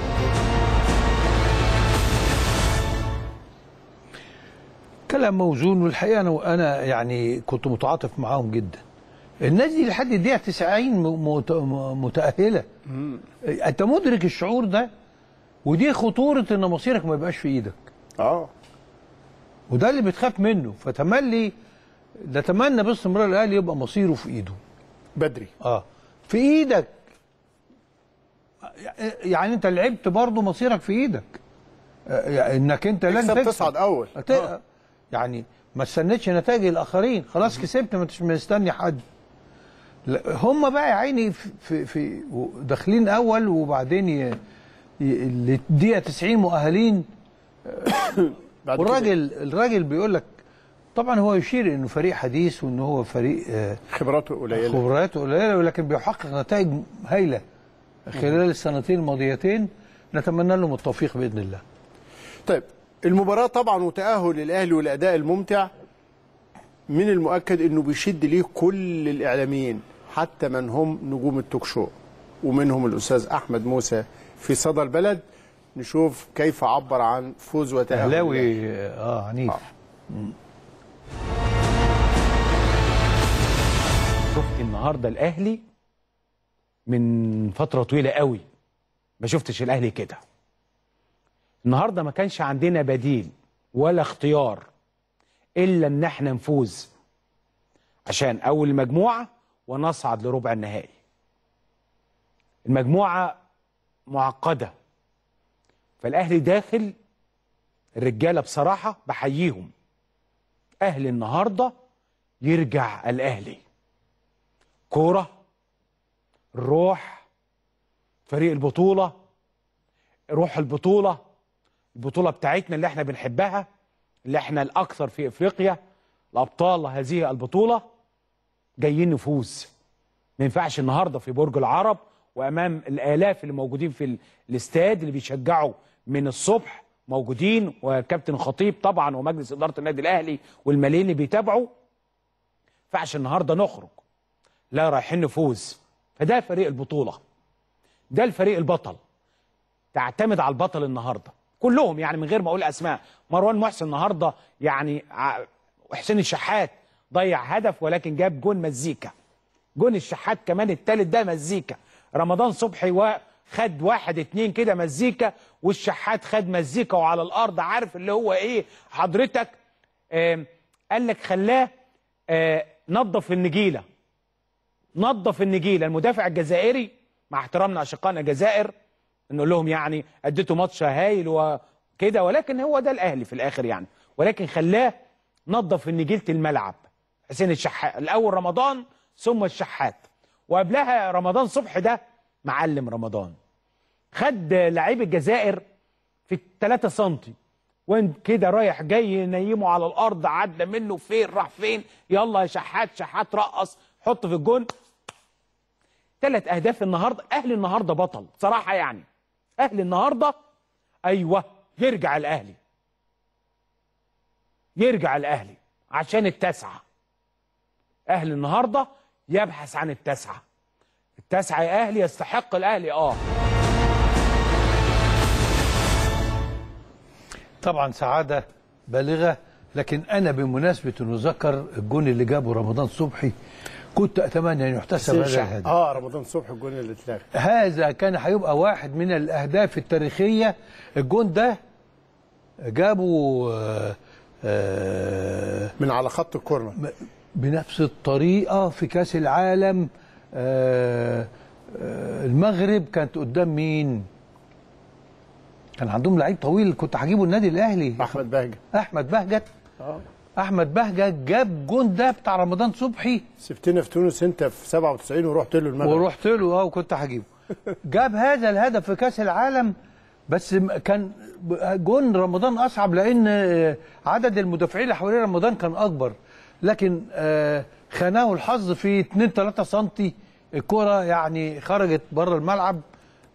كلام موزون والحقيقة أنا أنا يعني كنت متعاطف معاهم جدا. الناس دي لحد الدقيقة 90 م- مت- م- متاهله أنت مدرك الشعور ده؟ ودي خطورة إن مصيرك ما يبقاش في إيدك. آه. وده اللي بتخاف منه. فتملي نتمنى باستمرار الاهلي يبقى مصيره في إيده. بدري. آه. في إيدك. يعني أنت لعبت برضه مصيرك في إيدك. آه، يعني إنك أنت لن تكسب. تصعد أول. هت- يعني ما استنيتش نتائج الآخرين. خلاص كسبت ما انتش مستني حد. هم بقى يا عيني في, في, داخلين أول وبعدين ي- للدقيقة 90 مؤهلين. والراجل الراجل بيقول لك طبعا هو يشير إنه فريق حديث وان هو فريق آه، خبراته قليلة. خبراته قليلة ولكن بيحقق نتائج هايلة خلال السنتين الماضيتين. نتمنى لهم التوفيق بإذن الله. طيب المباراة طبعا وتأهل الأهلي والأداء الممتع. من المؤكد أنه بيشد ليه كل الإعلاميين حتى من هم نجوم التوك شو ومنهم الأستاذ أحمد موسى في صدى البلد نشوف كيف عبر عن فوز وتأهل أهلاوي الأهلي. آه عنيف. شفت النهارده الأهلي من فترة طويلة قوي. ما شفتش الأهلي كده. النهارده ما كانش عندنا بديل ولا اختيار إلا إن إحنا نفوز عشان أول مجموعة ونصعد لربع النهائي. المجموعة معقدة. فالاهلي داخل الرجالة بصراحة بحييهم. أهلي النهارده يرجع الأهلي. كورة الروح فريق البطولة روح البطولة. البطولة بتاعتنا اللي إحنا بنحبها اللي إحنا الأكثر في إفريقيا. الأبطال هذه البطولة جايين نفوز. ما ينفعش النهارده في برج العرب وأمام الآلاف اللي موجودين في ال- الاستاد اللي بيشجعوا من الصبح موجودين وكابتن خطيب طبعا ومجلس إدارة النادي الأهلي والملايين اللي بيتابعوا. ينفعش النهارده نخرج لا رايحين نفوز. فده فريق البطولة. ده الفريق البطل. تعتمد على البطل النهارده. كلهم يعني من غير ما أقول أسماء. مروان محسن النهارده يعني وحسين الشحات ضيع هدف ولكن جاب جون مزيكا. جون الشحات كمان التالت ده مزيكا. رمضان صبحي وخد واحد اتنين كده مزيكا والشحات خد مزيكا وعلى الأرض عارف اللي هو إيه حضرتك آم، قال لك خلاه آه، نظف النجيلة. نظف النجيلة. المدافع الجزائري مع احترامنا أشقائنا الجزائر نقول لهم يعني أديته ماتش هايل وكده ولكن هو ده الأهلي في الآخر يعني. ولكن خلاه نظف نجيله الملعب. حسين الشحات الأول رمضان ثم الشحات. وقبلها رمضان صبحي ده معلم رمضان خد لعيب الجزائر في 3 سم وين كده رايح جاي ينيمه على الأرض عدى منه فين راح فين؟ يلا يا شحات شحات رقص حط في الجون. ثلاث أهداف النهارده أهلي النهارده بطل صراحة يعني. أهلي النهارده أيوه يرجع الأهلي. يرجع الأهلي عشان التسعه أهلي النهارده يبحث عن التسعة. التسعة يا أهلي يستحق الأهلي آه. طبعا سعادة بالغة لكن أنا بمناسبة أنه ذكر الجون اللي جابه رمضان صبحي كنت أتمنى أن يحتسب هذا الهدف. آه رمضان صبحي الجون اللي اتلغى. هذا كان هيبقى واحد من الأهداف التاريخية. الجون ده جابه آه، آه، من على خط الكورنر بنفس الطريقة في كأس العالم آه، آه، المغرب كانت قدام مين؟ كان عندهم لعيب طويل كنت هجيبه النادي الأهلي. أحمد بهجت. أحمد بهجت. آه. أحمد بهجت جاب جون ده بتاع رمضان صبحي. سبتنا في تونس أنت في 97 ورحت له المغرب. ورحت له آه وكنت هجيبه. جاب هذا الهدف في كأس العالم بس كان جون رمضان أصعب لأن آه، عدد المدافعين اللي حوالين رمضان كان أكبر. لكن آه، خانه الحظ في 2 3 سم الكرة يعني خرجت بره الملعب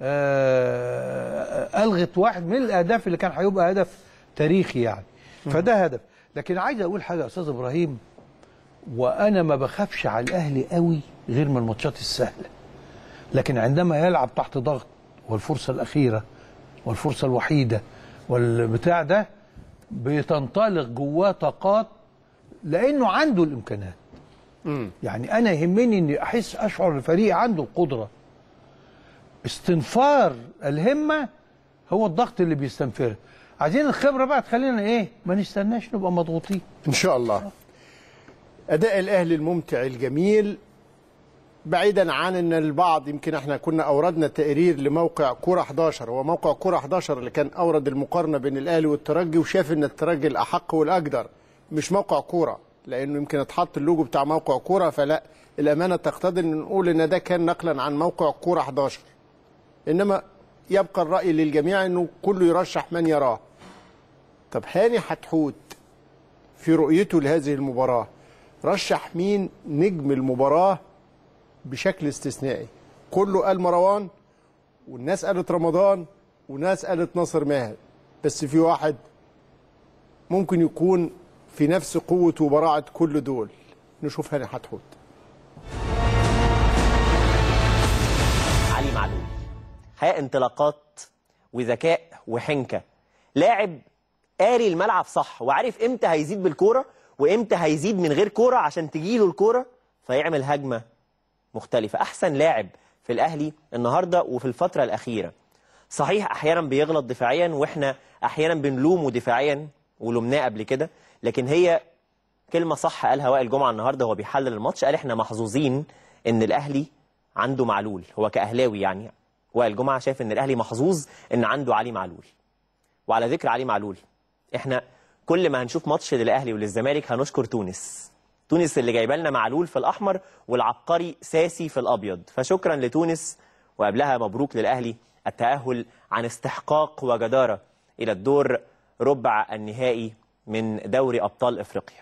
آه، ألغت واحد من الأهداف اللي كان هيبقى هدف تاريخي يعني. فده هدف. لكن عايز أقول حاجة يا أستاذ إبراهيم وأنا ما بخافش على الأهلي قوي غير من الماتشات السهلة. لكن عندما يلعب تحت ضغط والفرصة الأخيرة والفرصة الوحيدة والبتاع ده بتنطلق جواه طاقات لأنه عنده الإمكانات. يعني أنا يهمني إني أحس أشعر الفريق عنده القدرة. استنفار الهمة هو الضغط اللي بيستنفرها عايزين الخبرة بقى تخلينا إيه؟ ما نستناش نبقى مضغوطين. إن شاء الله. أداء الأهلي الممتع الجميل بعيدا عن إن البعض يمكن إحنا كنا أوردنا تقرير لموقع كورة 11 هو موقع كورة 11 اللي كان أورد المقارنة بين الأهلي والترجي وشاف إن الترجي الأحق والأقدر. مش موقع كورة لأنه يمكن اتحط اللوجو بتاع موقع كورة فلا الأمانة تقتضي إن نقول إن ده كان نقلا عن موقع كورة 11 إنما يبقى الرأي للجميع إنه كله يرشح من يراه. طب هاني حتحوت في رؤيته لهذه المباراة رشح مين نجم المباراة بشكل استثنائي؟ كله قال مروان والناس قالت رمضان وناس قالت ناصر ماهر. بس في واحد ممكن يكون في نفس قوة وبراعة كل دول. نشوف هاني حتحوت. علي معلول حقيقة انطلاقات وذكاء وحنكة. لاعب قاري الملعب صح وعارف إمتى هيزيد بالكورة وإمتى هيزيد من غير كورة عشان تجيله الكورة فيعمل هجمة مختلفة. أحسن لاعب في الأهلي النهاردة وفي الفترة الأخيرة. صحيح أحيانا بيغلط دفاعيا وإحنا أحيانا بنلومه دفاعيا ولومناه قبل كده. لكن هي كلمة صح قالها وائل جمعة النهاردة وهو بيحلل الماتش قال إحنا محظوظين إن الأهلي عنده معلول هو كأهلاوي يعني. وائل جمعة شايف إن الأهلي محظوظ إن عنده علي معلول. وعلى ذكر علي معلول إحنا كل ما هنشوف ماتش للأهلي وللزمالك هنشكر تونس. تونس اللي جايبة لنا معلول في الأحمر والعبقري ساسي في الأبيض. فشكرا لتونس وقبلها مبروك للأهلي التأهل عن استحقاق وجدارة إلى الدور ربع النهائي. من دوري أبطال إفريقيا.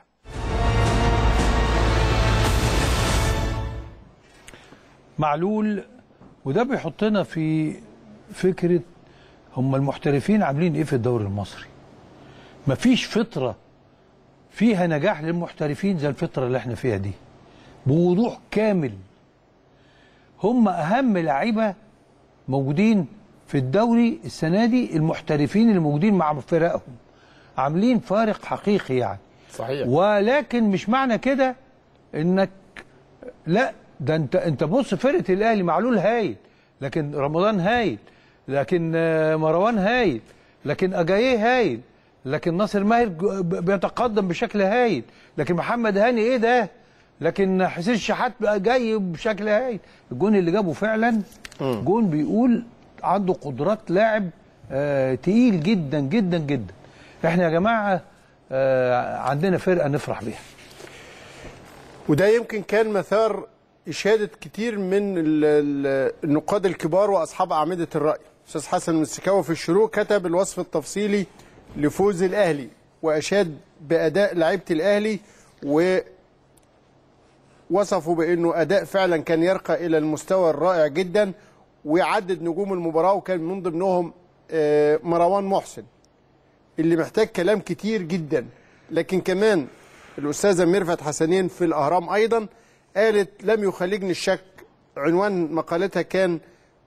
معلول وده بيحطنا في فكرة هم المحترفين عاملين إيه في الدوري المصري؟ مفيش فتره فيها نجاح للمحترفين زي الفترة اللي إحنا فيها دي. بوضوح كامل. هم أهم لعيبة موجودين في الدوري السنة دي المحترفين اللي موجودين مع فرقهم. عاملين فارق حقيقي يعني. صحيح. ولكن مش معنى كده إنك لا ده أنت أنت بص فرقة الأهلي معلول هايل لكن رمضان هايل لكن آه، مروان هايل لكن أجاييه هايل لكن ناصر ماهر بيتقدم بشكل هايل لكن محمد هاني إيه ده؟ لكن حسين الشحات بقى جاي بشكل هايل. الجون اللي جابه فعلا جون بيقول عنده قدرات لاعب آه تقيل جدا جدا جدا. إحنا يا جماعة آه عندنا فرقة نفرح بيها. وده يمكن كان مثار إشادة كتير من ال- ال- النقاد الكبار وأصحاب أعمدة الرأي. أستاذ حسن المستكاوي في الشروق كتب الوصف التفصيلي لفوز الأهلي وأشاد بأداء لعيبة الأهلي ووصفوا بأنه أداء فعلا كان يرقى إلى المستوى الرائع جدا ويعدد نجوم المباراة وكان من ضمنهم آه، مروان محسن. اللي محتاج كلام كتير جدا. لكن كمان الأستاذة ميرفت حسنين في الأهرام أيضا قالت لم يخلجني الشك. عنوان مقالتها كان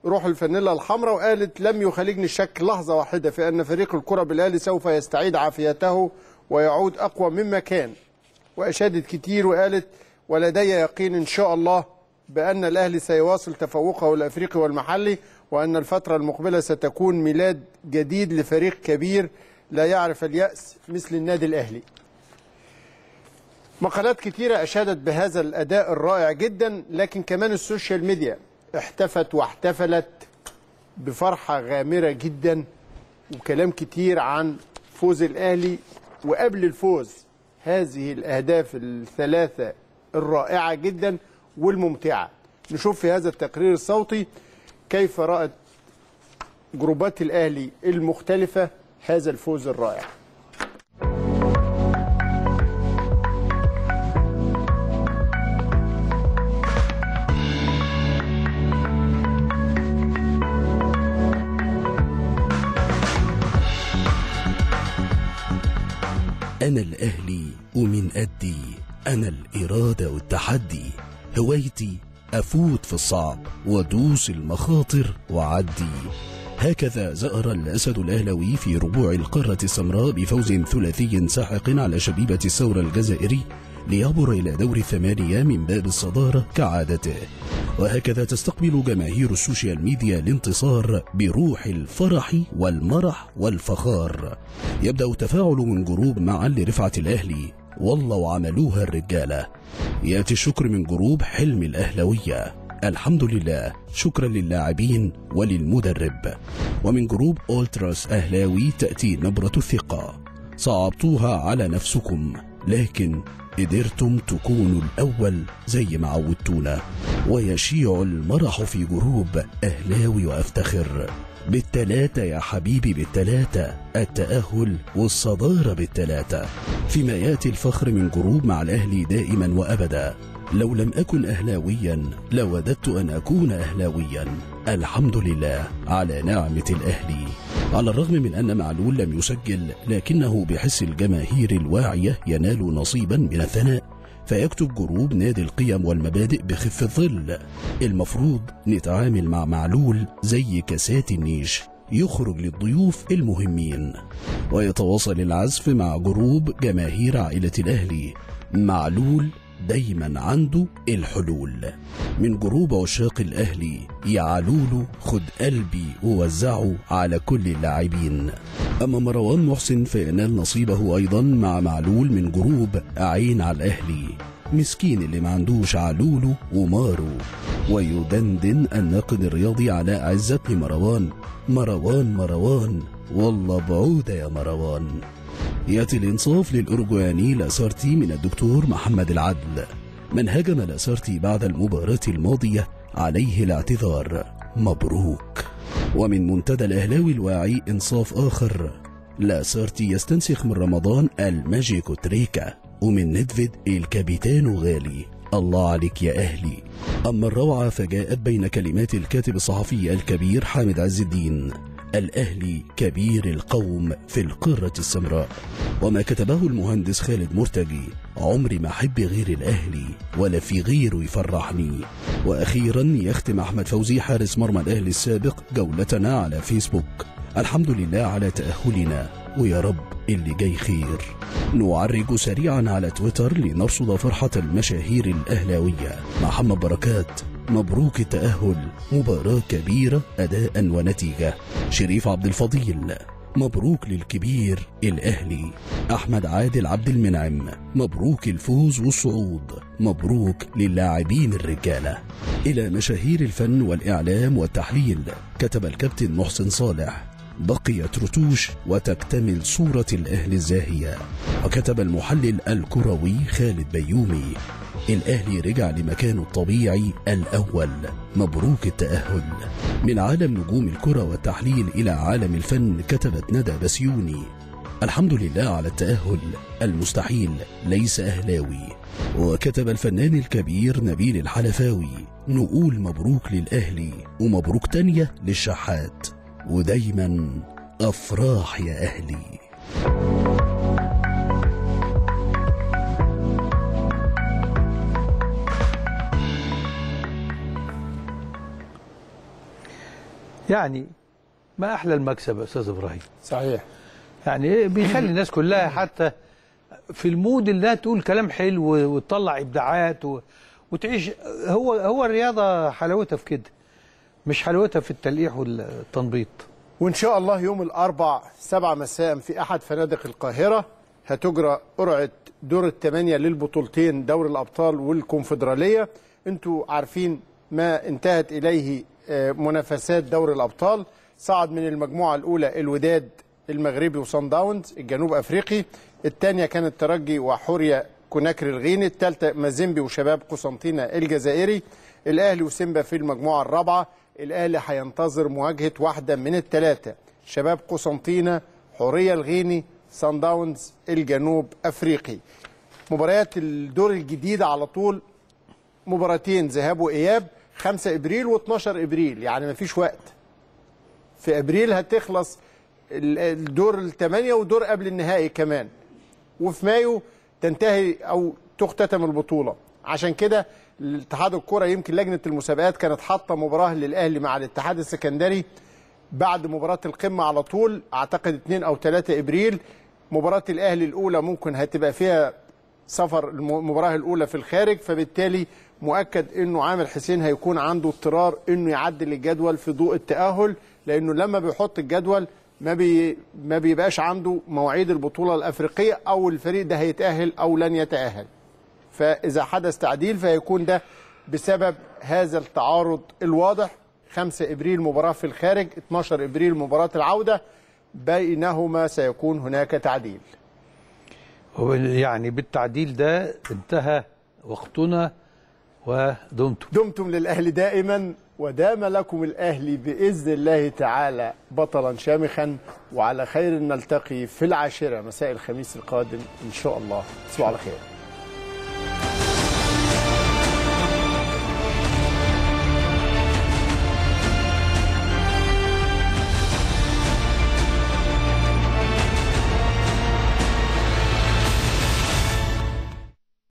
روح الفانيلا الحمراء وقالت لم يخلجني الشك لحظة واحدة في أن فريق الكرة بالأهلي سوف يستعيد عافيته ويعود أقوى مما كان. وأشادت كتير وقالت ولدي يقين إن شاء الله بأن الأهلي سيواصل تفوقه الأفريقي والمحلي وأن الفترة المقبلة ستكون ميلاد جديد لفريق كبير لا يعرف اليأس مثل النادي الأهلي. مقالات كتيرة أشادت بهذا الأداء الرائع جدا لكن كمان ال social media احتفت واحتفلت بفرحة غامرة جدا وكلام كتير عن فوز الأهلي وقبل الفوز. هذه الأهداف الثلاثة الرائعة جدا والممتعة. نشوف في هذا التقرير الصوتي كيف رأت جروبات الأهلي المختلفة هذا الفوز الرائع. أنا الأهلي ومن أدي أنا الإرادة والتحدي هوايتي أفوت في الصعب ودوس المخاطر وعدي هكذا زأر الأسد الأهلوي في ربوع القارة السمراء بفوز ثلاثي ساحق على شبيبة الساورة الجزائري ليعبر إلى دور الثمانية من باب الصدارة كعادته. وهكذا تستقبل جماهير ال social media الانتصار بروح الفرح والمرح والفخار. يبدأ التفاعل من جروب معا لرفعة الأهلي. والله وعملوها الرجالة. يأتي الشكر من جروب حلم الأهلوية. الحمد لله شكرا للاعبين وللمدرب. ومن جروب أولتراس أهلاوي تأتي نبرة الثقة. صعبتوها على نفسكم لكن قدرتم تكونوا الأول زي ما عودتونا. ويشيع المرح في جروب أهلاوي وأفتخر. بالتلاتة يا حبيبي بالتلاتة. التأهل والصدارة بالتلاتة. فيما يأتي الفخر من جروب مع الأهلي دائما وأبدا. لو لم أكن أهلاويا لوددت أن أكون أهلاويا. الحمد لله على نعمة الأهلي على الرغم من أن معلول لم يسجل لكنه بحس الجماهير الواعية ينال نصيبا من الثناء. فيكتب جروب نادي القيم والمبادئ بخفة الظل. المفروض نتعامل مع معلول زي كاسات النيش. يخرج للضيوف المهمين. ويتواصل العزف مع جروب جماهير عائلة الأهلي معلول دايما عنده الحلول. من جروب عشاق الأهلي يا علول خد قلبي ووزعه على كل اللاعبين. أما مروان محسن فينال نصيبه أيضا مع معلول من جروب عين على الأهلي. مسكين اللي ما عندوش علولة ومارو. ويدندن الناقد الرياضي علاء عزت لمروان. مروان مروان والله بعودة يا مروان. يأتي الإنصاف للأورجواني لاسارتي من الدكتور محمد العدل. من هاجم لاسارتي بعد المباراة الماضية عليه الاعتذار. مبروك. ومن منتدى الأهلاوي الواعي إنصاف آخر. لاسارتي يستنسخ من رمضان الماجيكو تريكا. ومن ندفيد الكابيتانو غالي. الله عليك يا أهلي. أما الروعة فجاءت بين كلمات الكاتب الصحفي الكبير حامد عز الدين. الأهلي كبير القوم في القارة السمراء. وما كتبه المهندس خالد مرتجي عمري ما أحب غير الأهلي ولا في غيره يفرحني. وأخيرا يختم أحمد فوزي حارس مرمى الأهلي السابق جولتنا على فيسبوك. الحمد لله على تأهلنا ويا رب اللي جاي خير. نعرج سريعا على تويتر لنرصد فرحة المشاهير الأهلاوية. محمد بركات. مبروك التأهل مباراة كبيرة أداء ونتيجة. شريف عبد الفضيل مبروك للكبير الأهلي. أحمد عادل عبد المنعم مبروك الفوز والصعود. مبروك للاعبين الرجالة. إلى مشاهير الفن والإعلام والتحليل كتب الكابتن محسن صالح. بقيت رتوش وتكتمل صورة الأهل الزاهية. وكتب المحلل الكروي خالد بيومي. الأهلي رجع لمكانه الطبيعي الأول. مبروك التأهل. من عالم نجوم الكرة والتحليل إلى عالم الفن كتبت ندى بسيوني. الحمد لله على التأهل. المستحيل ليس أهلاوي. وكتب الفنان الكبير نبيل الحلفاوي نقول مبروك للأهلي ومبروك تانية للشحات. ودايما أفراح يا أهلي. يعني ما أحلى المكسب يا أستاذ إبراهيم. صحيح. يعني بيخلي الناس كلها حتى في المود اللي تقول كلام حلو وتطلع إبداعات و... وتعيش. هو هو الرياضة حلاوتها في كده مش حلاوتها في التلقيح والتنبيط. وإن شاء الله يوم الأربع سبعة مساء في أحد فنادق القاهرة هتجرى قرعة دور الثمانية للبطولتين دوري الأبطال والكونفدرالية. أنتوا عارفين ما انتهت إليه منافسات دوري الأبطال. صعد من المجموعة الأولى الوداد المغربي وصن داونز الجنوب أفريقي. الثانية كانت ترجي وحوريا كوناكري الغيني. الثالثة مازيمبي وشباب قسنطينة الجزائري. الأهلي وسيمبا في المجموعة الرابعة. الأهلي هينتظر مواجهة واحدة من الثلاثة. شباب قسنطينة حورية الغيني سان داونز الجنوب أفريقي. مباريات الدور الجديد على طول مباراتين ذهاب وإياب. 5 إبريل و12 إبريل يعني مفيش وقت. في إبريل هتخلص ال- الدور الثمانية ودور قبل النهائي كمان. وفي مايو تنتهي أو تختتم البطولة. عشان كده الاتحاد الكرة يمكن لجنة المسابقات كانت حاطة مباراة للأهلي مع الاتحاد السكندري بعد مباراة القمة على طول أعتقد 2 أو 3 إبريل. مباراة الأهلي الأولى ممكن هتبقى فيها سفر الم- المباراة الأولى في الخارج فبالتالي مؤكد أنه عامر حسين هيكون عنده اضطرار أنه يعدل الجدول في ضوء التأهل لأنه لما بيحط الجدول ما بي ما بيبقاش عنده مواعيد البطولة الأفريقية أو الفريق ده هيتأهل أو لن يتأهل. فإذا حدث تعديل فيكون ده بسبب هذا التعارض الواضح. 5 إبريل مباراة في الخارج 12 إبريل مباراة العودة بينهما سيكون هناك تعديل. يعني بالتعديل ده انتهى وقتنا. ودمتم. دمتم للأهلي دائما ودام لكم الأهلي بإذن الله تعالى بطلا شامخا وعلى خير نلتقي في العاشرة مساء الخميس القادم إن شاء الله. تصبحوا على خير.